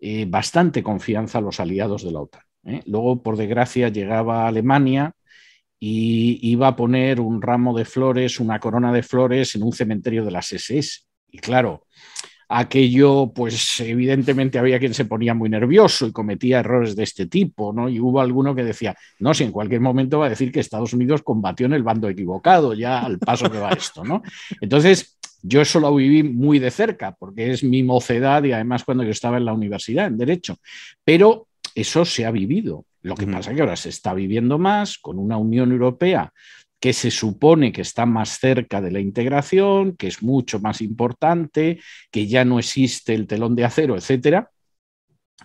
eh, bastante confianza a los aliados de la OTAN. ¿eh? Luego, por desgracia, llegaba a Alemania y iba a poner un ramo de flores, una corona de flores en un cementerio de las SS. Y claro, aquello, pues evidentemente había quien se ponía muy nervioso y cometía errores de este tipo, ¿no? Y hubo alguno que decía, no, si en cualquier momento va a decir que Estados Unidos combatió en el bando equivocado, ya al paso que va esto, ¿no? Entonces, yo eso lo viví muy de cerca, porque es mi mocedad y además cuando yo estaba en la universidad, en Derecho. Pero eso se ha vivido. Lo que pasa es que ahora se está viviendo más con una Unión Europea que se supone que está más cerca de la integración, que es mucho más importante, que ya no existe el telón de acero, etcétera,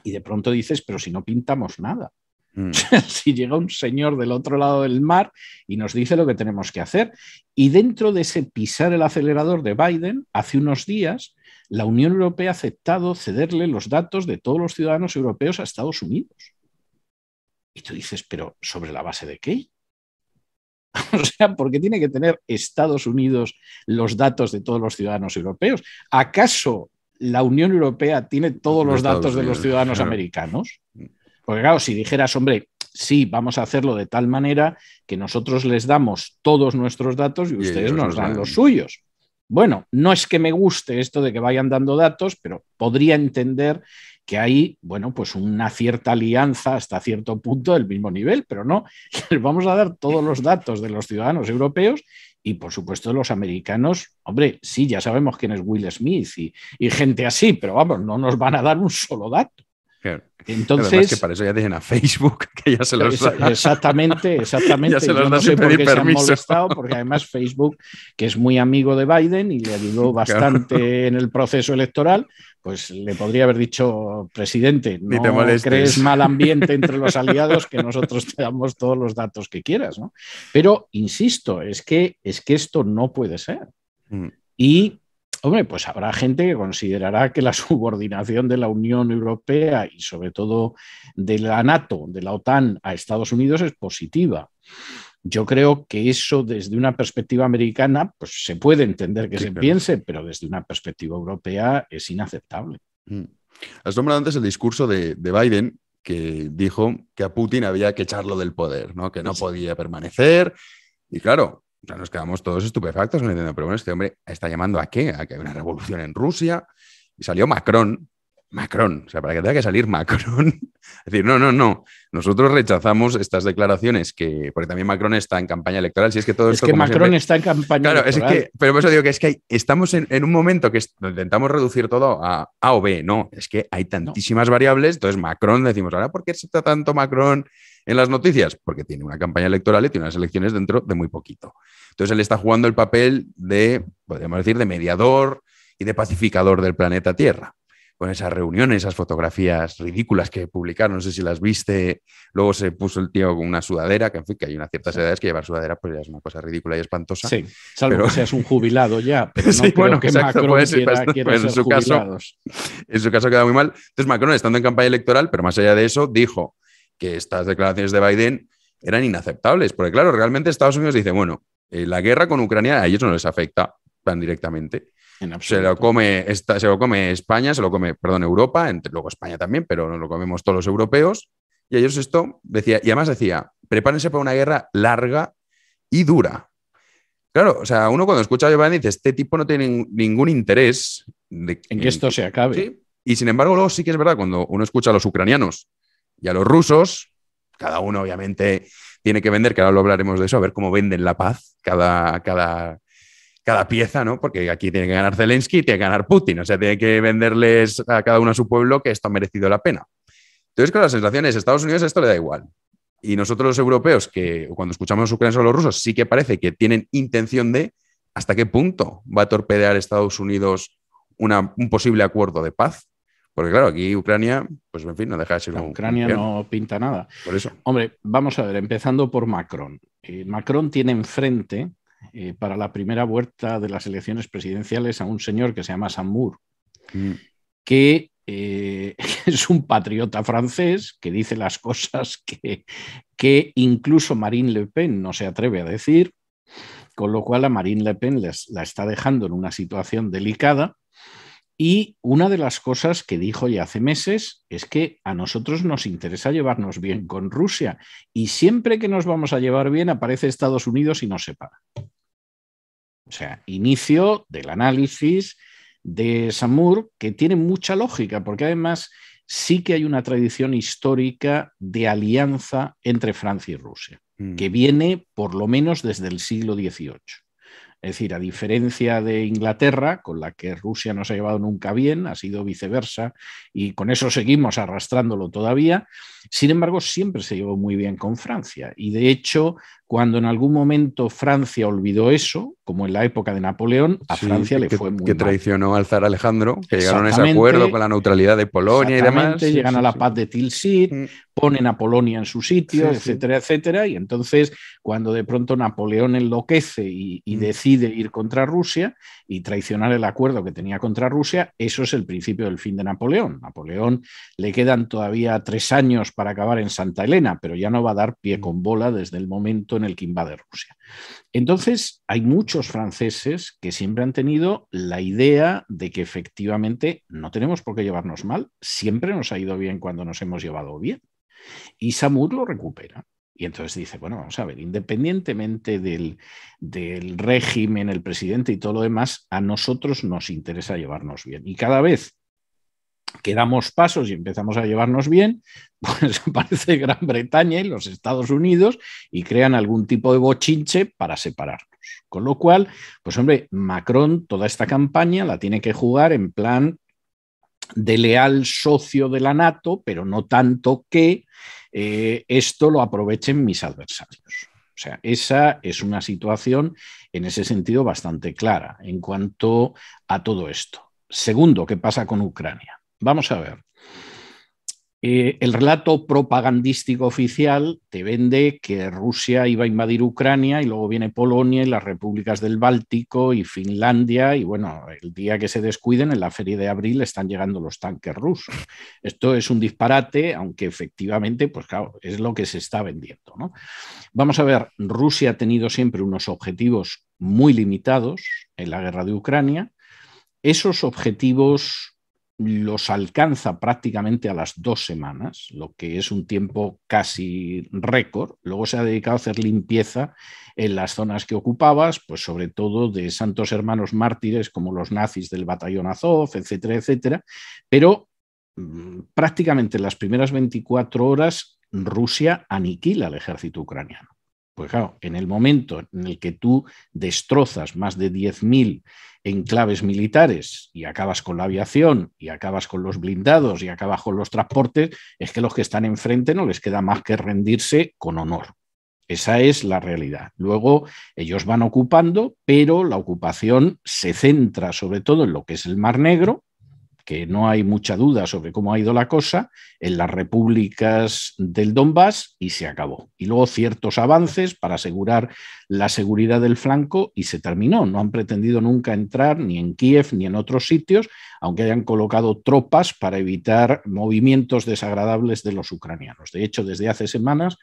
y de pronto dices, pero si no pintamos nada. Mm. si llega un señor del otro lado del mar y nos dice lo que tenemos que hacer. Y dentro de ese pisar el acelerador de Biden, hace unos días, la Unión Europea ha aceptado cederle los datos de todos los ciudadanos europeos a Estados Unidos. Y tú dices, pero ¿sobre la base de qué? O sea, ¿por qué tiene que tener Estados Unidos los datos de todos los ciudadanos europeos? ¿Acaso la Unión Europea tiene todos los datos de los ciudadanos americanos? Porque claro, si dijeras, hombre, sí, vamos a hacerlo de tal manera que nosotros les damos todos nuestros datos y ustedes nos dan los suyos. Bueno, no es que me guste esto de que vayan dando datos, pero podría entender que hay, bueno, pues una cierta alianza hasta cierto punto del mismo nivel, pero no, les vamos a dar todos los datos de los ciudadanos europeos y por supuesto los americanos, hombre, sí, ya sabemos quién es Will Smith y, y gente así, pero vamos, no nos van a dar un solo dato. Entonces, que para eso ya dejen a Facebook, que ya se los Exactamente, exactamente. ya se los no sé por qué se han molestado, porque además Facebook, que es muy amigo de Biden y le ayudó bastante en el proceso electoral, pues le podría haber dicho, presidente, no crees mal ambiente entre los aliados que nosotros te damos todos los datos que quieras, ¿no? Pero, insisto, es que, es que esto no puede ser. Mm. Y Hombre, pues habrá gente que considerará que la subordinación de la Unión Europea y sobre todo de la NATO, de la OTAN a Estados Unidos es positiva. Yo creo que eso desde una perspectiva americana, pues se puede entender que se piense, pero desde una perspectiva europea es inaceptable. Mm. Has nombrado antes el discurso de, Biden que dijo que a Putin había que echarlo del poder, ¿no? que no podía permanecer. Y claro, nos quedamos todos estupefactos, no entiendo, pero bueno, este hombre está llamando a qué? A que hay una revolución en Rusia. Y salió Macron, Macron, o sea, para que tenga que salir Macron, es decir, no, no, no, nosotros rechazamos estas declaraciones que, porque también Macron está en campaña electoral, si es que todo es que Macron está en campaña claro, es que, pero por eso digo que es que estamos en, un momento que intentamos reducir todo a A o B, no, es que hay tantísimas variables, entonces Macron decimos, ahora, ¿por qué se está tanto Macron en las noticias? Porque tiene una campaña electoral y tiene unas elecciones dentro de muy poquito. Entonces él está jugando el papel de, podríamos decir, de mediador y de pacificador del planeta Tierra. Con esas reuniones, esas fotografías ridículas que publicaron, no sé si las viste, luego se puso el tío con una sudadera, que en fin, que hay unas ciertas edades que llevar sudadera pues ya es una cosa ridícula y espantosa. Sí, salvo que seas un jubilado ya, pero no sí, bueno, que exacto, Macron quiera, en, su caso, en su caso queda muy mal. Entonces Macron, estando en campaña electoral, pero más allá de eso, dijo que estas declaraciones de Biden eran inaceptables, porque claro, realmente Estados Unidos dice, bueno, eh, la guerra con Ucrania a ellos no les afecta tan directamente. Se lo, come, se lo come España, se lo come, perdón, Europa, entre, luego España también, pero lo comemos todos los europeos. Y ellos esto decía, y además decía, prepárense para una guerra larga y dura. Claro, o sea, uno cuando escucha a Joe dice, este tipo no tiene ningún interés en que esto se acabe. Y sin embargo, luego sí que es verdad, cuando uno escucha a los ucranianos y a los rusos, cada uno obviamente tiene que vender, que ahora lo hablaremos de eso, a ver cómo venden la paz cada, cada, cada pieza, ¿no? Porque aquí tiene que ganar Zelensky, tiene que ganar Putin, o sea, tiene que venderles a cada uno a su pueblo que esto ha merecido la pena. Entonces, con las sensaciones, Estados Unidos esto le da igual. Y nosotros los europeos, que cuando escuchamos los ucranianos o los rusos, sí que parece que tienen intención de hasta qué punto va a torpedear Estados Unidos un posible acuerdo de paz. Porque claro, aquí Ucrania, pues en fin, no deja de ser un... Ucrania no pinta nada. Por eso. Hombre, vamos a ver, empezando por Macron. Eh, Macron tiene enfrente, eh, para la primera vuelta de las elecciones presidenciales, a un señor que se llama Samur, mm. que eh, es un patriota francés que dice las cosas que, que incluso Marine Le Pen no se atreve a decir, con lo cual a Marine Le Pen les, la está dejando en una situación delicada y una de las cosas que dijo ya hace meses es que a nosotros nos interesa llevarnos bien con Rusia y siempre que nos vamos a llevar bien aparece Estados Unidos y nos separa. O sea, inicio del análisis de Samur que tiene mucha lógica porque además sí que hay una tradición histórica de alianza entre Francia y Rusia, mm. que viene por lo menos desde el siglo XVIII. Es decir, a diferencia de Inglaterra, con la que Rusia no se ha llevado nunca bien, ha sido viceversa, y con eso seguimos arrastrándolo todavía, sin embargo, siempre se llevó muy bien con Francia. Y de hecho, cuando en algún momento Francia olvidó eso, como en la época de Napoleón, a Francia le fue muy Que traicionó al zar Alejandro, que llegaron a ese acuerdo con la neutralidad de Polonia y demás. llegan a la paz de Tilsit, mm. ponen a Polonia en su sitio, etcétera, etcétera. Y entonces, cuando de pronto Napoleón enloquece y, mm. decide ir contra Rusia y traicionar el acuerdo que tenía contra Rusia, eso es el principio del fin de Napoleón. Napoleón le quedan todavía tres años para acabar en Santa Elena, pero ya no va a dar pie mm. con bola desde el momento en el que invade Rusia. Entonces, hay muchos franceses que siempre han tenido la idea de que efectivamente no tenemos por qué llevarnos mal, siempre nos ha ido bien cuando nos hemos llevado bien. Y Samur lo recupera. Y entonces dice, bueno, vamos a ver, independientemente del, del, régimen, el presidente y todo lo demás, a nosotros nos interesa llevarnos bien. Y cada vez que damos pasos y empezamos a llevarnos bien, pues aparece Gran Bretaña y los Estados Unidos y crean algún tipo de bochinche para separarnos. Con lo cual, pues hombre, Macron toda esta campaña la tiene que jugar en plan de leal socio de la NATO, pero no tanto que eh, esto lo aprovechen mis adversarios. O sea, esa es una situación en ese sentido bastante clara en cuanto a todo esto. Segundo, ¿qué pasa con Ucrania? Vamos a ver. Eh, el relato propagandístico oficial te vende que Rusia iba a invadir Ucrania y luego viene Polonia y las repúblicas del Báltico y Finlandia y bueno, el día que se descuiden en la feria de abril están llegando los tanques rusos. Esto es un disparate, aunque efectivamente, pues claro, es lo que se está vendiendo. ¿no? Vamos a ver, Rusia ha tenido siempre unos objetivos muy limitados en la guerra de Ucrania. Esos objetivos los alcanza prácticamente a las dos semanas, lo que es un tiempo casi récord. Luego se ha dedicado a hacer limpieza en las zonas que ocupabas, pues sobre todo de santos hermanos mártires como los nazis del batallón Azov, etcétera, etcétera. Pero mm, prácticamente en las primeras 24 horas Rusia aniquila al ejército ucraniano. Pues claro, en el momento en el que tú destrozas más de 10.000 enclaves militares y acabas con la aviación y acabas con los blindados y acabas con los transportes, es que los que están enfrente no les queda más que rendirse con honor. Esa es la realidad. Luego ellos van ocupando, pero la ocupación se centra sobre todo en lo que es el Mar Negro, que no hay mucha duda sobre cómo ha ido la cosa, en las repúblicas del Donbass y se acabó. Y luego ciertos avances para asegurar la seguridad del flanco y se terminó. No han pretendido nunca entrar ni en Kiev ni en otros sitios, aunque hayan colocado tropas para evitar movimientos desagradables de los ucranianos. De hecho, desde hace semanas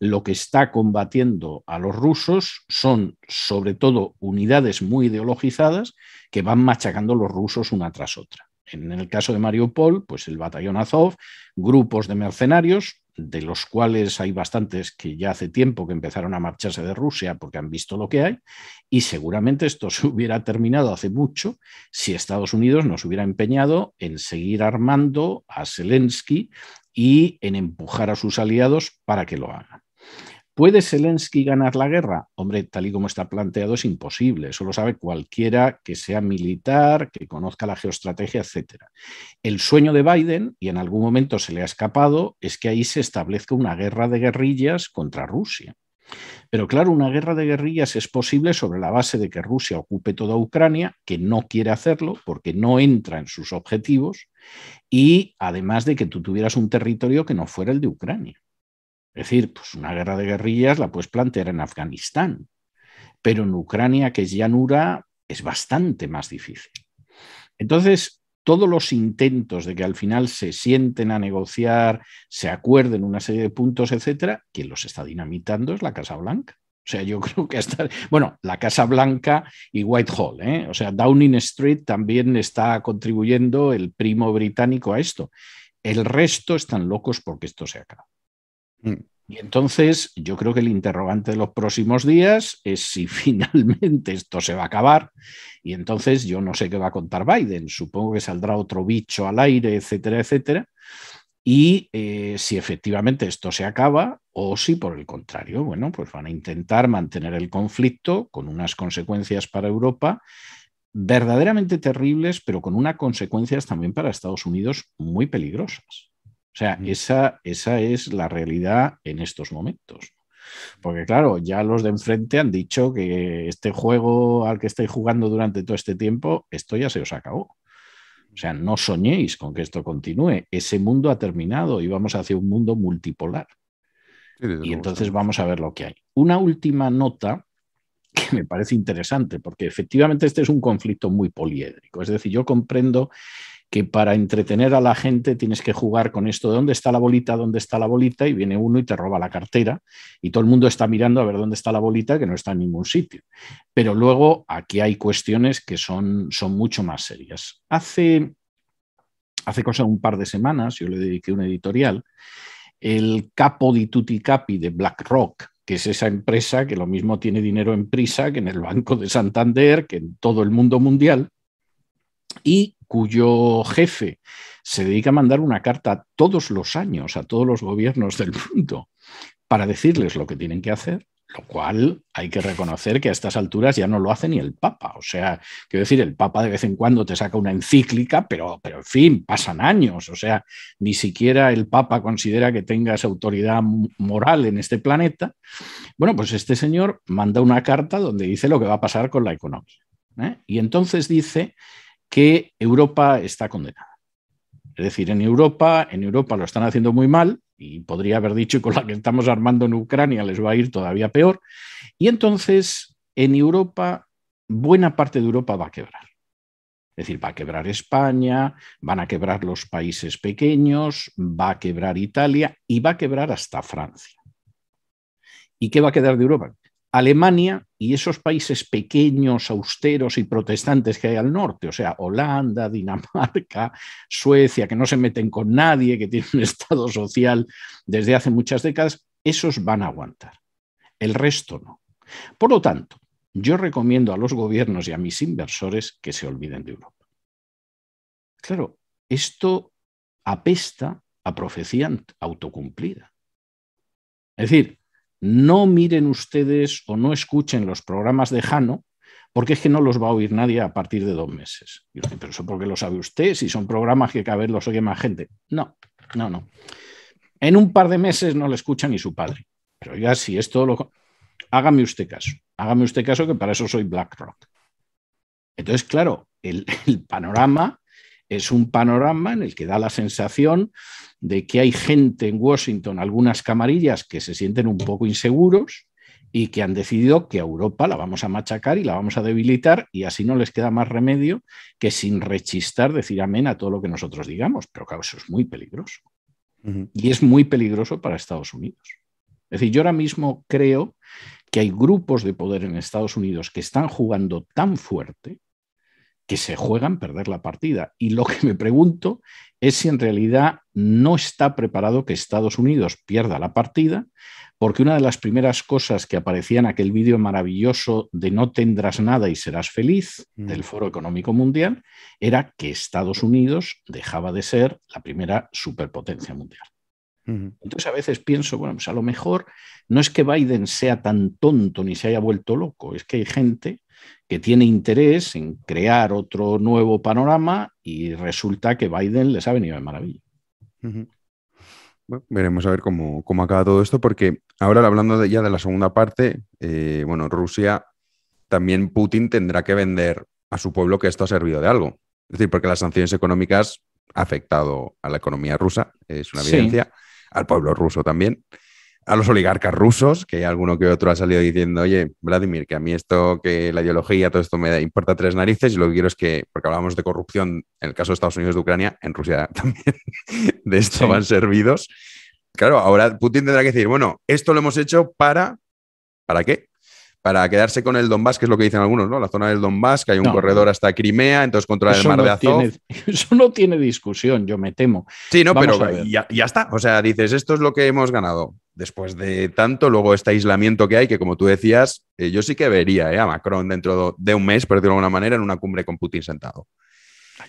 lo que está combatiendo a los rusos son sobre todo unidades muy ideologizadas que van machacando los rusos una tras otra. En el caso de Mariupol, pues el batallón Azov, grupos de mercenarios, de los cuales hay bastantes que ya hace tiempo que empezaron a marcharse de Rusia porque han visto lo que hay, y seguramente esto se hubiera terminado hace mucho si Estados Unidos nos hubiera empeñado en seguir armando a Zelensky y en empujar a sus aliados para que lo hagan. ¿Puede Zelensky ganar la guerra? Hombre, tal y como está planteado es imposible. Eso lo sabe cualquiera que sea militar, que conozca la geoestrategia, etc. El sueño de Biden, y en algún momento se le ha escapado, es que ahí se establezca una guerra de guerrillas contra Rusia. Pero claro, una guerra de guerrillas es posible sobre la base de que Rusia ocupe toda Ucrania, que no quiere hacerlo porque no entra en sus objetivos, y además de que tú tuvieras un territorio que no fuera el de Ucrania. Es decir, pues una guerra de guerrillas la puedes plantear en Afganistán, pero en Ucrania, que es llanura, es bastante más difícil. Entonces, todos los intentos de que al final se sienten a negociar, se acuerden una serie de puntos, etcétera, quien los está dinamitando es la Casa Blanca. O sea, yo creo que hasta, bueno, la Casa Blanca y Whitehall, ¿eh? o sea, Downing Street también está contribuyendo el primo británico a esto. El resto están locos porque esto se acaba. Mm. Y entonces yo creo que el interrogante de los próximos días es si finalmente esto se va a acabar. Y entonces yo no sé qué va a contar Biden. Supongo que saldrá otro bicho al aire, etcétera, etcétera. Y eh, si efectivamente esto se acaba o si por el contrario, bueno, pues van a intentar mantener el conflicto con unas consecuencias para Europa verdaderamente terribles, pero con unas consecuencias también para Estados Unidos muy peligrosas. O sea, esa, esa es la realidad en estos momentos. Porque claro, ya los de enfrente han dicho que este juego al que estáis jugando durante todo este tiempo, esto ya se os acabó. O sea, no soñéis con que esto continúe. Ese mundo ha terminado y vamos hacia un mundo multipolar. y entonces vamos a ver lo que hay. Una última nota que me parece interesante, porque efectivamente este es un conflicto muy poliédrico. Es decir, yo comprendo que para entretener a la gente tienes que jugar con esto de dónde está la bolita, dónde está la bolita, y viene uno y te roba la cartera, y todo el mundo está mirando a ver dónde está la bolita, que no está en ningún sitio. Pero luego aquí hay cuestiones que son, son mucho más serias. Hace, hace cosa un par de semanas, yo le dediqué un editorial, el capo di tutti capi de BlackRock, que es esa empresa que lo mismo tiene dinero en prisa que en el Banco de Santander, que en todo el mundo mundial, y cuyo jefe se dedica a mandar una carta todos los años a todos los gobiernos del mundo para decirles lo que tienen que hacer, lo cual hay que reconocer que a estas alturas ya no lo hace ni el Papa. O sea, quiero decir, el Papa de vez en cuando te saca una encíclica, pero, pero en fin, pasan años. O sea, ni siquiera el Papa considera que tenga esa autoridad moral en este planeta. Bueno, pues este señor manda una carta donde dice lo que va a pasar con la economía. ¿eh? Y entonces dice que Europa está condenada. Es decir, en Europa, en Europa lo están haciendo muy mal y podría haber dicho con la que estamos armando en Ucrania les va a ir todavía peor. Y entonces en Europa, buena parte de Europa va a quebrar. Es decir, va a quebrar España, van a quebrar los países pequeños, va a quebrar Italia y va a quebrar hasta Francia. ¿Y qué va a quedar de Europa? Alemania y esos países pequeños, austeros y protestantes que hay al norte, o sea, Holanda, Dinamarca, Suecia, que no se meten con nadie, que tienen un Estado social desde hace muchas décadas, esos van a aguantar. El resto no. Por lo tanto, yo recomiendo a los gobiernos y a mis inversores que se olviden de Europa. Claro, esto apesta a profecía autocumplida. Es decir, no miren ustedes o no escuchen los programas de Jano, porque es que no los va a oír nadie a partir de dos meses. pero eso porque lo sabe usted, si son programas que cada vez los oye más gente. No, no, no. En un par de meses no le escucha ni su padre. Pero ya si esto lo... Hágame usted caso, hágame usted caso que para eso soy BlackRock. Entonces, claro, el panorama es un panorama en el que da la sensación de que hay gente en Washington, algunas camarillas que se sienten un poco inseguros y que han decidido que a Europa la vamos a machacar y la vamos a debilitar y así no les queda más remedio que sin rechistar decir amén a todo lo que nosotros digamos. Pero claro, eso es muy peligroso. Y es muy peligroso para Estados Unidos. Es decir, yo ahora mismo creo que hay grupos de poder en Estados Unidos que están jugando tan fuerte que se juegan perder la partida. Y lo que me pregunto es si en realidad no está preparado que Estados Unidos pierda la partida, porque una de las primeras cosas que aparecía en aquel vídeo maravilloso de no tendrás nada y serás feliz mm. del Foro Económico Mundial era que Estados Unidos dejaba de ser la primera superpotencia mundial. Entonces a veces pienso, bueno, pues a lo mejor no es que Biden sea tan tonto ni se haya vuelto loco, es que hay gente que tiene interés en crear otro nuevo panorama y resulta que Biden les ha venido de maravilla. veremos a ver cómo, acaba todo esto, porque ahora hablando ya de la segunda parte, eh, bueno, Rusia, también Putin tendrá que vender a su pueblo que esto ha servido de algo. Es decir, porque las sanciones económicas han afectado a la economía rusa, es una evidencia, al pueblo ruso también a los oligarcas rusos, que alguno que otro ha salido diciendo, oye, Vladimir, que a mí esto, que la ideología, todo esto me da, importa tres narices y lo que quiero es que, porque hablamos de corrupción en el caso de Estados Unidos de Ucrania, en Rusia también de esto van servidos. Claro, ahora Putin tendrá que decir, bueno, esto lo hemos hecho para, ¿para qué? Para quedarse con el Donbass, que es lo que dicen algunos, ¿no? La zona del Donbass, que hay un corredor hasta Crimea, entonces controla el mar de Azov. eso no tiene discusión, yo me temo. Sí, no, pero ya, ya, está. O sea, dices, esto es lo que hemos ganado después de tanto, luego este aislamiento que hay, que como tú decías, eh, yo sí que vería eh, a Macron dentro de un mes, por decirlo de alguna manera, en una cumbre con Putin sentado.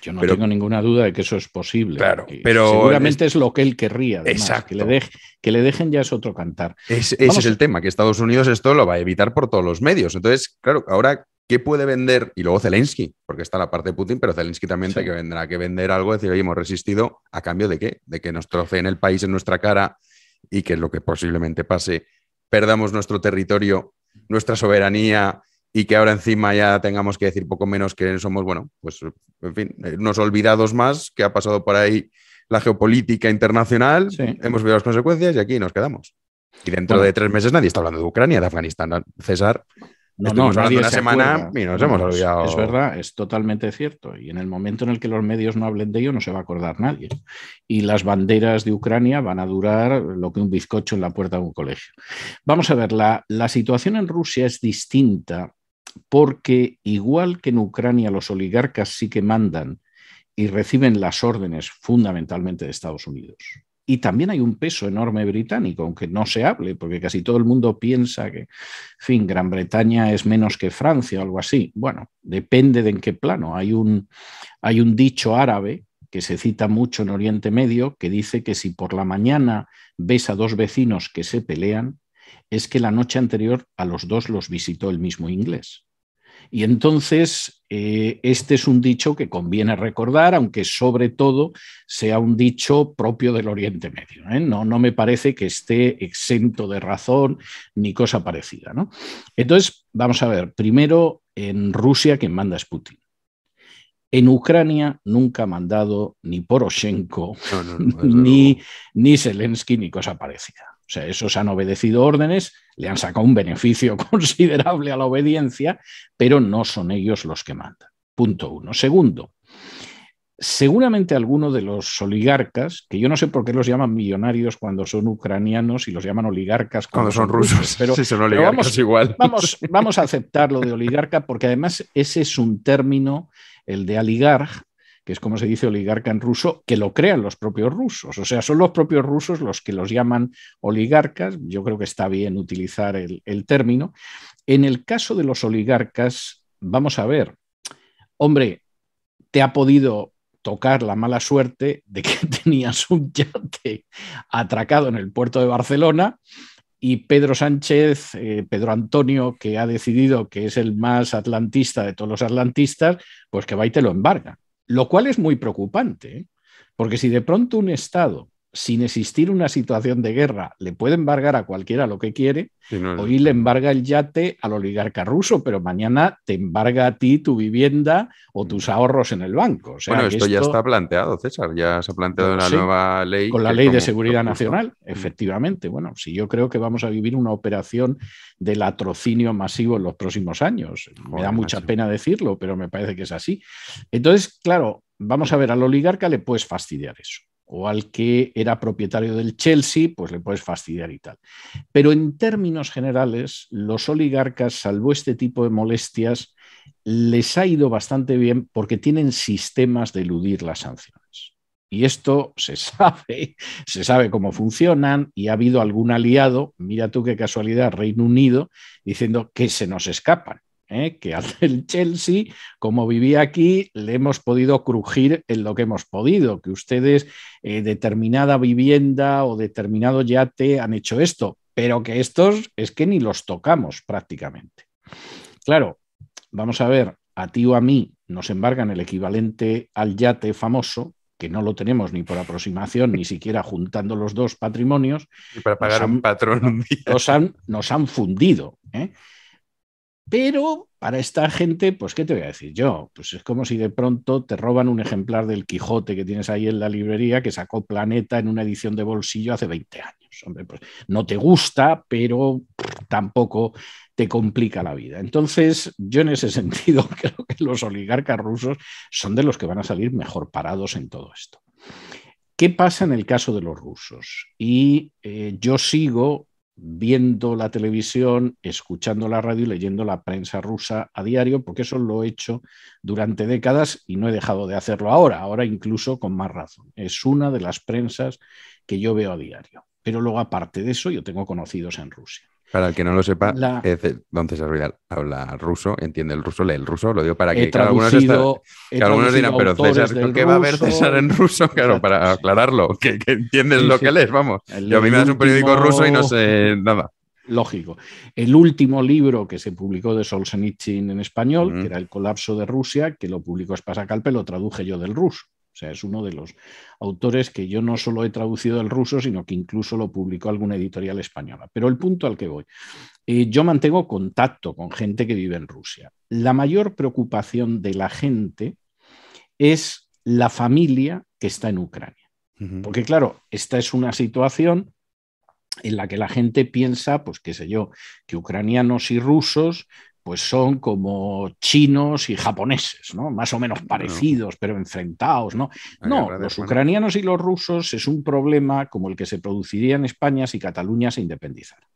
Yo no tengo ninguna duda de que eso es posible. Claro, pero seguramente es, lo que él querría. exacto. Que le, que le, dejen ya es otro cantar. ese es el tema, que Estados Unidos esto lo va a evitar por todos los medios. Entonces, claro, ahora, ¿qué puede vender? Y luego Zelensky, porque está la parte de Putin, pero Zelensky también que tendrá que vender algo, decir, oye, hemos resistido a cambio de qué? De que nos troceen el país en nuestra cara y que lo que posiblemente pase, perdamos nuestro territorio, nuestra soberanía y que ahora encima ya tengamos que decir poco menos que somos, bueno, pues en fin, unos olvidados más que ha pasado por ahí la geopolítica internacional, hemos visto las consecuencias y aquí nos quedamos. Y dentro de tres meses nadie está hablando de Ucrania, de Afganistán. César, no, no, nadie una semana y nos hemos olvidado. Es, verdad, es totalmente cierto. Y en el momento en el que los medios no hablen de ello, no se va a acordar nadie. Y las banderas de Ucrania van a durar lo que un bizcocho en la puerta de un colegio. Vamos a ver, la, la situación en Rusia es distinta porque, igual que en Ucrania, los oligarcas sí que mandan y reciben las órdenes fundamentalmente de Estados Unidos. Y también hay un peso enorme británico, aunque no se hable, porque casi todo el mundo piensa que, fin, Gran Bretaña es menos que Francia o algo así. Bueno, depende de en qué plano. Hay un, hay un dicho árabe que se cita mucho en Oriente Medio, que dice que si por la mañana ves a dos vecinos que se pelean, es que la noche anterior a los dos los visitó el mismo inglés. Y entonces, eh, este es un dicho que conviene recordar, aunque sobre todo sea un dicho propio del Oriente Medio. ¿eh? No, no me parece que esté exento de razón ni cosa parecida. ¿no? Entonces, vamos a ver, primero en Rusia quien manda es Putin. En Ucrania nunca ha mandado ni Poroshenko, ni, ni Zelensky, ni cosa parecida. O sea, esos han obedecido órdenes, le han sacado un beneficio considerable a la obediencia, pero no son ellos los que mandan. Punto uno. Segundo, seguramente alguno de los oligarcas, que yo no sé por qué los llaman millonarios cuando son ucranianos y los llaman oligarcas cuando, son, rusos, pero, sí, son oligarcas igual. Vamos, vamos a aceptar lo de oligarca porque además ese es un término, el de oligarca, que es como se dice oligarca en ruso, que lo crean los propios rusos. O sea, son los propios rusos los que los llaman oligarcas. Yo creo que está bien utilizar el, término. En el caso de los oligarcas, vamos a ver, hombre, te ha podido tocar la mala suerte de que tenías un yate atracado en el puerto de Barcelona y Pedro Sánchez, eh, Pedro Antonio, que ha decidido que es el más atlantista de todos los atlantistas, pues que va y te lo embarga. Lo cual es muy preocupante, ¿eh? porque si de pronto un Estado, sin existir una situación de guerra, le puede embargar a cualquiera lo que quiere, hoy le embarga el yate al oligarca ruso, pero mañana te embarga a ti tu vivienda o tus ahorros en el banco. bueno, esto, ya está planteado, César, ya se ha planteado en la nueva ley. Con la ley de seguridad nacional, efectivamente. Bueno, si yo creo que vamos a vivir una operación de latrocinio masivo en los próximos años. me da mucha pena decirlo, pero me parece que es así. Entonces, claro, vamos a ver, al oligarca le puedes fastidiar eso o al que era propietario del Chelsea, pues le puedes fastidiar y tal. Pero en términos generales, los oligarcas, salvo este tipo de molestias, les ha ido bastante bien porque tienen sistemas de eludir las sanciones. Y esto se sabe, se sabe cómo funcionan y ha habido algún aliado, mira tú qué casualidad, Reino Unido, diciendo que se nos escapan. ¿Eh? que al el Chelsea, como vivía aquí, le hemos podido crujir en lo que hemos podido, que ustedes eh, determinada vivienda o determinado yate han hecho esto, pero que estos es que ni los tocamos prácticamente. Claro, vamos a ver, a ti o a mí nos embargan el equivalente al yate famoso, que no lo tenemos ni por aproximación, ni siquiera juntando los dos patrimonios. Y para pagar un patrón Nos han, nos han fundido. ¿eh? Pero para esta gente, pues, ¿qué te voy a decir yo? Pues es como si de pronto te roban un ejemplar del Quijote que tienes ahí en la librería que sacó Planeta en una edición de bolsillo hace 20 años. Hombre, pues no te gusta, pero tampoco te complica la vida. Entonces, yo en ese sentido creo que los oligarcas rusos son de los que van a salir mejor parados en todo esto. ¿Qué pasa en el caso de los rusos? Y eh, yo sigo viendo la televisión, escuchando la radio y leyendo la prensa rusa a diario, porque eso lo he hecho durante décadas y no he dejado de hacerlo ahora, ahora incluso con más razón. Es una de las prensas que yo veo a diario. Pero luego, aparte de eso, yo tengo conocidos en Rusia. Para el que no lo sepa, la... don César Vidal habla ruso, entiende el ruso, lee el ruso, lo digo para que, algunos, dirán, pero César, ¿qué va a haber César en ruso? Claro, para aclararlo, que, entiendes lo que lees, vamos. Yo a mí me das un periódico ruso y no sé nada. Lógico. El último libro que se publicó de Solzhenitsyn en español, que era El colapso de Rusia, que lo publicó Spasacalpe, lo traduje yo del ruso. O sea, es uno de los autores que yo no solo he traducido del ruso, sino que incluso lo publicó alguna editorial española. Pero el punto al que voy, eh, yo mantengo contacto con gente que vive en Rusia. La mayor preocupación de la gente es la familia que está en Ucrania. Porque claro, esta es una situación en la que la gente piensa, pues qué sé yo, que ucranianos y rusos pues son como chinos y japoneses, ¿no? Más o menos parecidos, pero enfrentados, ¿no? No, los ucranianos y los rusos es un problema como el que se produciría en España si Cataluña se independizara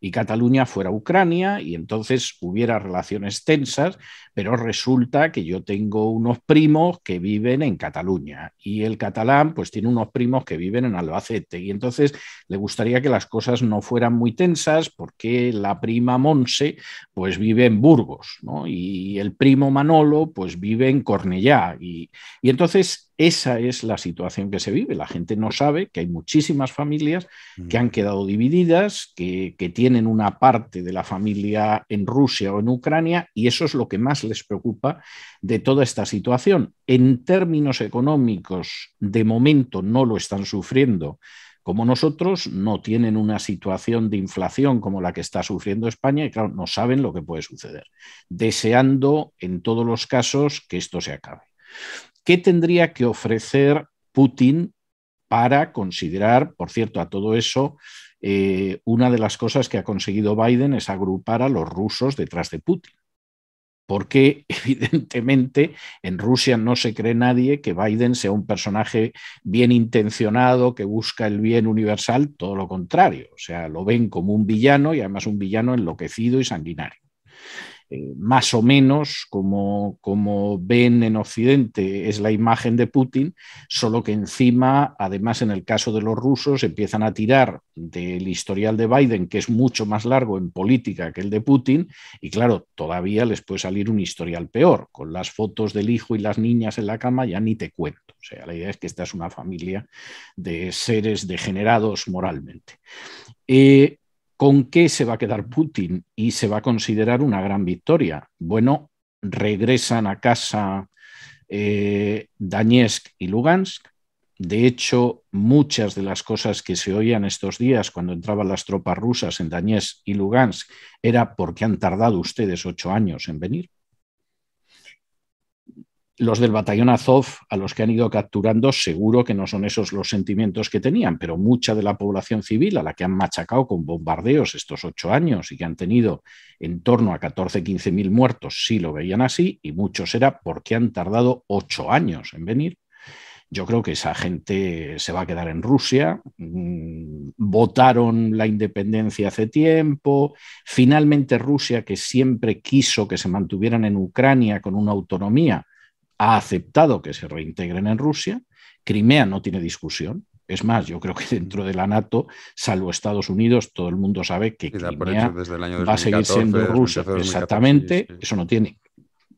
y Cataluña fuera Ucrania y entonces hubiera relaciones tensas, pero resulta que yo tengo unos primos que viven en Cataluña y el catalán pues tiene unos primos que viven en Albacete y entonces le gustaría que las cosas no fueran muy tensas porque la prima Monse pues vive en Burgos y el primo Manolo pues vive en Cornellá y, y entonces esa es la situación que se vive. La gente no sabe que hay muchísimas familias que han quedado divididas, que, tienen una parte de la familia en Rusia o en Ucrania, y eso es lo que más les preocupa de toda esta situación. En términos económicos, de momento no lo están sufriendo como nosotros, no tienen una situación de inflación como la que está sufriendo España y claro, no saben lo que puede suceder, deseando en todos los casos que esto se acabe. ¿Qué tendría que ofrecer Putin para considerar, por cierto, a todo eso, eh, una de las cosas que ha conseguido Biden es agrupar a los rusos detrás de Putin? porque evidentemente en Rusia no se cree nadie que Biden sea un personaje bien intencionado, que busca el bien universal, todo lo contrario, o sea, lo ven como un villano y además un villano enloquecido y sanguinario. Eh, más o menos como, como ven en Occidente es la imagen de Putin, solo que encima, además en el caso de los rusos, empiezan a tirar del historial de Biden, que es mucho más largo en política que el de Putin, y claro, todavía les puede salir un historial peor, con las fotos del hijo y las niñas en la cama ya ni te cuento. O sea, la idea es que esta es una familia de seres degenerados moralmente. Eh, ¿Con qué se va a quedar Putin y se va a considerar una gran victoria? Bueno, regresan a casa eh, y Lugansk. De hecho, muchas de las cosas que se oían estos días cuando entraban las tropas rusas en Donetsk y Lugansk era porque han tardado ustedes ocho años en venir los del batallón Azov, a los que han ido capturando, seguro que no son esos los sentimientos que tenían, pero mucha de la población civil a la que han machacado con bombardeos estos ocho años y que han tenido en torno a 14, 15 mil muertos, sí lo veían así, y muchos era porque han tardado ocho años en venir. Yo creo que esa gente se va a quedar en Rusia. Mm, votaron la independencia hace tiempo. Finalmente Rusia, que siempre quiso que se mantuvieran en Ucrania con una autonomía, ha aceptado que se reintegren en Rusia. Crimea no tiene discusión. Es más, yo creo que dentro de la NATO, salvo Estados Unidos, todo el mundo sabe que Crimea va a seguir siendo Rusia. Exactamente, eso no tiene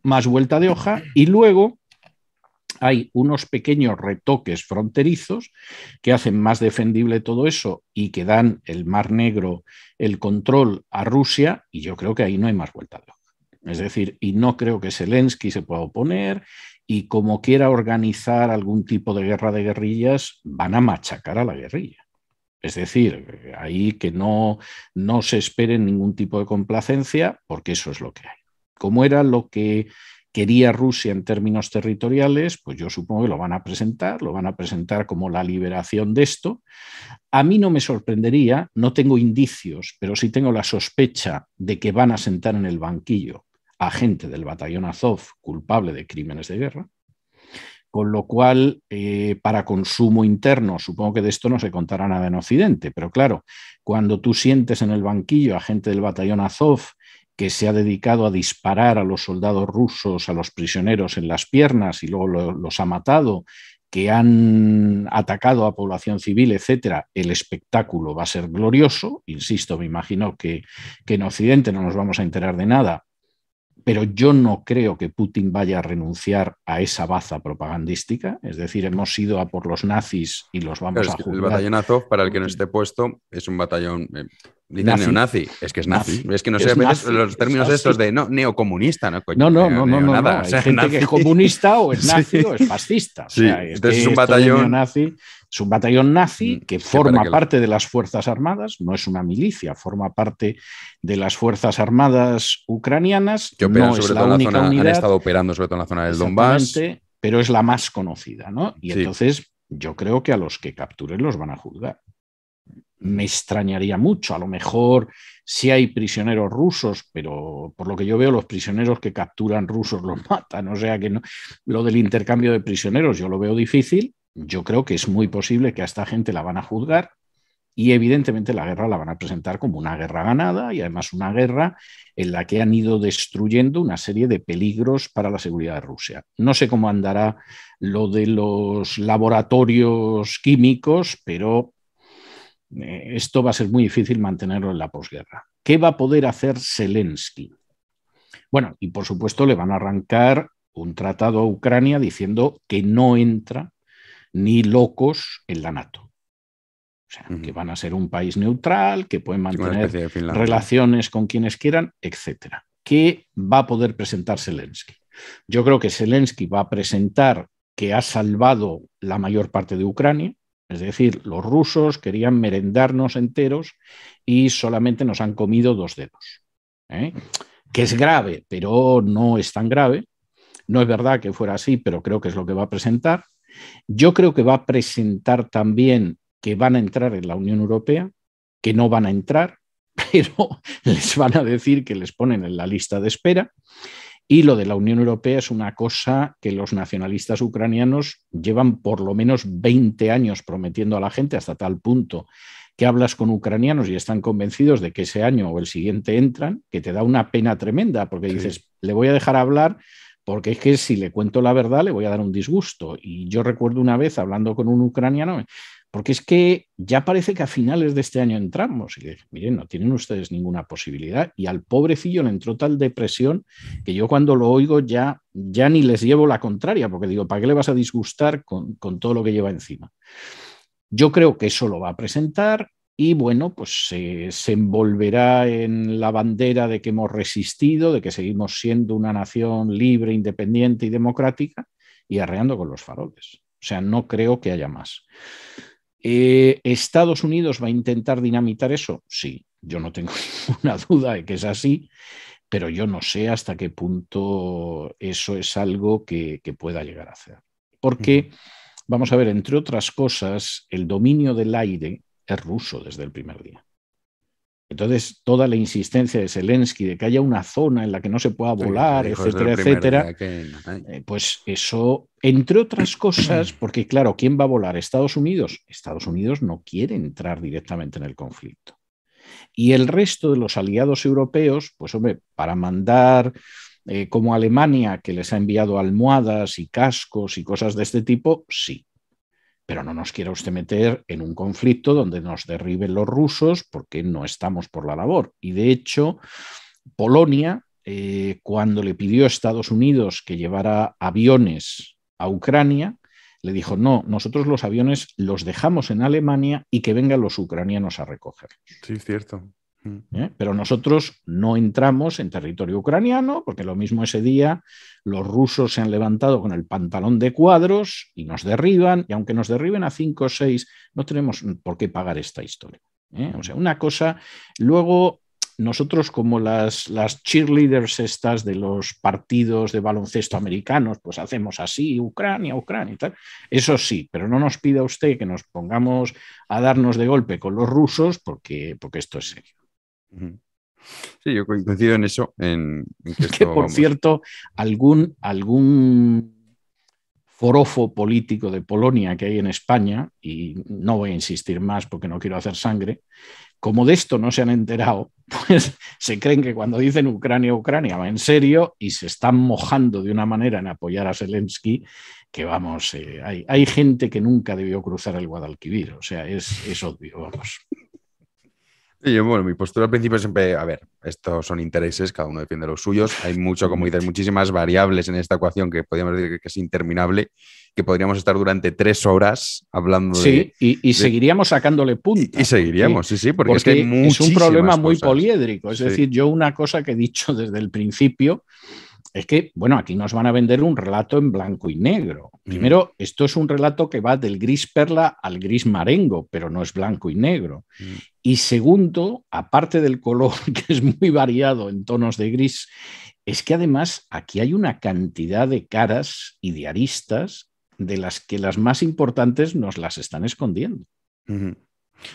más vuelta de hoja. Y luego hay unos pequeños retoques fronterizos que hacen más defendible todo eso y que dan el Mar Negro el control a Rusia, y yo creo que ahí no hay más vuelta de hoja. Es decir, y no creo que Zelensky se pueda oponer, y como quiera organizar algún tipo de guerra de guerrillas, van a machacar a la guerrilla. Es decir, ahí que no, no se espere ningún tipo de complacencia, porque eso es lo que hay. Como era lo que quería Rusia en términos territoriales, pues yo supongo que lo van a presentar, lo van a presentar como la liberación de esto. A mí no me sorprendería, no tengo indicios, pero sí tengo la sospecha de que van a sentar en el banquillo agente del batallón Azov culpable de crímenes de guerra, con lo cual, eh, para consumo interno, supongo que de esto no se contará nada en Occidente, pero claro, cuando tú sientes en el banquillo a gente del batallón Azov que se ha dedicado a disparar a los soldados rusos, a los prisioneros en las piernas y luego los ha matado, que han atacado a población civil, etcétera, el espectáculo va a ser glorioso. Insisto, me imagino que, que en Occidente no nos vamos a enterar de nada, pero yo no creo que Putin vaya a renunciar a esa baza propagandística. Es decir, hemos ido a por los nazis y los vamos a juzgar. El batallón Azov, para el que no esté puesto, es un batallón eh, neonazi. Es que es nazi. Es que no sé, los términos estos de no, neocomunista, ¿no? no, no, no, no, no, Hay gente que es comunista o es nazi o es fascista. Sí, entonces es un batallón nazi es un batallón nazi mm, que forma parte de las Fuerzas Armadas, no es una milicia, forma parte de las Fuerzas Armadas ucranianas. Que operan sobre todo en la zona, han estado operando sobre todo en la zona del Donbass. Pero es la más conocida, ¿no? Y entonces yo creo que a los que capturen los van a juzgar. Me extrañaría mucho, a lo mejor si hay prisioneros rusos, pero por lo que yo veo, los prisioneros que capturan rusos los matan. O sea que no, lo del intercambio de prisioneros yo lo veo difícil, yo creo que es muy posible que a esta gente la van a juzgar y evidentemente la guerra la van a presentar como una guerra ganada y además una guerra en la que han ido destruyendo una serie de peligros para la seguridad de Rusia. No sé cómo andará lo de los laboratorios químicos, pero eh, esto va a ser muy difícil mantenerlo en la posguerra. ¿Qué va a poder hacer Zelensky? Bueno, y por supuesto le van a arrancar un tratado a Ucrania diciendo que no entra ni locos en la NATO. O sea, que van a ser un país neutral, que pueden mantener relaciones con quienes quieran, etc. ¿Qué va a poder presentar Zelensky? Yo creo que Zelensky va a presentar que ha salvado la mayor parte de Ucrania, es decir, los rusos querían merendarnos enteros y solamente nos han comido dos dedos. ¿eh? Que es grave, pero no es tan grave No es verdad que fuera así, pero creo que es lo que va a presentar. Yo creo que va a presentar también que van a entrar en la Unión Europea, que no van a entrar, pero les van a decir que les ponen en la lista de espera. Y lo de la Unión Europea es una cosa que los nacionalistas ucranianos llevan por lo menos 20 años prometiendo a la gente hasta tal punto que hablas con ucranianos y están convencidos de que ese año o el siguiente entran, que te da una pena tremenda, porque dices, le voy a dejar hablar porque es que si le cuento la verdad le voy a dar un disgusto. Y yo recuerdo una vez hablando con un ucraniano, porque es que ya parece que a finales de este año entramos. Y dije, miren, no tienen ustedes ninguna posibilidad. Y al pobrecillo le entró tal depresión que yo cuando lo oigo ya, ya ni les llevo la contraria, porque digo, ¿para qué le vas a disgustar con, con todo lo que lleva encima? Yo creo que eso lo va a presentar y bueno, pues se envolverá en la bandera de que hemos resistido, de que seguimos siendo una nación libre, independiente y democrática y arreando con los faroles. O sea, no creo que haya más. Eh, ¿Estados Unidos va a intentar dinamitar eso? Sí, yo no tengo ninguna duda de que es así, pero yo no sé hasta qué punto eso es algo que, que pueda llegar a hacer. Porque... Vamos a ver, entre otras cosas, el dominio del aire es ruso desde el primer día. Entonces, toda la insistencia de Zelensky de que haya una zona en la que no se pueda volar, etcétera, etcétera, eh, pues eso, entre otras cosas, porque claro, ¿quién va a volar? ¿Estados Unidos? Estados Unidos no quiere entrar directamente en el conflicto. Y el resto de los aliados europeos, pues hombre, para mandar eh, como Alemania, que les ha enviado almohadas y cascos y cosas de este tipo, sí. Pero no nos quiera usted meter en un conflicto donde nos derriben los rusos porque no estamos por la labor. Y de hecho, Polonia, eh, cuando le pidió a Estados Unidos que llevara aviones a Ucrania, le dijo, no, nosotros los aviones los dejamos en Alemania y que vengan los ucranianos a recogerlos. Sí, cierto. Mm. ¿eh? Pero nosotros no entramos en territorio ucraniano, porque lo mismo ese día los rusos se han levantado con el pantalón de cuadros y nos derriban, y aunque nos derriben a cinco o seis, no tenemos por qué pagar esta historia. ¿eh? O sea, una cosa, luego nosotros como las, cheerleaders estas de los partidos de baloncesto americanos, pues hacemos así, Ucrania, Ucrania y tal. Eso sí, pero no nos pida usted que nos pongamos a darnos de golpe con los rusos porque, porque esto es serio. Sí, yo coincido en eso. En, que, por cierto, algún, algún forofo político de Polonia que hay en España, y no voy a insistir más porque no quiero hacer sangre, como de esto no se han enterado, pues se creen que cuando dicen Ucrania, Ucrania va en serio y se están mojando de una manera en apoyar a Zelensky que vamos, eh, hay, hay, gente que nunca debió cruzar el Guadalquivir, o sea, es, es obvio, vamos bueno, mi postura al principio siempre, a ver, estos son intereses, cada uno defiende los suyos. Hay mucho, como dices, muchísimas variables en esta ecuación que podríamos decir que es interminable, que podríamos estar durante tres horas hablando de. Sí, y, seguiríamos sacándole puntos. Y, seguiríamos, sí, sí, porque, es, un problema muy poliédrico. Es decir, yo una cosa que he dicho desde el principio es que, bueno, aquí nos van a vender un relato en blanco y negro. Primero, esto es un relato que va del gris perla al gris marengo, pero no es blanco y negro. Y segundo, aparte del color, que es muy variado en tonos de gris, es que además aquí hay una cantidad de caras y de aristas de las que las más importantes nos las están escondiendo.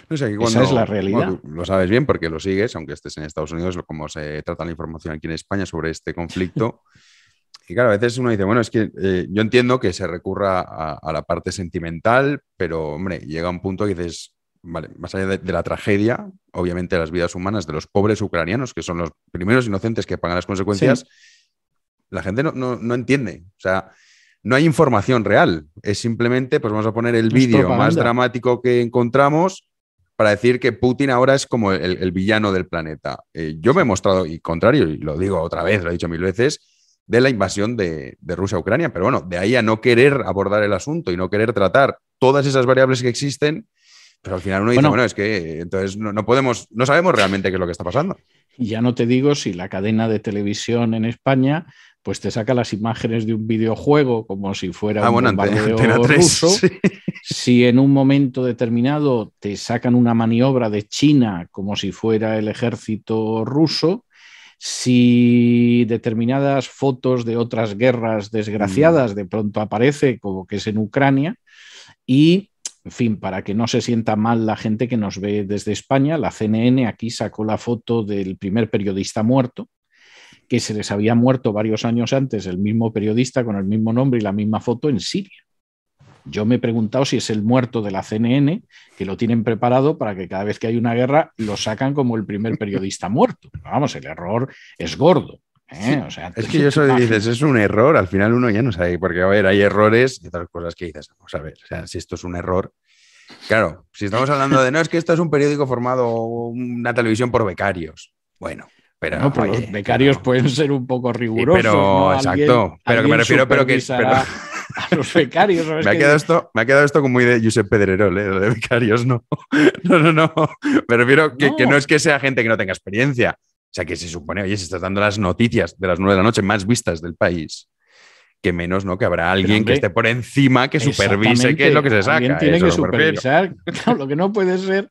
Esa es la realidad. lo sabes bien porque lo sigues, aunque estés en Estados Unidos, como se trata la información aquí en España sobre este conflicto. y claro, a veces uno dice, bueno, es que eh, yo entiendo que se recurra a, la parte sentimental, pero hombre, llega un punto que dices, vale, más allá de, la tragedia, obviamente las vidas humanas de los pobres ucranianos, que son los primeros inocentes que pagan las consecuencias, la gente no, no, entiende. O sea, no hay información real. Es simplemente, pues vamos a poner el vídeo más dramático que encontramos para decir que Putin ahora es como el, villano del planeta. Eh, yo me he mostrado, y contrario, y lo digo otra vez, lo he dicho mil veces, de la invasión de, Rusia a Ucrania. Pero bueno, de ahí a no querer abordar el asunto y no querer tratar todas esas variables que existen, pues al final uno dice, bueno, es que entonces no, podemos, no sabemos realmente qué es lo que está pasando. Ya no te digo si la cadena de televisión en España pues te saca las imágenes de un videojuego como si fuera ah, un bombardeo ruso. Si en un momento determinado te sacan una maniobra de China como si fuera el ejército ruso, Si determinadas fotos de otras guerras desgraciadas mm. de pronto aparece, como que es en Ucrania, y en fin, para que no se sienta mal la gente que nos ve desde España, la CNN aquí sacó la foto del primer periodista muerto, que se les había muerto varios años antes el mismo periodista con el mismo nombre y la misma foto en Siria. Yo me he preguntado si es el muerto de la CNN, que lo tienen preparado para que cada vez que hay una guerra lo sacan como el primer periodista muerto. Vamos, el error es gordo. ¿eh? es que yo eso dices, es un error, al final uno ya no sabe, porque a ver, hay errores y otras cosas que dices, vamos a ver, o sea, si esto es un error, claro, si estamos hablando de, no, es que esto es un periódico formado, una televisión por becarios, bueno. Pero, los becarios pueden ser un poco rigurosos. pero, exacto. pero que me refiero, pero que. a los becarios. Me ha, quedado esto, me ha quedado esto como muy de Josep Pedrerol, ¿eh? de becarios, no. No, no, no. Me refiero que que no es que sea gente que no tenga experiencia, o sea, que se supone, oye, si estás dando las noticias de las nueve de la noche más vistas del país, que menos, ¿no? Que habrá alguien que esté por encima que supervise qué es lo que se saca. Tiene que supervisar. lo que no puede ser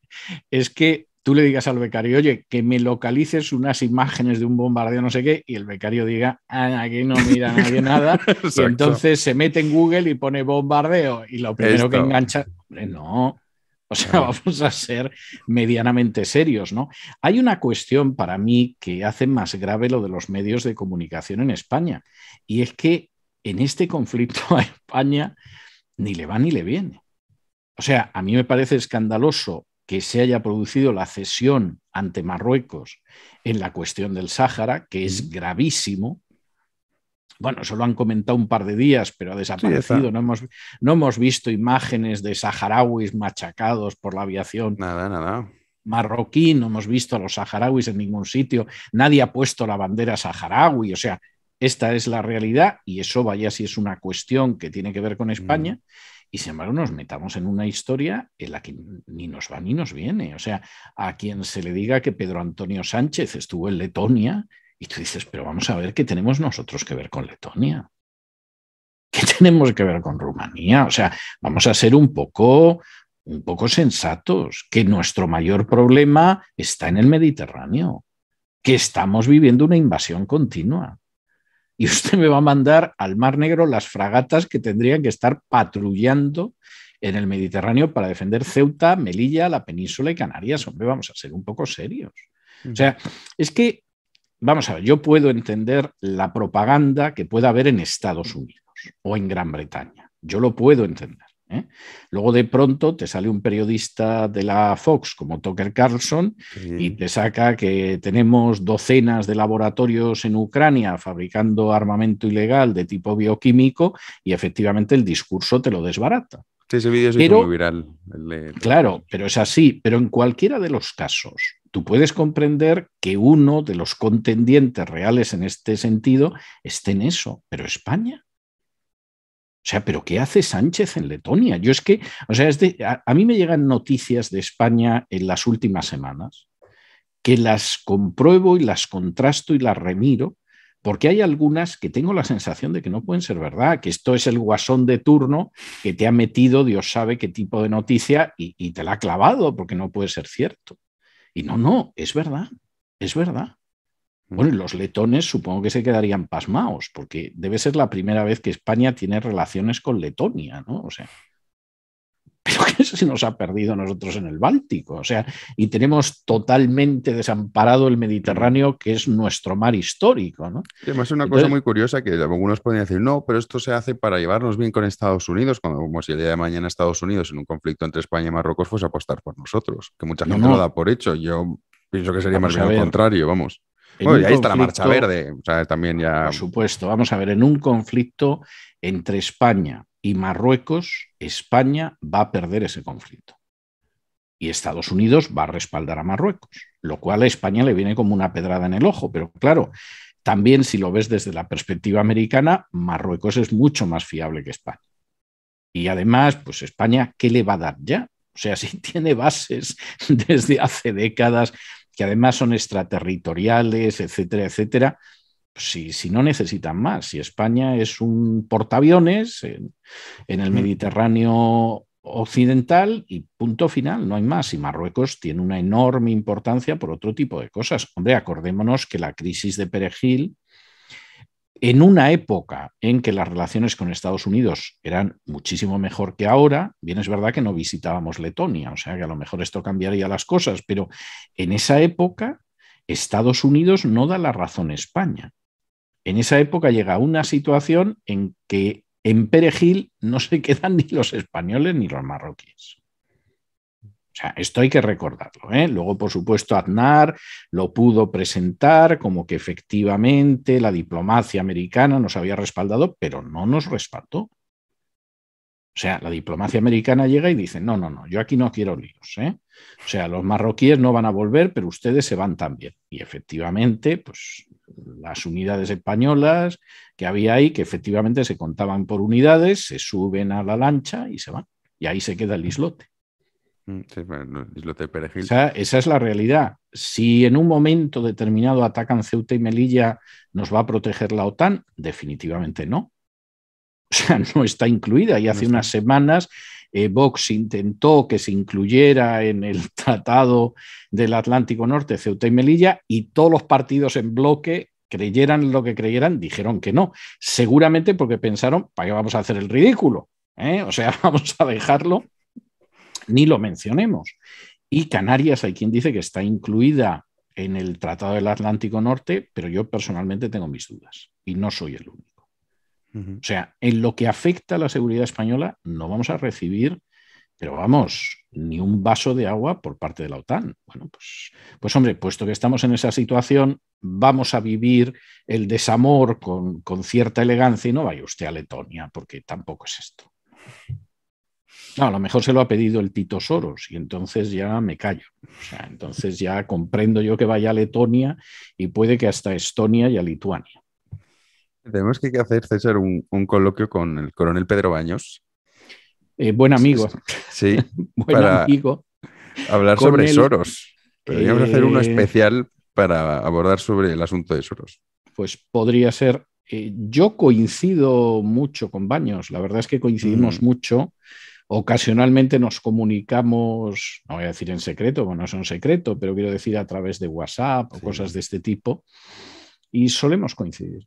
es que tú le digas al becario, oye, que me localices unas imágenes de un bombardeo, no sé qué, y el becario diga, ah, aquí no mira nadie nada, y entonces se mete en Google y pone bombardeo, y lo primero que engancha, no, o sea, vamos a ser medianamente serios, ¿no? Hay una cuestión para mí que hace más grave lo de los medios de comunicación en España, y es que en este conflicto a España ni le va ni le viene. O sea, a mí me parece escandaloso que se haya producido la cesión ante Marruecos en la cuestión del Sáhara, que es gravísimo, bueno, eso lo han comentado un par de días, pero ha desaparecido. no, hemos, no hemos visto imágenes de saharauis machacados por la aviación. Nada, nada marroquí, no hemos visto a los saharauis en ningún sitio, nadie ha puesto la bandera saharaui, o sea, esta es la realidad y eso vaya si es una cuestión que tiene que ver con España. Mm. Y sin embargo nos metamos en una historia en la que ni nos va ni nos viene. O sea, a quien se le diga que Pedro Antonio Sánchez estuvo en Letonia, y tú dices, pero vamos a ver qué tenemos nosotros que ver con Letonia. ¿Qué tenemos que ver con Rumanía? O sea, vamos a ser un poco, un poco sensatos, que nuestro mayor problema está en el Mediterráneo, que estamos viviendo una invasión continua. Y usted me va a mandar al Mar Negro las fragatas que tendrían que estar patrullando en el Mediterráneo para defender Ceuta, Melilla, la península y Canarias. Hombre, vamos a ser un poco serios. O sea, es que vamos a ver, yo puedo entender la propaganda que pueda haber en Estados Unidos o en Gran Bretaña. Yo lo puedo entender. ¿Eh? Luego de pronto te sale un periodista de la Fox como Tucker Carlson y te saca que tenemos docenas de laboratorios en Ucrania fabricando armamento ilegal de tipo bioquímico y efectivamente el discurso te lo desbarata. Sí, ese vídeo es muy viral. Claro, pero es así. Pero en cualquiera de los casos, tú puedes comprender que uno de los contendientes reales en este sentido esté en eso, pero España. O sea, ¿pero qué hace Sánchez en Letonia? Yo es que, o sea, a, mí me llegan noticias de España en las últimas semanas que las compruebo y las contrasto y las remiro, porque hay algunas que tengo la sensación de que no pueden ser verdad, que esto es el guasón de turno que te ha metido, Dios sabe qué tipo de noticia, y te la ha clavado, porque no puede ser cierto. Y no, no, es verdad, es verdad. Bueno, los letones supongo que se quedarían pasmaos, porque debe ser la primera vez que España tiene relaciones con Letonia, ¿no? O sea, pero que eso se nos ha perdido nosotros en el Báltico, o sea, y tenemos totalmente desamparado el Mediterráneo, que es nuestro mar histórico, ¿no? además es una cosa muy curiosa que algunos pueden decir, no, pero esto se hace para llevarnos bien con Estados Unidos, como si el día de mañana Estados Unidos en un conflicto entre España y Marruecos fuese a apostar por nosotros, que mucha gente lo da por hecho, yo pienso que sería más bien al contrario, vamos. Bueno, y ahí está la marcha verde, o sea, también ya... Por supuesto, vamos a ver, en un conflicto entre España y Marruecos, España va a perder ese conflicto. Y Estados Unidos va a respaldar a Marruecos, lo cual a España le viene como una pedrada en el ojo. Pero claro, también si lo ves desde la perspectiva americana, Marruecos es mucho más fiable que España. Y además, pues España, ¿qué le va a dar ya? O sea, si tiene bases desde hace décadas que además son extraterritoriales, etcétera, etcétera, si, si, no necesitan más. Si España es un portaaviones en, el mm. Mediterráneo occidental y punto final, no hay más. Y Marruecos tiene una enorme importancia por otro tipo de cosas. Hombre, acordémonos que la crisis de Perejil, en una época en que las relaciones con Estados Unidos eran muchísimo mejor que ahora, bien es verdad que no visitábamos Letonia, o sea que a lo mejor esto cambiaría las cosas, pero en esa época Estados Unidos no da la razón a España. En esa época llega una situación en que en Perejil no se quedan ni los españoles ni los marroquíes. O sea, esto hay que recordarlo. ¿eh? Luego, por supuesto, Aznar lo pudo presentar como que efectivamente la diplomacia americana nos había respaldado, pero no nos respaldó. O sea, la diplomacia americana llega y dice, no, no, no, yo aquí no quiero líos. ¿eh? O sea, los marroquíes no van a volver, pero ustedes se van también. Y efectivamente, pues las unidades españolas que había ahí, que efectivamente se contaban por unidades, se suben a la lancha y se van. Y ahí se queda el islote. Mm, sí, bueno, islote Perejil. O sea, esa es la realidad. Si en un momento determinado atacan Ceuta y Melilla, ¿nos va a proteger la OTAN? Definitivamente no. O sea, no está incluida. Y hace unas semanas eh, Vox intentó que se incluyera en el Tratado del Atlántico Norte Ceuta y Melilla y todos los partidos en bloque creyeran lo que creyeran, dijeron que no. Seguramente porque pensaron, ¿para qué vamos a hacer el ridículo? ¿Eh? O sea, vamos a dejarlo ni lo mencionemos. Y Canarias, hay quien dice que está incluida en el Tratado del Atlántico Norte, pero yo personalmente tengo mis dudas y no soy el único. O sea, en lo que afecta a la seguridad española, no vamos a recibir, pero vamos, ni un vaso de agua por parte de la OTAN. Bueno, pues, pues hombre, puesto que estamos en esa situación, vamos a vivir el desamor con, con cierta elegancia y no vaya usted a Letonia, porque tampoco es esto. No, a lo mejor se lo ha pedido el Tito Soros y entonces ya me callo. O sea, entonces ya comprendo yo que vaya a Letonia y puede que hasta Estonia y a Lituania. Tenemos que hacer, César, un, coloquio con el coronel Pedro Baños. Eh, buen amigo. Sí, buen amigo. Hablar sobre Soros. Podríamos hacer uno eh, especial para abordar sobre el asunto de Soros. Pues podría ser. Eh, yo coincido mucho con Baños, la verdad es que coincidimos mm. mucho Ocasionalmente nos comunicamos, no voy a decir en secreto, bueno, no es un secreto, pero quiero decir a través de WhatsApp o cosas de este tipo, y solemos coincidir.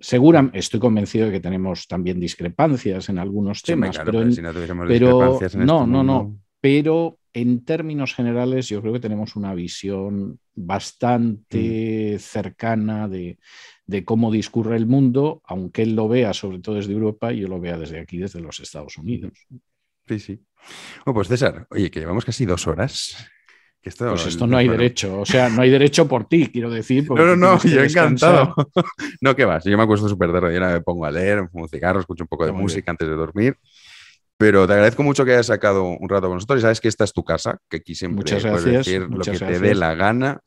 Seguramente, estoy convencido de que tenemos también discrepancias en algunos temas, pero, no, no, no, pero en términos generales yo creo que tenemos una visión bastante mm. cercana de, de, cómo discurre el mundo, aunque él lo vea sobre todo desde Europa y yo lo vea desde aquí, desde los Estados Unidos. Sí, sí. Bueno, pues César, oye, que llevamos casi dos horas. esto, pues esto no hay derecho, o sea, no hay derecho por ti, quiero decir. No, no, no, yo encantado. no, ¿qué vas? Yo me acuesto súper tarde, yo me pongo a leer, me fumo cigarro, escucho un poco de música antes de dormir. Pero te agradezco mucho que hayas sacado un rato con nosotros y sabes que esta es tu casa, que aquí siempre muchas puedes decir lo que te dé la gana,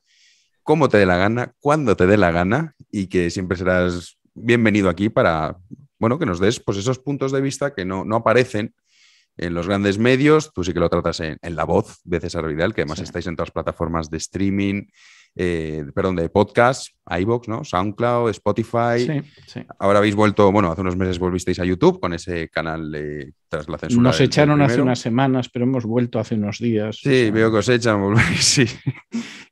cómo te dé la gana, cuándo te dé la gana y que siempre serás bienvenido aquí para, bueno, que nos des pues esos puntos de vista que no, no aparecen en los grandes medios, tú sí que lo tratas en, La Voz de César Vidal, que además estáis en todas las plataformas de streaming, eh, perdón, de podcast, iBox, ¿no? SoundCloud, Spotify. Ahora habéis vuelto, bueno, hace unos meses volvisteis a YouTube con ese canal de tras la censura. Nos echaron hace unas semanas, pero hemos vuelto hace unos días. Sí, veo que os echan, sí.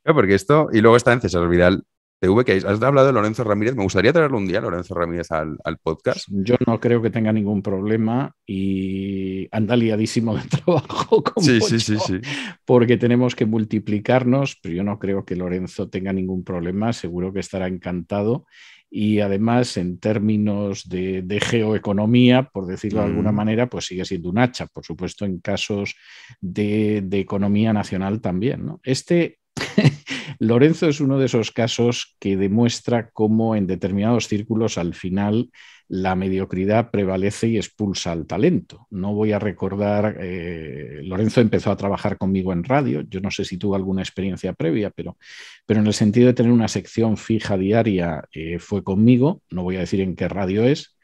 Porque esto, y luego está en César Vidal TV, que has hablado de Lorenzo Ramírez. Me gustaría traerlo un día, Lorenzo Ramírez, al, podcast. Yo no creo que tenga ningún problema y anda liadísimo de trabajo. sí, sí, sí, sí. Porque tenemos que multiplicarnos, pero yo no creo que Lorenzo tenga ningún problema. Seguro que estará encantado. Y además, en términos de, geoeconomía, por decirlo de alguna mm. manera, pues sigue siendo un hacha. Por supuesto, en casos de, de economía nacional también. ¿no? Este Lorenzo es uno de esos casos que demuestra cómo en determinados círculos al final la mediocridad prevalece y expulsa al talento. No voy a recordar, eh, Lorenzo empezó a trabajar conmigo en radio, yo no sé si tuvo alguna experiencia previa, pero, pero en el sentido de tener una sección fija diaria eh, fue conmigo, no voy a decir en qué radio es,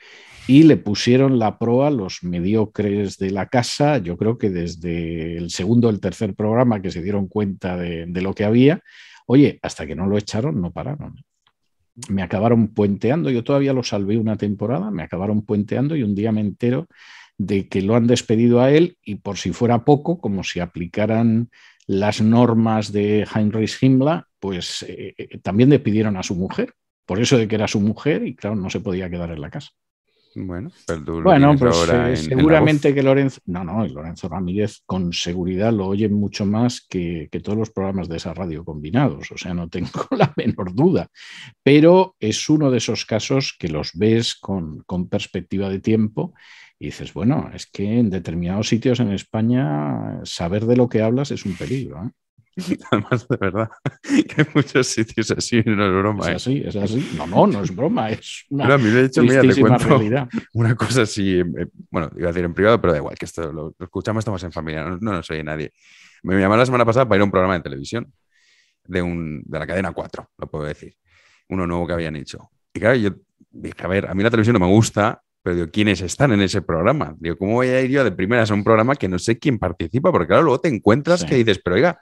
y le pusieron la proa los mediocres de la casa, yo creo que desde el segundo o el tercer programa que se dieron cuenta de, lo que había, oye, hasta que no lo echaron, no pararon. Me acabaron puenteando, yo todavía lo salvé una temporada, me acabaron puenteando y un día me entero de que lo han despedido a él y por si fuera poco, como si aplicaran las normas de Heinrich Himmler, pues eh, eh, también despidieron a su mujer, por eso de que era su mujer y claro, no se podía quedar en la casa. Bueno, pero bueno, pues eh, seguramente que Lorenzo, no, no, Lorenzo Ramírez con seguridad lo oye mucho más que, todos los programas de esa radio combinados, o sea, no tengo la menor duda, pero es uno de esos casos que los ves con, con perspectiva de tiempo y dices, bueno, es que en determinados sitios en España saber de lo que hablas es un peligro. ¿eh? Además, de verdad, que hay muchos sitios así, no es broma. Es ¿eh? así, es así. No, no, no es broma, es una pero a mí, de hecho, mira, te cuento realidad. una cosa así, eh, bueno, iba a decir en privado, pero da igual, que esto lo, escuchamos, estamos en familia, no, no, soy nadie. Me llamaron la semana pasada para ir a un programa de televisión de, un, de la cadena 4, lo puedo decir, uno nuevo que habían hecho. Y claro, yo dije, a ver, a mí la televisión no me gusta, pero digo, ¿quiénes están en ese programa? Digo, ¿cómo voy a ir yo de primeras a un programa que no sé quién participa? Porque claro, luego te encuentras que dices, pero oiga,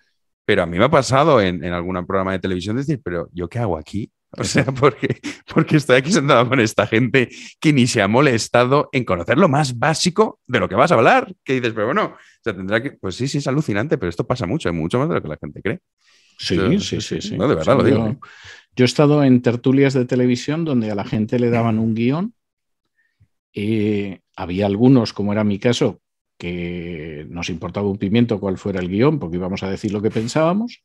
pero a mí me ha pasado en, en algún programa de televisión decir, pero ¿yo qué hago aquí? O sea, porque, porque estoy aquí sentado con esta gente que ni se ha molestado en conocer lo más básico de lo que vas a hablar. Que dices, pero bueno, o sea, tendrá que. Pues sí, sí, es alucinante, pero esto pasa mucho, mucho más de lo que la gente cree. Sí, sí, sí, sí. No, de verdad lo digo. Yo, yo, he estado en tertulias de televisión donde a la gente le daban un guion. Y había algunos, como era mi caso, que nos importaba un pimiento cuál fuera el guion, porque íbamos a decir lo que pensábamos,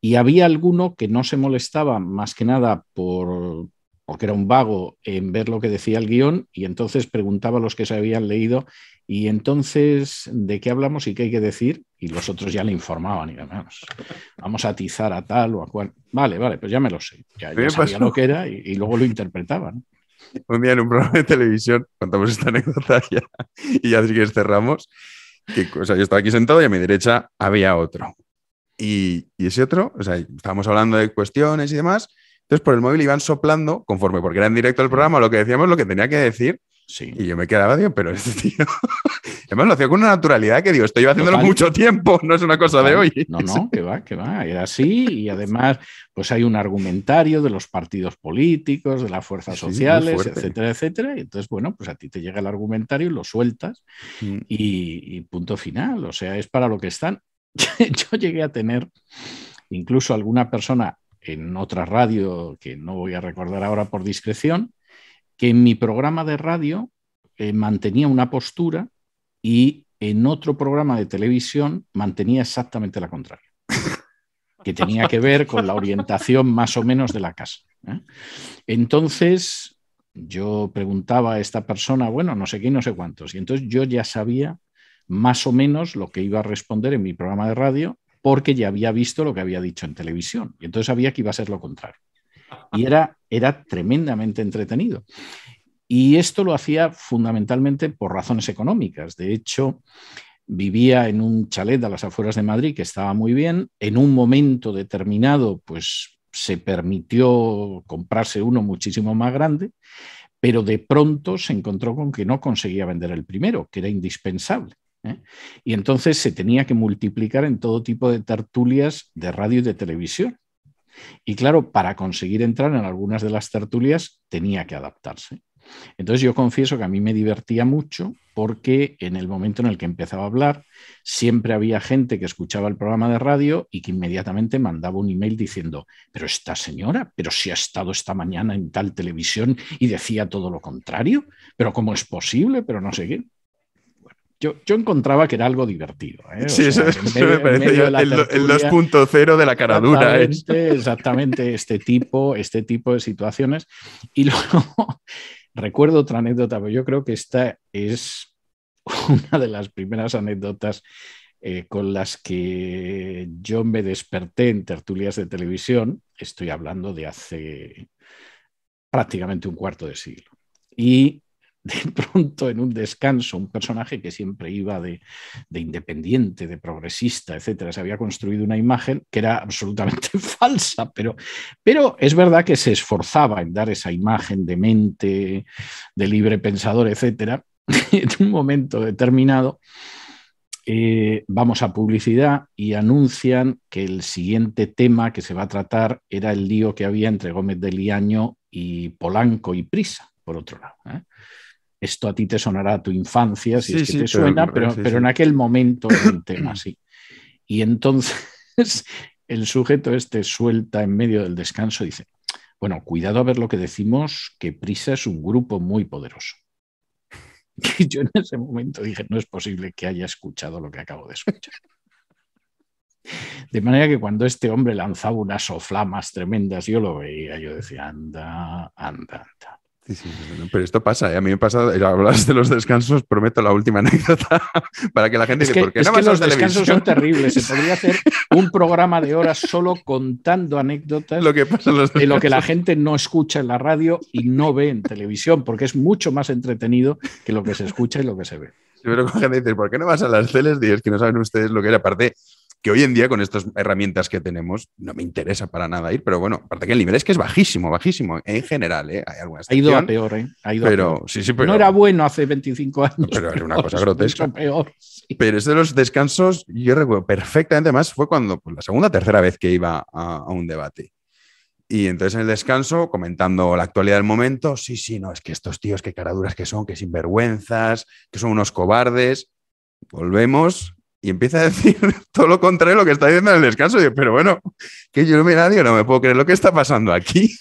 y había alguno que no se molestaba más que nada por, porque era un vago en ver lo que decía el guion, y entonces preguntaba a los que se habían leído, y entonces, ¿de qué hablamos y qué hay que decir? Y los otros ya le informaban, y vamos, vamos a atizar a tal o a cual. Vale, vale, pues ya me lo sé. Ya, sabía lo que era y, luego lo interpretaban un día en un programa de televisión, contamos esta anécdota ya, y ya que cerramos, que, o sea, yo estaba aquí sentado y a mi derecha había otro. Y, y, ese otro, o sea, estábamos hablando de cuestiones y demás, entonces por el móvil iban soplando, conforme, porque era en directo el programa, lo que decíamos, lo que tenía que decir, y yo me quedaba, digo, pero este tío. Además lo hacía con una naturalidad que digo, estoy haciéndolo mucho tiempo, no es una cosa de hoy. No, no, que va, que va, era así. Y además, pues hay un argumentario de los partidos políticos, de las fuerzas sociales, etcétera, etcétera. Y entonces, bueno, pues a ti te llega el argumentario y lo sueltas mm. y, y punto final. O sea, es para lo que están. yo llegué a tener incluso alguna persona en otra radio que no voy a recordar ahora por discreción que en mi programa de radio eh, mantenía una postura y en otro programa de televisión mantenía exactamente la contraria, que tenía que ver con la orientación más o menos de la casa. ¿eh? Entonces, yo preguntaba a esta persona, bueno, no sé qué, no sé cuántos, y entonces yo ya sabía más o menos lo que iba a responder en mi programa de radio porque ya había visto lo que había dicho en televisión, y entonces sabía que iba a ser lo contrario y era, era tremendamente entretenido. Y esto lo hacía fundamentalmente por razones económicas. De hecho, vivía en un chalet a las afueras de Madrid que estaba muy bien. En un momento determinado, pues se permitió comprarse uno muchísimo más grande, pero de pronto se encontró con que no conseguía vender el primero, que era indispensable. ¿eh? Y entonces se tenía que multiplicar en todo tipo de tertulias de radio y de televisión. Y claro, para conseguir entrar en algunas de las tertulias tenía que adaptarse. Entonces yo confieso que a mí me divertía mucho porque en el momento en el que empezaba a hablar siempre había gente que escuchaba el programa de radio y que inmediatamente mandaba un email diciendo, pero esta señora, pero si ha estado esta mañana en tal televisión y decía todo lo contrario, pero ¿cómo es posible? Pero no sé qué. Yo, encontraba que era algo divertido. ¿eh? Sí, eso, me parece el, 2.0 de la cara dura. ¿eh? Exactamente, este tipo, este tipo de situaciones. Y luego recuerdo otra anécdota, pero yo creo que esta es una de las primeras anécdotas eh, con las que yo me desperté en tertulias de televisión. Estoy hablando de hace prácticamente un cuarto de siglo. Y de pronto en un descanso, un personaje que siempre iba de, independiente, de progresista, etcétera, se había construido una imagen que era absolutamente falsa, pero, pero es verdad que se esforzaba en dar esa imagen de mente, de libre pensador, etcétera. en un momento determinado, eh, vamos a publicidad y anuncian que el siguiente tema que se va a tratar era el lío que había entre Gómez de Liaño y Polanco y Prisa, por otro lado. ¿eh? Esto a ti te sonará a tu infancia, si es que te suena, pero, pero en aquel momento era un tema así. Y entonces el sujeto este suelta en medio del descanso y dice, bueno, cuidado a ver lo que decimos, que Prisa es un grupo muy poderoso. Y yo en ese momento dije, no es posible que haya escuchado lo que acabo de escuchar. De manera que cuando este hombre lanzaba unas soflamas tremendas, yo lo veía, yo decía, anda, anda, anda. Sí, sí, pero esto pasa, ¿eh? a mí me pasa, eh, hablas de los descansos, prometo la última anécdota para que la gente diga, ¿por qué no los descansos son terribles? Se podría hacer un programa de horas solo contando anécdotas lo que pasa de lo que la gente no escucha en la radio y no ve en televisión, porque es mucho más entretenido que lo que se escucha y lo que se ve. pero la gente dice, ¿por qué no vas a las teles? Y es que no saben ustedes lo que era. Aparte, que hoy en día con estas herramientas que tenemos no me interesa para nada ir, pero bueno, aparte que el nivel es que es bajísimo, bajísimo en general, ¿eh? Hay algunas Ha ido a peor, ¿eh? Ha ido pero, a peor. Sí, sí, pero, no era bueno hace 25 años. Pero era una cosa grotesca. Peor, Pero es de los descansos, yo recuerdo perfectamente más, fue cuando, pues, la segunda o tercera vez que iba a, a un debate. Y entonces en el descanso, comentando la actualidad del momento, sí, sí, no, es que estos tíos, qué caraduras que son, qué sinvergüenzas, que son unos cobardes. Volvemos y empieza a decir todo lo contrario de lo que está diciendo en el descanso. Y pero bueno, que yo no me nadie, no me puedo creer lo que está pasando aquí.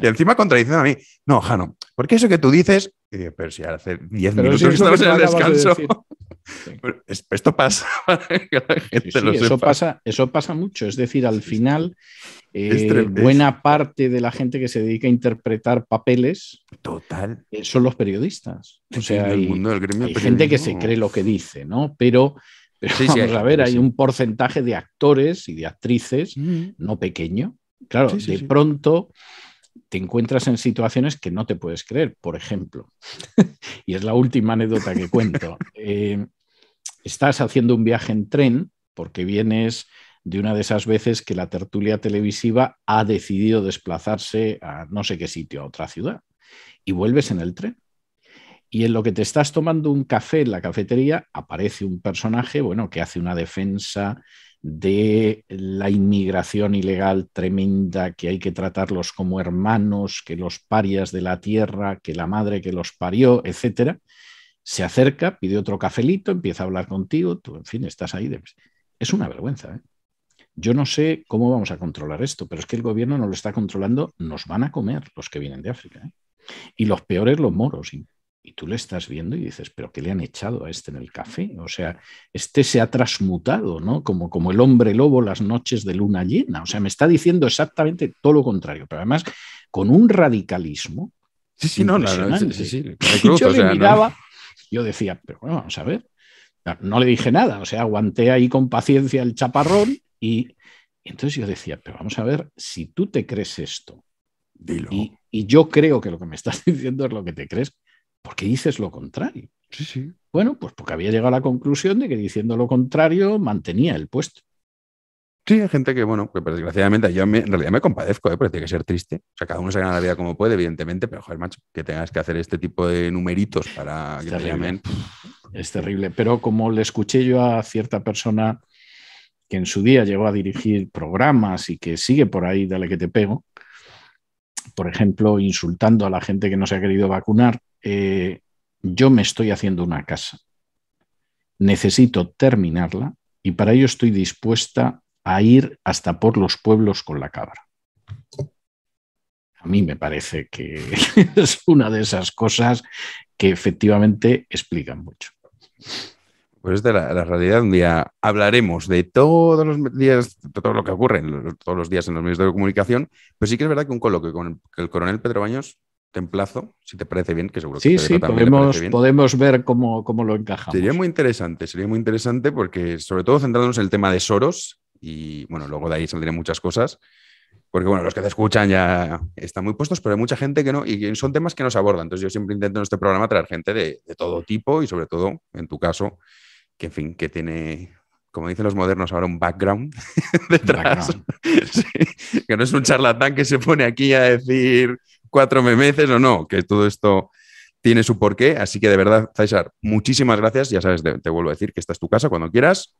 Y encima contradiciendo a mí, no, Jano, ¿por qué eso que tú dices? pero si hace 10 minutos que estamos en el descanso. esto pasa Eso pasa, eso pasa mucho. Es decir, al final, eh, buena parte de la gente que se dedica a interpretar papeles Total. Eh, son los periodistas. O sea, hay, hay gente que se cree lo que dice, ¿no? Pero sí, vamos a ver, hay un porcentaje de actores y de actrices mm. no pequeño. Claro, de pronto te encuentras en situaciones que no te puedes creer. Por ejemplo, y es la última anécdota que cuento, eh, estás haciendo un viaje en tren porque vienes de una de esas veces que la tertulia televisiva ha decidido desplazarse a no sé qué sitio, a otra ciudad, y vuelves en el tren. Y en lo que te estás tomando un café en la cafetería, aparece un personaje, bueno, que hace una defensa de la inmigración ilegal tremenda, que hay que tratarlos como hermanos, que los parias de la tierra, que la madre que los parió, etcétera. Se acerca, pide otro cafelito, empieza a hablar contigo, tú, en fin, estás ahí. Es una vergüenza. ¿eh? Yo no sé cómo vamos a controlar esto, pero es que el gobierno no lo está controlando, nos van a comer los que vienen de África. ¿eh? Y los peores, los moros, y tú le estás viendo y dices, pero ¿qué le han echado a este en el café? O sea, este se ha transmutado, ¿no? Como, como el hombre lobo las noches de luna llena. O sea, me está diciendo exactamente todo lo contrario, pero además con un radicalismo. Sí, sí, no, no, sí, sí, yo le miraba, yo decía, pero bueno, vamos a ver. No le dije nada, o sea, aguanté ahí con paciencia el chaparrón y, entonces yo decía, pero vamos a ver, si tú te crees esto, Y, y yo creo que lo que me estás diciendo es lo que te crees, ¿por qué dices lo contrario? Sí, sí. Bueno, pues porque había llegado a la conclusión de que diciendo lo contrario mantenía el puesto. Sí, hay gente que, bueno, desgraciadamente yo en realidad me compadezco, ¿eh? porque tiene que ser triste. O sea, cada uno se gana la vida como puede, evidentemente, pero joder, macho, que tengas que hacer este tipo de numeritos para que te llamen. Es terrible. Pero como le escuché yo a cierta persona que en su día llegó a dirigir programas y que sigue por ahí, dale que te pego, por ejemplo, insultando a la gente que no se ha querido vacunar, eh, yo me estoy haciendo una casa, necesito terminarla y para ello estoy dispuesta a ir hasta por los pueblos con la cabra. A mí me parece que es una de esas cosas que efectivamente explican mucho. Pues de la, realidad, un día hablaremos de todos los días, de todo lo que ocurre todos los días en los medios de comunicación, pero sí que es verdad que un coloquio con el coronel Pedro Baños te emplazo, si te parece bien, que seguro que sí, sí, podemos, podemos ver cómo, cómo, lo encajamos. Sería muy interesante, sería muy interesante porque sobre todo centrándonos en el tema de Soros y bueno, luego de ahí saldrían muchas cosas, porque bueno, los que te escuchan ya están muy puestos, pero hay mucha gente que no, y son temas que no se abordan. Entonces yo siempre intento en este programa traer gente de, todo tipo y sobre todo, en tu caso, que en fin, que tiene como dicen los modernos ahora, un background detrás. que no es un charlatán que se pone aquí a decir cuatro memeces o no, que todo esto tiene su porqué. Así que de verdad, César, muchísimas gracias. Ya sabes, te, vuelvo a decir que esta es tu casa cuando quieras.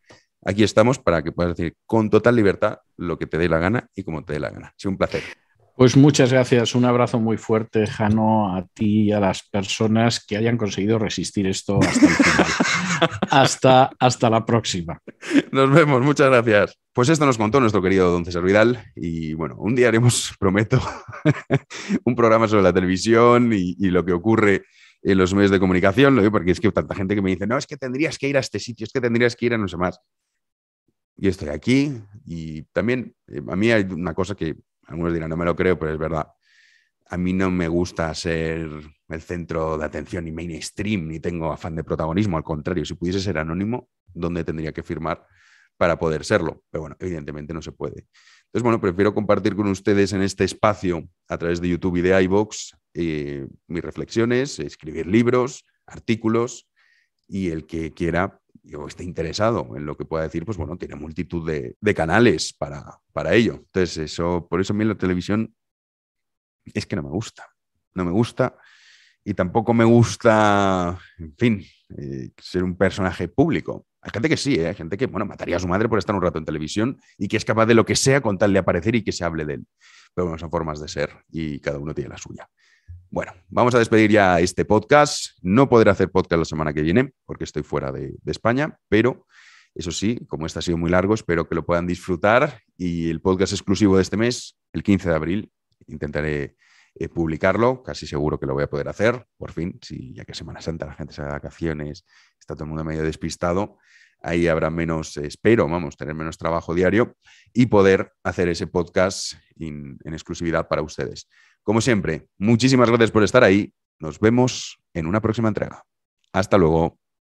Aquí estamos para que puedas decir con total libertad lo que te dé la gana y como te dé la gana. Sido un placer. Pues muchas gracias, un abrazo muy fuerte, Jano, a ti y a las personas que hayan conseguido resistir esto hasta el final. hasta, hasta la próxima. Nos vemos, muchas gracias. Pues esto nos contó nuestro querido don César Vidal y bueno, un día haremos, prometo, un programa sobre la televisión y, lo que ocurre en los medios de comunicación, lo digo porque es que tanta gente que me dice, no, es que tendrías que ir a este sitio, es que tendrías que ir a no sé más. Y estoy aquí y también eh, a mí hay una cosa que algunos dirán, no me lo creo, pero es verdad. A mí no me gusta ser el centro de atención ni mainstream, ni tengo afán de protagonismo. Al contrario, si pudiese ser anónimo, ¿dónde tendría que firmar para poder serlo? Pero bueno, evidentemente no se puede. Entonces, bueno, prefiero compartir con ustedes en este espacio, a través de YouTube y de iVoox, eh, mis reflexiones, escribir libros, artículos, y el que quiera o esté interesado en lo que pueda decir, pues bueno, tiene multitud de, canales para, para, ello. Entonces, eso, por eso a mí la televisión es que no me gusta. No me gusta y tampoco me gusta, en fin, eh, ser un personaje público. Hay gente que sí, ¿eh? hay gente que, bueno, mataría a su madre por estar un rato en televisión y que es capaz de lo que sea con tal de aparecer y que se hable de él. Pero bueno, son formas de ser y cada uno tiene la suya. Bueno, vamos a despedir ya este podcast. No podré hacer podcast la semana que viene porque estoy fuera de, España, pero eso sí, como este ha sido muy largo, espero que lo puedan disfrutar y el podcast exclusivo de este mes, el 15 de abril, intentaré eh, publicarlo, casi seguro que lo voy a poder hacer, por fin, si ya que Semana Santa la gente se da vacaciones, está todo el mundo medio despistado, ahí habrá menos, espero, vamos, tener menos trabajo diario y poder hacer ese podcast en exclusividad para ustedes. Como siempre, muchísimas gracias por estar ahí. Nos vemos en una próxima entrega. Hasta luego.